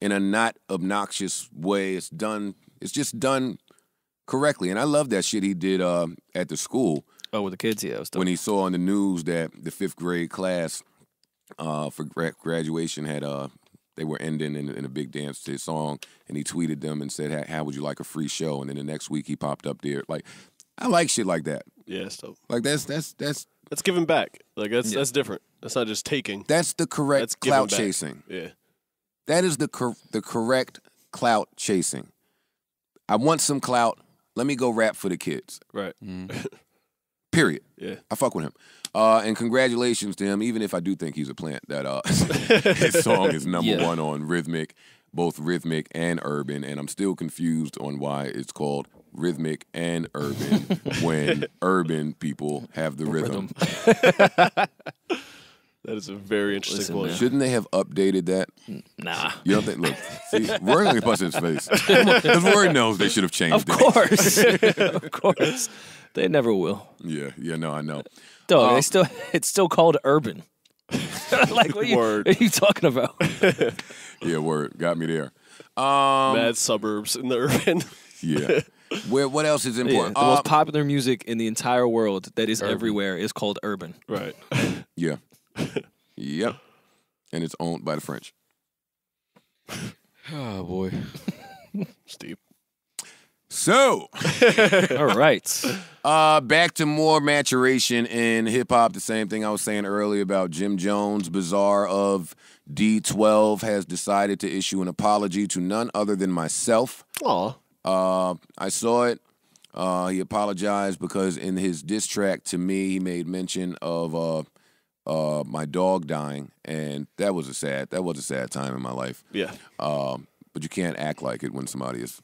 in a not obnoxious way. It's done. It's just done correctly, and I love that shit he did uh, at the school
Oh, with the kids, yeah, was
when he saw on the news that the fifth grade class uh, for gra- graduation had uh, they were ending in, in a big dance to his song, and he tweeted them and said, "How- "How would you like a free show?" And then the next week he popped up there. Like, I like shit like that.
Yeah, it's dope.
Like that's that's that's
That's giving back. Like that's
Yeah.
that's different. That's not just taking.
that's the correct
That's
clout
back.
chasing.
Yeah.
That is the cor- the correct clout chasing. I want some clout. Let me go rap for the kids.
Right. Mm. (laughs)
Period.
Yeah.
I fuck with him. Uh, and congratulations to him, even if I do think he's a plant. That uh, (laughs) his song is number
Yeah.
one on rhythmic, both rhythmic and urban. And I'm still confused on why it's called rhythmic and urban (laughs) when urban people have the rhythm. (laughs)
That is a very interesting
Listen,
point.
man.
Shouldn't they have updated that?
nah.
You don't think? Look, see, Rory only puts in his face because Rory knows they should have changed
Of
it.
course. of course. They never will.
Yeah, yeah, no, I know.
Dog,
Um,
they still (laughs) it's still called urban. (laughs) like what, you,
Word.
what are you talking about? (laughs)
Yeah, word got me there. Um,
Mad suburbs in the urban.
yeah. Where? What else is
Yeah,
important?
the
Uh,
most popular music in the entire world that is everywhere is called urban.
right.
Yeah. yep. And it's owned by the French.
Oh boy.
Steep.
So, (laughs)
All right.
uh, back to more maturation in hip hop. The same thing I was saying earlier about Jim Jones, Bizarre of D12, has decided to issue an apology to none other than myself.
Aw.
Uh, I saw it. Uh, he apologized because in his diss track to me, he made mention of uh, uh, my dog dying, and that was a sad. That was a sad time in my life.
Yeah.
Um, but you can't act like it when somebody is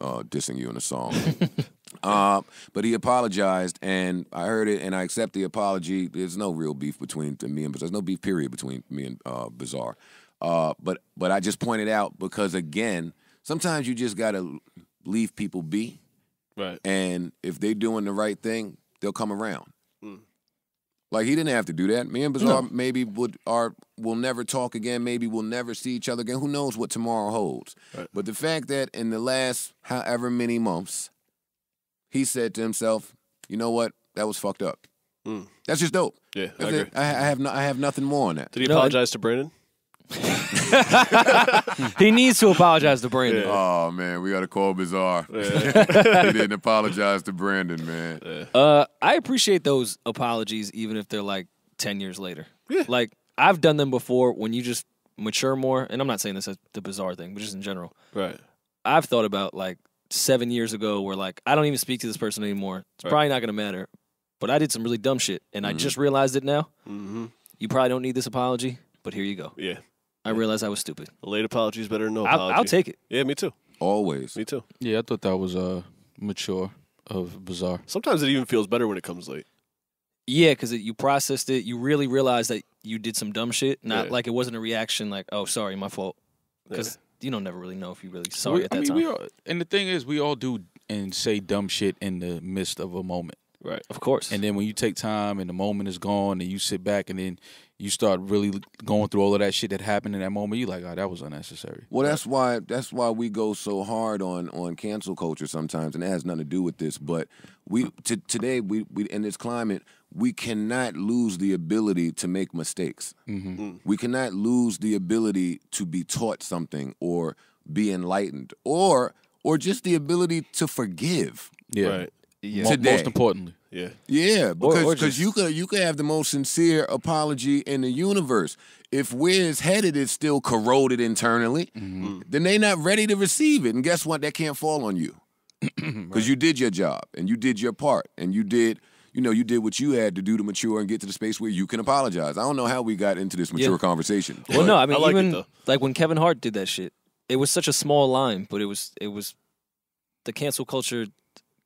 uh, dissing you in a song. (laughs) uh, but he apologized, and I heard it, and I accept the apology. There's no real beef between me and There's no beef period between me and uh, Bizarre. Uh, but but I just pointed out because again, sometimes you just gotta leave people be
Right.
and if they're doing the right thing, they'll come around. Like he didn't have to do that. Me and Bizarre maybe would are will never talk again. Maybe we'll never see each other again. Who knows what tomorrow holds?
Right.
But the fact that in the last however many months, he said to himself, "You know what? That was fucked up."
Mm.
That's just dope.
Yeah, I agree.
I, I have no, I have nothing more on that.
Did he
No, it-
apologize to Brandon? (laughs)
he needs to apologize to Brandon.
Oh man, we got to call Bizarre.
Yeah. (laughs)
he didn't apologize to Brandon, man.
Uh, I appreciate those apologies, even if they're like ten years later.
Yeah.
Like I've done them before when you just mature more, and I'm not saying this as the Bizarre thing, but just in general.
right.
I've thought about like seven years ago where like I don't even speak to this person anymore. It's
Right.
probably not gonna matter. But I did some really dumb shit, and I
Mhm.
just realized it now.
Mm-hmm.
You probably don't need this apology, but here you go.
Yeah.
I realized I was stupid.
A late apology is better than no
I'll,
apology.
I'll take it.
Yeah, me too.
Always.
Me too.
Yeah, I thought that was uh mature of Bizarre.
Sometimes it even feels better when it comes late.
Yeah, because you processed it. You really realized that you did some dumb shit. Not
Yeah.
like it wasn't a reaction like, "Oh, sorry, my fault." Because you don't never really know if you really sorry
We-
at that
I mean,
time.
we all, and the thing is, we all do and say dumb shit in the midst of a moment.
Right.
of course.
And then when you take time and the moment is gone, and you sit back and then you start really going through all of that shit that happened in that moment, you like, oh, that was unnecessary.
Well, that's why that's why we go so hard on on cancel culture sometimes, and it has nothing to do with this. But we t- today we, we in this climate we cannot lose the ability to make mistakes.
Mm-hmm.
We cannot lose the ability to be taught something or be enlightened or or just the ability to forgive.
Yeah.
Right.
Yeah.
Today.
Most importantly.
Yeah.
Yeah, because because you could you could have the most sincere apology in the universe. If where it's headed is still corroded internally,
Mm-hmm.
then they're not ready to receive it. And guess what? That can't fall on you (clears throat) because you did your job and you did your part and you did you know you did what you had to do to mature and get to the space where you can apologize. I don't know how we got into this mature
Yeah.
conversation.
Well, no, I mean,
I like
even like when Kevin Hart did that shit, it was such a small line, but it was it was the cancel culture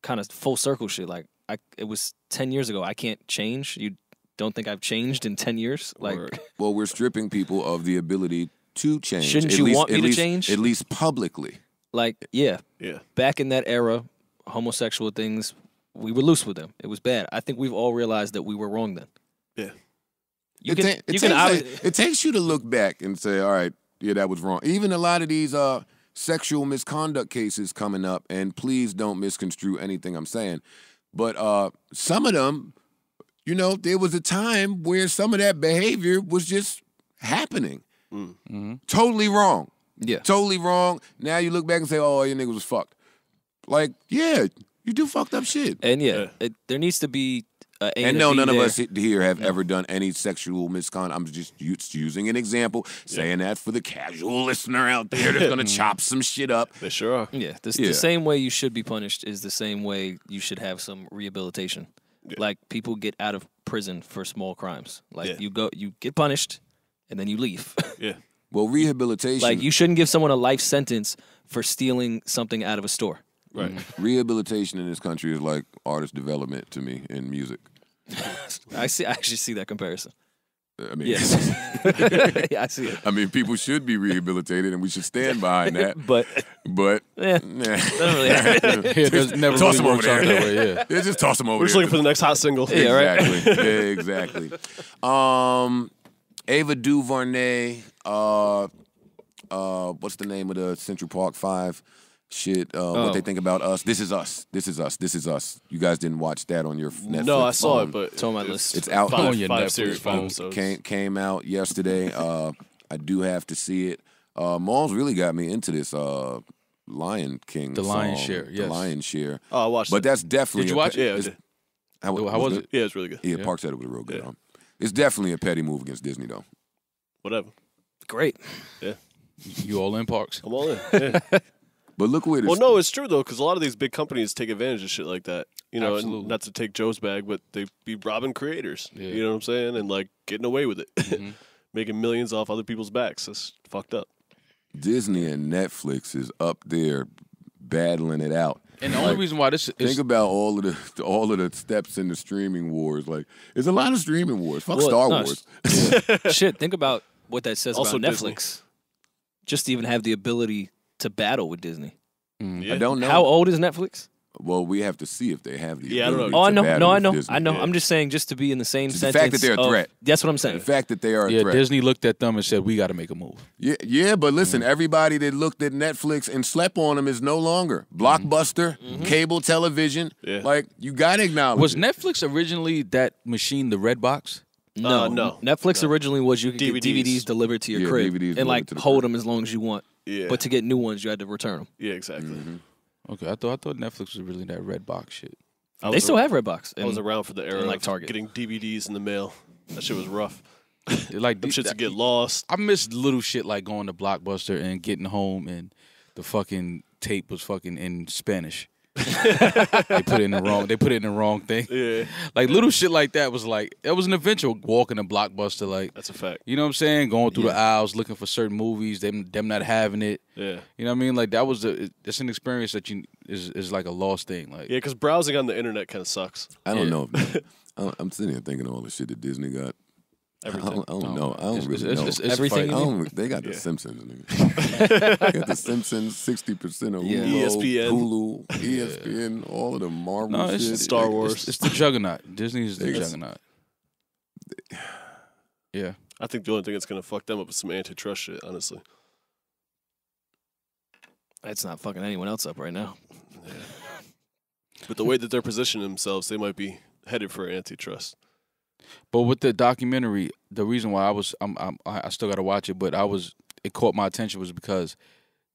kind of full circle shit. Like, I it was ten years ago. I can't change. You don't think I've changed in ten years? Like,
Word. (laughs)
well, we're stripping people of the ability to change.
Shouldn't
at
you
least,
want me
at
to
least-
change?
At least publicly.
like yeah,
Yeah.
back in that era, homosexual things, we were loose with them. It was bad. I think we've all realized that we were wrong then.
Yeah.
You
it,
can,
ta- it
you
takes,
can
like- it takes you to look back and say, all right, yeah, that was wrong. Even a lot of these uh, sexual misconduct cases coming up, and please don't misconstrue anything I'm saying, but uh, some of them, you know, there was a time where some of that behavior was just happening.
Mm-hmm.
Totally wrong.
yeah.
Totally wrong. Now you look back and say, oh, your niggas was fucked. Like, yeah, you do fucked up shit.
And yeah,
Yeah.
It, there needs to be A
And no,
B
none of us here have ever done any sexual misconduct. I'm just u- using an example, saying that for the casual listener out there that's gonna (laughs) chop some shit up.
They sure are.
Yeah, this,
Yeah.
the same way you should be punished is the same way you should have some rehabilitation. Like people get out of prison for small crimes. Like
Yeah.
you go, you get punished, and then you leave. (laughs)
Yeah.
Well, rehabilitation,
like you shouldn't give someone a life sentence for stealing something out of a store.
Right. Mm-hmm.
rehabilitation in this country is like artist development to me in music. (laughs)
I see. I actually see that comparison.
I mean,
Yes, (laughs) (laughs) yeah, I see it.
I mean, people should be rehabilitated, and we should stand behind that.
But
But
eh,
nah.
doesn't really happen.
Yeah, there's never
Toss
really
them over
works
there.
that way. Yeah.
Yeah, just toss them over
We're just looking for the next hot single.
Yeah, right.
Exactly. yeah, exactly. Um, Ava DuVernay. Uh, uh, what's the name of the Central Park Five? Shit. Uh,
Oh.
What they think about us? This is us. This is us. This is us. You guys didn't watch that on your Netflix.
No, I saw
phone.
it, but
It's on my list.
It's out.
Five,
On your
five
Netflix
series,
phone.
episodes.
came came out yesterday. (laughs) Uh, I do have to see it. Uh, Mal's really got me into this. Uh, Lion King.
The Lion
song,
Share,
The
yes.
Lion Share.
Oh, I watched
But
it.
that's definitely.
Did you watch
pe-
it?
Yeah, I
it's- How,
How was
it?
it?
Yeah, it's really good.
Yeah,
Yeah.
Park said it was real good.
Yeah.
huh? It's definitely a petty move against Disney, though.
Whatever.
Great. Yeah.
You all in parks?
I'm all in. (laughs) Yeah.
But look where this.
well, no, it's true though, because a lot of these big companies take advantage of shit like that. You know, and
Absolutely.
not to take Joe's bag, but they be robbing creators.
Yeah.
You know what I'm saying? And like getting away with it,
Mhm. (laughs)
making millions off other people's backs. That's fucked up.
Disney and Netflix is up there battling it out.
And the only
Like,
reason why this is
Think about all of the all of the steps in the streaming wars. Like, there's a lot of streaming wars. Fuck
Well,
Star
no,
Wars. (laughs)
Shit, think about what that says
Also
about
Disney.
Netflix. Just to even have the ability to battle with Disney.
Mm.
Yeah.
I don't know.
How old is Netflix?
Well, we have to see if they have the.
Yeah, I don't know.
ability
Oh, I
to
know.
battle
No, I know.
Disney.
I know.
Yeah.
I'm just saying, just to be in the same
The
sentence.
fact that they're a
of-
threat.
That's what I'm saying.
The fact that they are a
Yeah. Disney looked at them and said, "We got to make a move."
Yeah, yeah, but
Mm-hmm.
listen, everybody that looked at Netflix and slept on them is no longer blockbuster,
Mm-hmm.
cable television.
Yeah.
Like you got to acknowledge.
Was
it.
Netflix originally that machine, the red box?
No,
Uh, no.
Netflix originally was you could get
DVDs.
DVDs delivered to your
Yeah,
crib
DVDs
and like
the
hold
crib.
them as long as you want.
Yeah.
But to get new ones, you had to return them.
yeah, exactly.
Mm-hmm.
Okay, I thought I thought Netflix was really that red box shit.
I
They
was
still
a-
have Redbox.
I was
and-
around for the era
like,
of
Target.
getting DVDs in the mail. That shit was rough.
Like (laughs)
Them
these-
shits would get lost.
I missed little shit like going to Blockbuster and getting home and the fucking tape was fucking in Spanish. They put it in the wrong. They put it in the wrong thing.
Yeah,
Like little shit like that was like it was an adventure walking to Blockbuster. Like
that's a fact.
you know what I'm saying, going through the aisles looking for certain movies. Them them not having it.
Yeah,
You know what I mean? Like that was a it's an experience that you is is like a lost thing. Like
yeah, because browsing on the internet kind of sucks.
I don't
Yeah.
know. man. (laughs) I- I'm sitting here thinking all the shit that Disney got. I don't, I don't know. I don't
It's-
really
it's-
know.
it's- it's
Everything.
I don't, they got the
Yeah.
Simpsons. nigga. (laughs) they got the Simpsons, sixty percent of
Yeah.
Hulu,
ESPN.
Hulu, ESPN, all of the Marvel
No, it's,
shit.
it's
Star Wars.
It's, the juggernaut. Disney is the
They-
juggernaut. (sighs) Yeah.
I think the only thing that's gonna fuck them up is some antitrust shit. Honestly,
It's not fucking anyone else up right now.
but the way that they're positioning themselves, they might be headed for antitrust.
But with the documentary, the reason why I was I'm, I'm I still got to watch it, but I was it caught my attention was because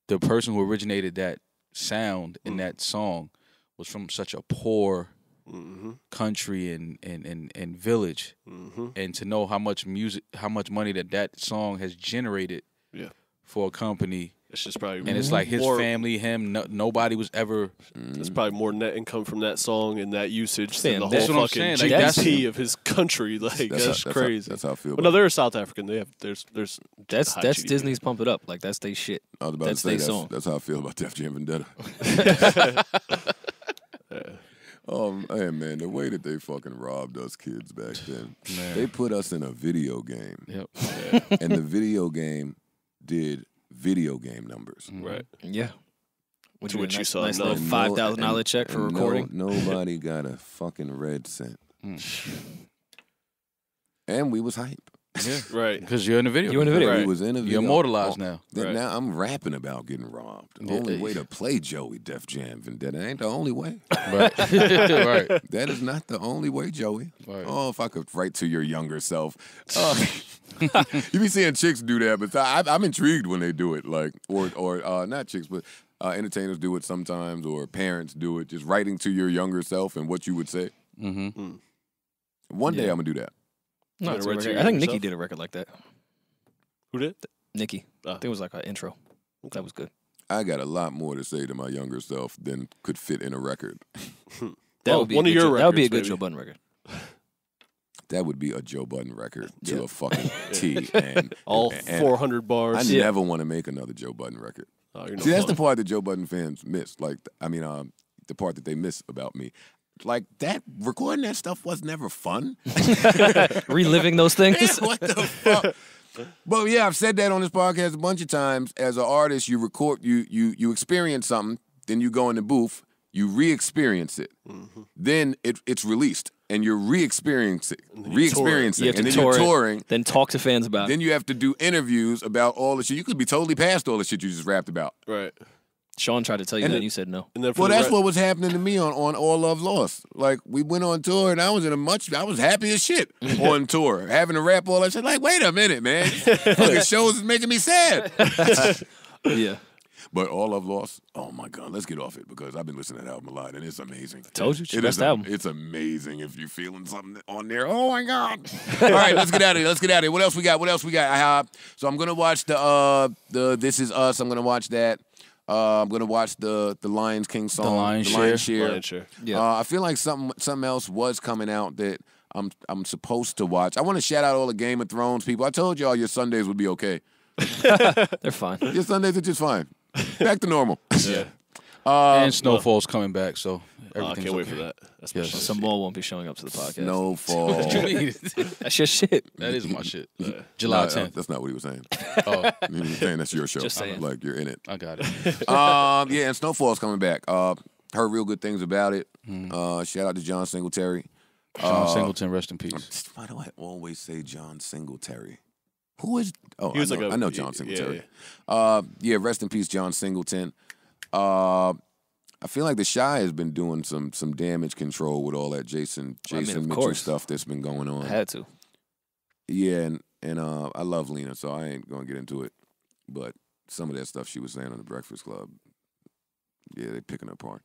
the person who originated that sound in that song was from such a poor
Mm-hmm.
country and and and, and village,
Mm-hmm.
and to know how much music, how much money that that song has generated
Yeah.
for a company,
It's just probably
and it's like his
more,
family, him, no, nobody was ever.
It's probably more net income from that song and that usage than the whole fucking
saying, like,
GDP of his country. (laughs) Like that's,
how, that's
crazy.
How, that's how I feel.
but no,
about
they're South African. They have there's there's
That's
high
that's
GDP.
Disney's Pump It Up. Like that's they shit.
I was about
that's
to say that's,
song.
that's how I feel about Def Jam Vendetta. (laughs) (laughs) Um, oh man, man, the way that they fucking robbed us kids back then. They put us in a video game,
Yep.
and the video game did video game numbers. Mm-hmm.
right.
Yeah. Would
To
you
which you
nice,
saw
nice
none.
little
And
five
no-
thousand dollar check for
and no-
recording. (laughs)
nobody got a fucking red cent. Hmm. And we was hype.
Yeah, (laughs)
Right.
because you're in the video.
You're in the video.
We
Right.
was in a video.
You're immortalized
Oh,
now.
Then
Right.
Now I'm rapping about getting robbed. The
Yeah,
only way to play Joey Def Jam Vendetta ain't the only way. (laughs)
Right. (laughs) right.
That is not the only way, Joey.
Right.
Oh, if I could write to your younger self. Uh, you be seeing chicks do that, but I, I'm intrigued when they do it. Like, or or uh, not chicks, but uh, entertainers do it sometimes, or parents do it. Just writing to your younger self and what you would say.
Mm-hmm.
One day I'm gonna do that.
No, it's a
write to
record.
your
I think
younger
Nicki did a record like that.
Who did?
Nicki.
Ah.
I think it was like an intro. That was good.
I got a lot more to say to my younger self than could fit in a record. (laughs)
That
Well,
would be
one
a
of
good
your
Joe- That would be a good
maybe.
Joe Budden record. (laughs)
That would be a Joe Budden record to
Yeah.
a fucking (laughs) T. And
All
and-
400
I
bars.
never want to make another Joe Budden record.
Oh, no
See, that's the part that Joe Budden fans miss. Like, I mean, um, the part that they miss about me. Like that recording that stuff was never fun. (laughs) (laughs)
Reliving those things.
what the fuck? But yeah, I've said that on this podcast a bunch of times. As an artist, you record, you you you experience something, then you go in the booth, you re-experience it,
Mm-hmm.
then it, it's released, and you're re-experiencing,
you tour it.
re-experiencing,
You have to
and then
tour
you're
it,
touring.
then talk to fans about it.
Then you have to do interviews about all the shit. You could be totally past all the shit you just rapped about.
Right.
Sean tried to tell you
And
that,
it-
and you said no.
And then
Well, that's
re-
what was happening to me on, on All Love Lost. Like we went on tour and I was in a much I was happy as shit (laughs) on tour, having to rap all that shit. Like, wait a minute, man, fucking (laughs) shows is making me sad. (laughs)
yeah.
But All Love Lost, oh my god, let's get off it because I've been listening to that album a lot and it's amazing.
Told you, it's your best
am-
album.
It's amazing if you're feeling something on there. Oh my god! All right, let's get out of here. Let's get out of here. What else we got? What else we got? Uh, so I'm gonna watch the uh the This Is Us. I'm gonna watch that. Uh, I'm gonna watch the the Lions King song.
Lion's
Lion's
Share.
Share.
Lion Share.
Yeah.
Uh, I feel like something something else was coming out that I'm I'm supposed to watch. I want to shout out all the Game of Thrones people. I told y'all your Sundays would be okay. (laughs)
They're fine.
Your Sundays are just fine. Back to normal.
Yeah. (laughs)
and Snowfall's coming back, so
Oh, I can't wait
okay.
for that. That's
Yes.
my shit.
Samoa won't be showing up to the podcast.
Snowfall. (laughs)
What you mean? (laughs)
That's your shit.
that is my shit.
No,
July
uh,
10th.
That's not what he was saying. (laughs)
Oh,
He was saying that's your show.
Just saying.
Like you're in it.
I got it.
um, yeah, and Snowfall's coming back. Uh, heard real good things about it. Uh, shout out to John Singletary.
John
Uh,
Singleton, rest in peace.
Why do I always say John Singletary? Who is? Oh,
He was
I know,
like a-
I know
yeah,
John
yeah, yeah.
Uh, yeah, rest in peace, John Singleton. Uh, I feel like the Chi has been doing some some damage control with all that Jason
I mean,
Jason Mitchell
course.
stuff that's been going on.
I had to.
Yeah, and and uh, I love Lena, so I ain't gonna get into it. But some of that stuff she was saying on the Breakfast Club, yeah, they picking it apart.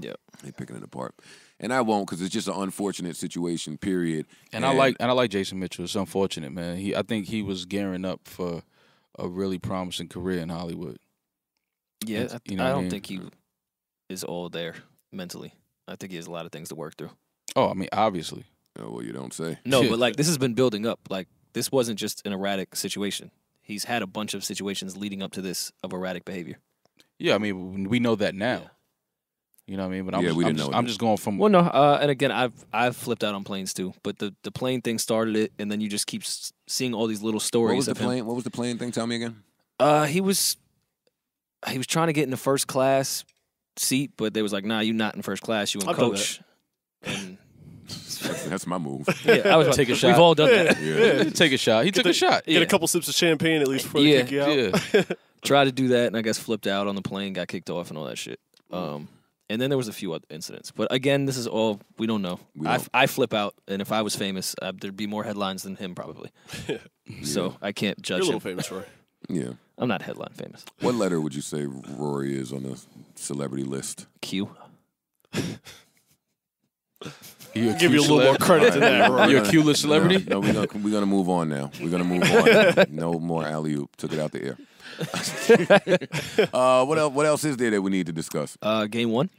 Yeah.
They picking it apart, and I won't because it's just an unfortunate situation. Period.
And I like and I like Jason Mitchell. It's unfortunate, man. He I think he was gearing up for a really promising career in Hollywood.
Yeah,
It's-
I,
you know
I
what I
don't
mean?
think he is all there mentally. I think he has a lot of things to work through.
Oh, I mean, obviously.
Oh, well, you don't say.
No, but (laughs) like this has been building up. Like this wasn't just an erratic situation. He's had a bunch of situations leading up to this of erratic behavior.
Yeah, I mean, we know that now. You know what I mean? But I'm,
Yeah,
just,
we
I'm,
didn't
just,
know
I'm just going from
Well, no, uh, and again, I've I've flipped out on planes too. But the the plane thing started it, and then you just keep s- seeing all these little stories.
What
stories
was the
of him.
plane? What was the plane thing? Tell me again.
Uh, he was he was trying to get in the first class seat, but they was like, "Nah, you not in first class. You in
I've done
coach." And
That's, (laughs) that's my move. (laughs)
yeah, I was
Take a (laughs) shot.
We've all done that.
Yeah.
take a shot. He took a shot.
Get
Yeah.
a couple sips of champagne at least before
Yeah,
they kick you out.
Yeah.
Tried to do that, and I guess flipped out on the plane, got kicked off, and all that shit. Um, and then there was a few other incidents, but again, this is all we don't know.
We
I,
don't.
I flip out, and if I was famous, uh, there'd be more headlines than him probably. So I can't
You're a
judge
little
him.
famous, Roy.
Yeah.
I'm not headline famous.
What letter would you say Rory is on the celebrity list?
Q. (laughs)
You a
Give you a little more credit than that, Roy.
You're a cute celebrity.
No, no we're gonna we're gonna move on now. We're gonna move on. (laughs) no more alley oop. Took it out the air. (laughs) uh, what else? What else is there that we need to discuss?
Uh, game one.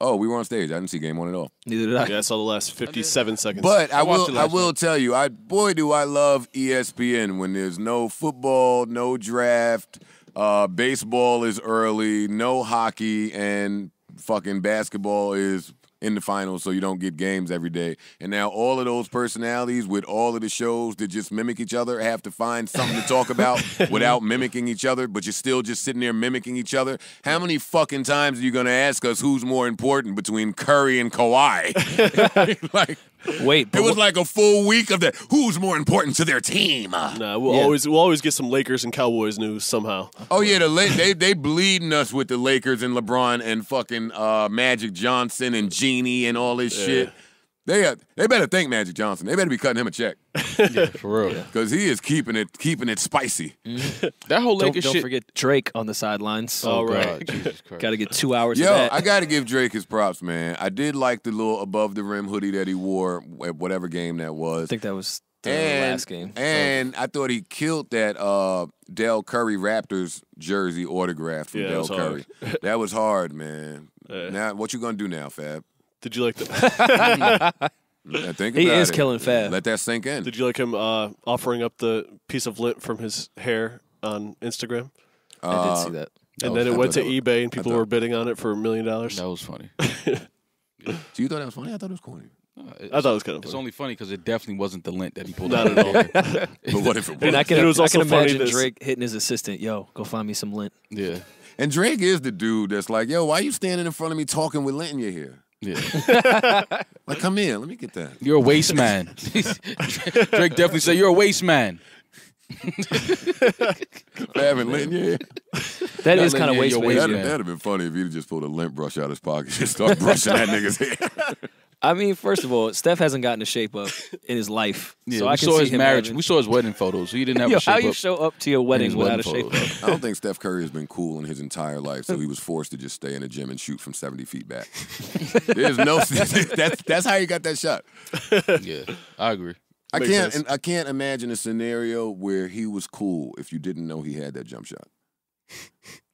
Oh, we were on stage. I didn't see game one at all.
Neither did I.
Yeah, I saw the last 57 seconds.
But I,
watched
will I will
night.
tell you. I boy do I love E ESPN when there's no football, no draft, uh, baseball is early, no hockey, and fucking basketball is in the finals, so you don't get games every day. And now all of those personalities with all of the shows that just mimic each other have to find something to talk about (laughs) without mimicking each other, but you're still just sitting there mimicking each other. How many fucking times are you gonna ask us who's more important between Curry and Kawhi? (laughs) (laughs) like
Wait, but
it was
what-
like a full week of that. Who's more important to their team?
nah, we'll
Yeah.
always we'll always get some Lakers and Cowboys news somehow.
Oh yeah, the La- they they bleeding us with the Lakers and LeBron and fucking uh, Magic Johnson and Jeanie and all this shit. They uh, they better thank Magic Johnson. They better be cutting him a check (laughs)
For real.
because he is keeping it keeping it spicy.
That whole
don't,
Lakers
don't
shit.
forget Drake on the sidelines.
Oh,
Oh,
God. Jesus (laughs) Christ.
Got to get two hours
Yo,
of that.
I got to give Drake his props, man. I did like the little above the rim hoodie that he wore at whatever game that was.
I think that was the
and,
last game.
And I thought he killed that uh, Dell Curry Raptors jersey autograph from
Yeah,
Dell Curry.
hard. (laughs)
that was hard, man.
Yeah.
Now, what you gonna do now, Fab?
Did you like that? (laughs)
Yeah, think
He
about
is
it.
killing Fab.
Let that sink in.
Did you like him uh, offering up the piece of lint from his hair on Instagram?
I did
Uh,
see that.
that
And
was-
then
I
it went to
thought was-
eBay and people
thought-
were bidding on it for a million dollars.
That was funny. (laughs)
Do you thought that was funny? I thought it was corny.
I thought it was kind of
It's
funny.
only funny because it definitely wasn't the lint that he pulled
Not
out.
at all. (laughs)
But what if it was?
And I can,
it was
I
also
can imagine
this-
Drake hitting his assistant, yo, go find me some lint.
Yeah.
And Drake is the dude that's like, yo, why you standing in front of me talking with lint in your hair?
Yeah. (laughs)
Like, come here, let me get that.
You're a waste man. (laughs) Drake definitely said you're a waste man. (laughs)
Having lint in your hair.
That
Not
is kind of waste
your
man.
waste
That'd,
man.
that'd have been funny if he'd just pulled a lint brush out of his pocket and just start brushing that nigga's hair.
I mean, first of all, Steph hasn't gotten to shape up in his life. (laughs)
Yeah,
so
we
I can
saw
see
his marriage.
having-
We saw his wedding photos. He didn't (laughs) have
Yo,
a shape
how you
up
show up to your wedding without
wedding
a shape up?
I don't think Steph Curry has been cool in his entire life, so he was (laughs) forced to just stay in the gym and shoot from 70 feet back. There's no that's that's how he got that shot.
Yeah, I agree.
I
Makes
can't
sense.
I can't imagine a scenario where he was cool if you didn't know he had that jump shot.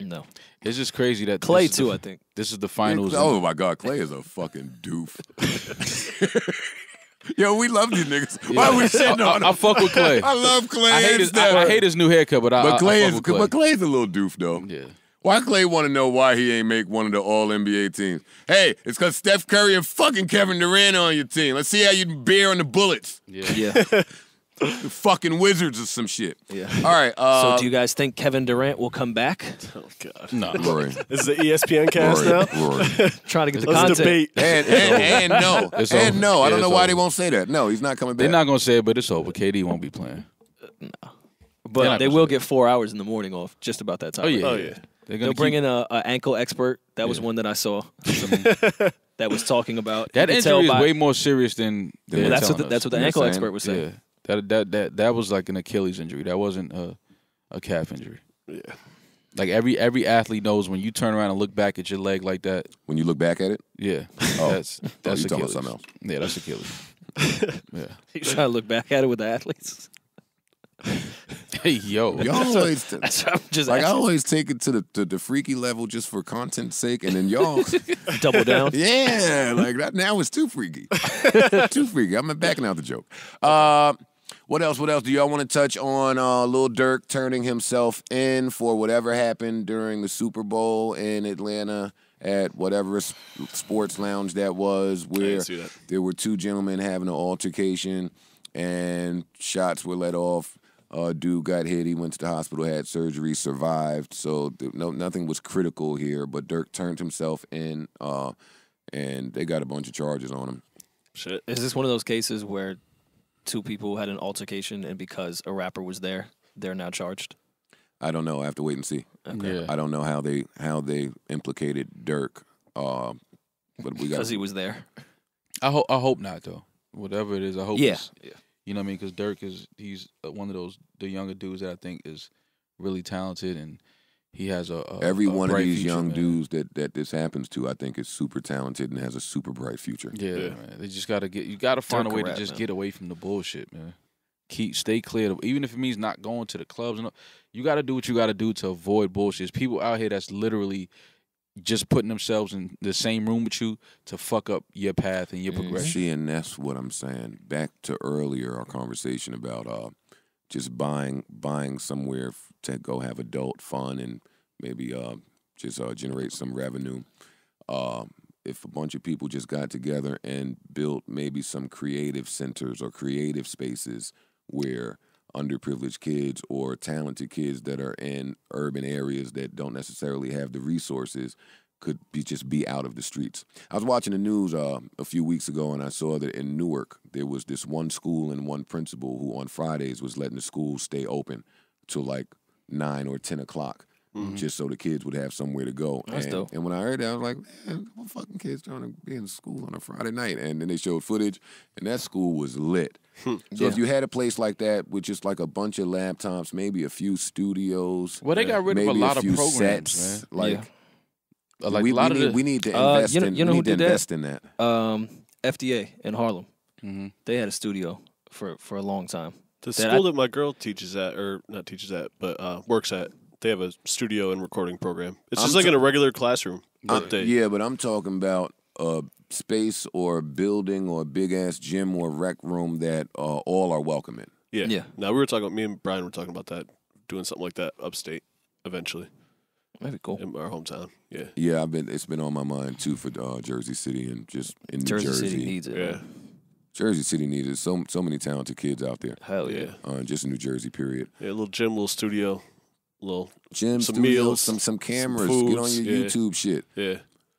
No.
It's just crazy that
Klay,
this is the-
too, I think.
This is the finals.
Oh my God, Klay is a fucking doof. (laughs) Yo, we love these niggas. Why are we shitting
I,
on
I, I
him?
fuck with Klay. (laughs)
I love Klay.
I hate his. I, I hate his new haircut, but I.
But
I-
Klay
I
is
fuck with
but Klay's a little doof though.
Yeah.
Why Klay want to know why he ain't make one of the All NBA teams? Hey, it's because Steph Curry and fucking Kevin Durant on your team. Let's see how you bear on the bullets.
Yeah.
Yeah. (laughs)
The fucking Wizards or some shit.
Yeah.
All right. Uh,
so do you guys think Kevin Durant will come back?
Oh God.
No.
Rory,
is the E ESPN cast
Rory,
now.
Rory. (laughs)
Trying to get the
Let's
content.
debate.
And, and, and no.
It's
and
over.
no. I don't know why
over.
they won't say that. No, he's not coming back.
They're not gonna say it, but it's over. KD won't be playing.
No,
But
they will get four hours in the morning off just about that time.
Oh yeah.
Oh,
yeah.
yeah.
They're
They'll
gonna
bring
keep,
in a, a ankle expert. That was
Yeah.
one that I saw. (laughs) that was talking about
that
you could tell
injury is
by-
way more serious than.
Well,
That's what the, that's what the
They're
ankle
saying-
expert was saying.
Yeah, that that that that was like an Achilles injury. That wasn't a a calf injury.
Yeah.
Like every every athlete knows when you turn around and look back at your leg like that.
when you look back at it,
Yeah, (laughs)
Oh.
that's that's
you talking about
Achilles.
something else.
Yeah, that's Achilles. (laughs) yeah.
You trying to look back at it with the athletes? (laughs)
Hey yo,
y'all always
That's what I'm just
like I always take it to the to the freaky level just for content's sake, and then y'all,
double down.
yeah, like that now it's too freaky, too freaky. I'm backing out the joke. Uh, what else? What else do y'all want to touch on? Uh, Lil Durk turning himself in for whatever happened during the Super Bowl in Atlanta at whatever sports lounge that was, where
that.
there were two gentlemen having an altercation and shots were let off. Uh, dude got hit. He went to the hospital, had surgery, survived. So th- no, nothing was critical here. But Durk turned himself in, uh, and they got a bunch of charges on him.
Shit.
Is this one of those cases where two people had an altercation and because a rapper was there, they're now charged?
I don't know. I have to wait and see.
yeah.
I don't know how they how they implicated Durk. Uh, but we got
Because he was there.
I hope I hope not though. Whatever it is, I hope.
Yeah.
it's- You know what I mean? Because Durk is he's uh, one of those the younger dudes that I think is really talented and he has a, a
every
a
one of these
future,
young
man.
dudes that that this happens to. I think is super talented and has a super bright future.
Yeah,
Yeah.
man. They just gotta get. You gotta find
Durk
a way
a
to just
man.
get away from the bullshit, man. Keep stay clear. Of, even if it means not going to the clubs, and you gotta do what you gotta do to avoid bullshit. There's people out here that's literally just putting themselves in the same room with you to fuck up your path and your progression.
See, and that's what I'm saying. Back to earlier our conversation about uh, just buying buying somewhere f- to go have adult fun and maybe uh, just uh, generate some revenue. Uh, if a bunch of people just got together and built maybe some creative centers or creative spaces where underprivileged kids or talented kids that are in urban areas that don't necessarily have the resources could be just be out of the streets. I was watching the news uh, a few weeks ago, and I saw that in Newark there was this one school and one principal who on Fridays was letting the school stay open till like nine or ten o'clock, just so the kids would have somewhere to go.
That's
and,
dope.
and when I heard that, I was like, man, what fucking kids trying to be in school on a Friday night? And then they showed footage, and that school was lit. So
Yeah.
if you had a place like that with just like a bunch of laptops, maybe a few studios,
Well, they got rid of a
maybe
lot of
few
programs,
sets,
man.
like.
Yeah.
Uh, Like
we,
a lot
we
of
need,
the,
we need to
Uh,
invest
you know-
in
you know
we
who
need to
did that?
invest in that.
Um, FDA in Harlem.
Mhm.
They had a studio for, for a long time.
The
That
school
I-
that my girl teaches at, or not teaches at, but uh, works at, they have a studio and recording program. It's
I'm
just like
t-
in a regular classroom.
Uh,
But they,
yeah, but I'm talking about a space or a building or a big ass gym or rec room that uh, all are welcome in.
yeah,
Yeah.
Now we were talking. Me and Brian were talking about that, doing something like that upstate eventually
That'd be cool.
in our hometown. Yeah,
Yeah, I've been. It's been on my mind too for uh, Jersey City and just in New
Jersey,
Jersey.
City needs it.
yeah,
man.
Jersey City needs it. So so many talented kids out there.
Hell
yeah,
yeah.
yeah.
Uh, just in New Jersey, period.
A little gym, little studio, little
Gym,
Some
studios,
meals,
some some cameras.
some
Get on your
yeah.
YouTube shit.
yeah.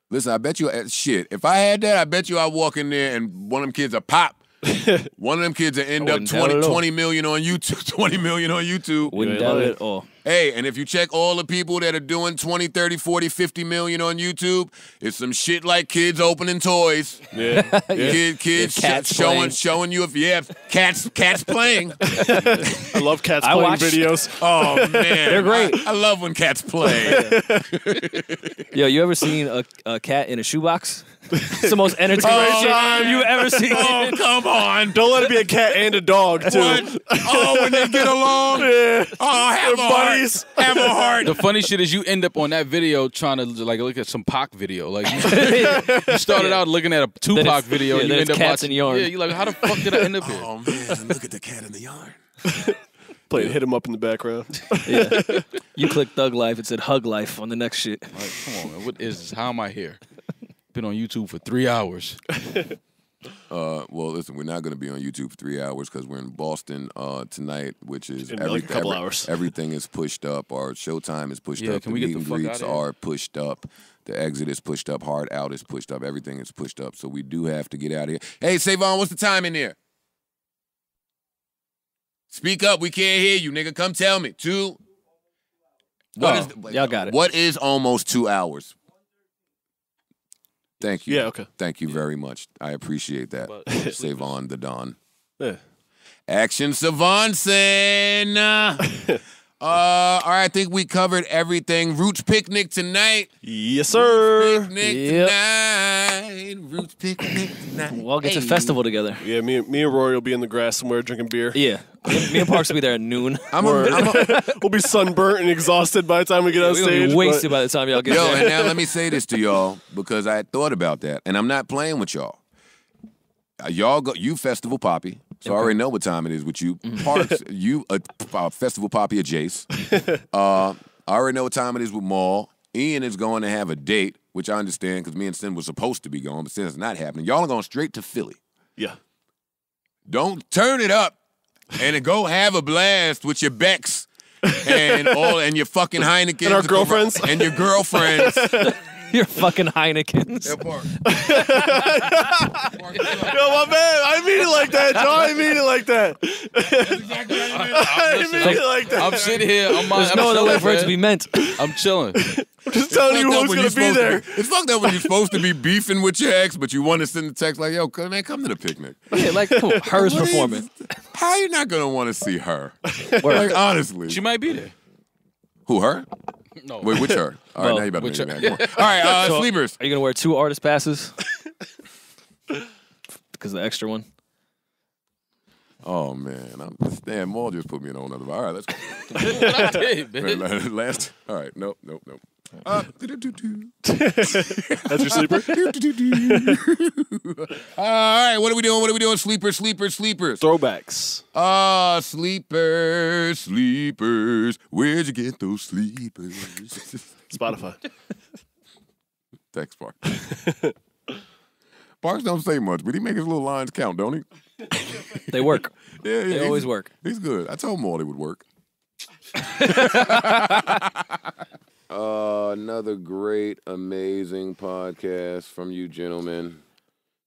Listen, I bet you uh, shit. If I had that, I bet you I walk in there and one of them kids a pop. (laughs) one of them kids will end up
wouldn't
20,
it at all.
20 million on YouTube. (laughs) 20 million on YouTube.
Wouldn't
Yeah,
doubt it at all.
Hey, and if you check all the people that are doing 20, 30, 40, 50 million on YouTube, it's some shit like kids opening toys. (laughs)
Yeah, (laughs) yeah.
Kid, kids
If cats
sh- showing
playing.
showing you if yeah, cats cats playing. (laughs)
I love cats
I
playing
watched-
videos.
Oh man.
They're great.
I, I love when cats play.
Yo, you ever seen a, a cat in a shoebox? It's the most entertaining
Oh,
shit
man.
you ever seen.
oh, come on.
Don't let it be a cat and a dog too.
What? Oh, when they get along. (laughs)
Yeah.
Oh, have
They're
a
buddies.
heart. Have a heart.
the funny shit is you end up on that video trying to like look at some Pac video. Like you, (laughs) you started out looking at a Tupac
it's-
video,
yeah,
and you end up
cats
watching
in the yard.
Yeah, you're like, how the fuck did I end up (laughs) oh, here?
Oh man, look at the cat in the yard.
Playing hit him up in the background.
Yeah. You click Thug Life, it said Hug Life on the next shit.
Like, come on, man. What is this? How am I here? Been on YouTube for three hours. (laughs)
Uh, well, listen, we're not going to be on YouTube for three hours because we're in Boston uh, tonight, which is
In like a couple
every-
hours.
Everything is pushed up. Our showtime is pushed
Yeah,
up.
can
the
we get
meet
the
and
fuck
greets
outta here?
are pushed up. The exit is pushed up. Hard out is pushed up. Everything is pushed up. So we do have to get out of here. Hey, Savon, what's the time in there? Speak up. We can't hear you, nigga. Come tell me. Two. What
Oh,
is the-
y'all got it.
What is almost two hours? Thank you.
Yeah, okay.
Thank you very much. I appreciate that.
But- (laughs)
Savon the Don.
Yeah.
Action Savanson. (laughs) Uh, all right, I think we covered everything. Roots picnic tonight.
Yes, sir.
Picnic
Yep.
tonight. Roots picnic tonight.
We'll all get to
Hey.
festival together.
Yeah, me, me and Rory will be in the grass somewhere drinking beer.
Yeah. Me me and Parks will be there at noon. (laughs)
I'm a, I'm a, (laughs)
We'll be sunburnt and exhausted by the time we get on
We're gonna
stage.
be
but-
wasted by the time y'all get
yo,
there.
and now (laughs) let me say this to y'all because I thought about that, and I'm not playing with y'all. Uh, y'all go, you festival poppy, so I already know what time it is with you.
Mm-hmm. (laughs)
Parks, you a uh, festival poppy at Jace. (laughs) Uh, I already know what time it is with Mal. Ian is going to have a date, which I understand because me and Cyn was supposed to be going, but since it's not happening, y'all are going straight to Philly.
yeah.
Don't turn it up and go have a blast with your Becks and all and your fucking (laughs) Heineken
And our girlfriends.
and your girlfriends. (laughs)
You're fucking Heinekens.
Yo, (laughs) my man, I mean it like that, Joe. I mean it like that. (laughs) I didn't mean it like that.
I'm sitting here. I'm,
There's
I'm
no other way for it to
man.
be meant.
I'm chilling.
I'm just telling you
fucked
who's gonna
you're
be
supposed to
there.
It's fucked up when you're supposed to be beefing with your ex, but you want to send a text like, "Yo, come- man, come to the picnic."
Yeah, like come on, hers
What are you-
performing.
How you not gonna want to see her?
Word.
Like honestly,
She might be there.
who her?
No.
Wait, which are? (laughs) All right, now you better
which
make
her-
me mad. Come on. (laughs) All right, uh,
So-
sleepers.
Are you gonna wear two artist passes? (laughs) Because the extra one.
Oh man, I'm damn. Mal just put me in on another. All right, let's go.
I did, man.
Last. All right, nope, nope, nope. (laughs) Uh. (laughs)
That's your sleeper? (laughs)
All right, what are we doing? What are we doing? Sleepers, sleepers, sleepers.
Throwbacks.
Ah, sleepers, sleepers. Where'd you get those sleepers?
Spotify.
Thanks, Park. Parks don't say much, but he make his little lines count, don't he?
They work.
Yeah, yeah.
They always work.
He's good. I told him all they would work. Uh, another great, amazing podcast from you gentlemen.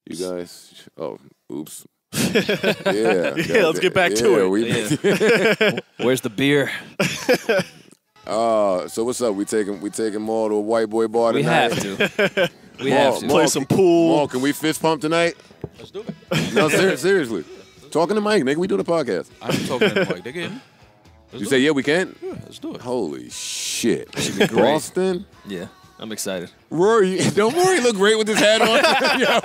You guys. Oh, oops. (laughs) yeah.
Yeah, let's get back to it.
We, (laughs)
Where's the beer? (laughs)
uh, so what's up? We taking we taking Mal to a white boy bar
We
tonight.
We have to. We
Mal,
have to.
Mal,
Play some pool.
Mal, can we fist pump tonight?
Let's do it.
No, ser- seriously. Talking to Mike, nigga. We do the podcast.
I'm talking to Mike. They get in. Let's
You say
it.
yeah, we can.
Yeah, let's do it.
Holy shit! Boston.
Yeah, I'm excited.
Rory, (laughs) don't Rory look great with his hat on? (laughs) Yo,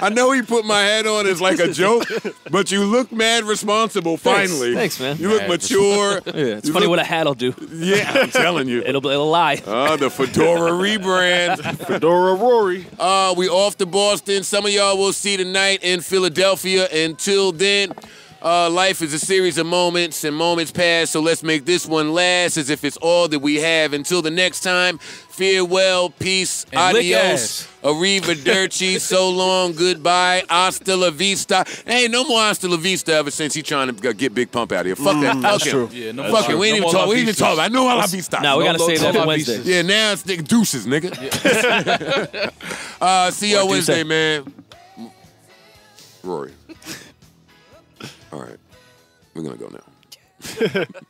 I know he put my hat on as like a joke, but you look mad responsible. Finally,
Thanks, man.
You look
Mad
mature.
Yeah, it's
You
funny
look-
what a hat'll do.
Yeah, I'm telling you. (laughs)
It'll it'll lie.
Oh, the fedora rebrand.
Fedora Rory.
Uh, we off to Boston. Some of y'all will see tonight in Philadelphia. Until then, uh, life is a series of moments, and moments pass. So let's make this one last as if it's all that we have. Until the next time, farewell, peace,
And
adios,
ass.
arrivederci, (laughs) so long, goodbye, hasta la vista. Hey, no more hasta la vista ever since he trying to get Big Pump out of here. Fuck that.
that's
Fuck him.
true.
Yeah, no
Fuck
more-
it. We ain't
no
even
more
talk.
La
We ain't even
Vistas.
talk. I know I vista.
Now we
No,
gotta
say
save
no,
that for Wednesday.
Vistas.
Yeah, now it's nigga deuces, nigga. (laughs) uh, see y'all
What do you
Wednesday, man. Rory. All right. We're gonna go now. (laughs)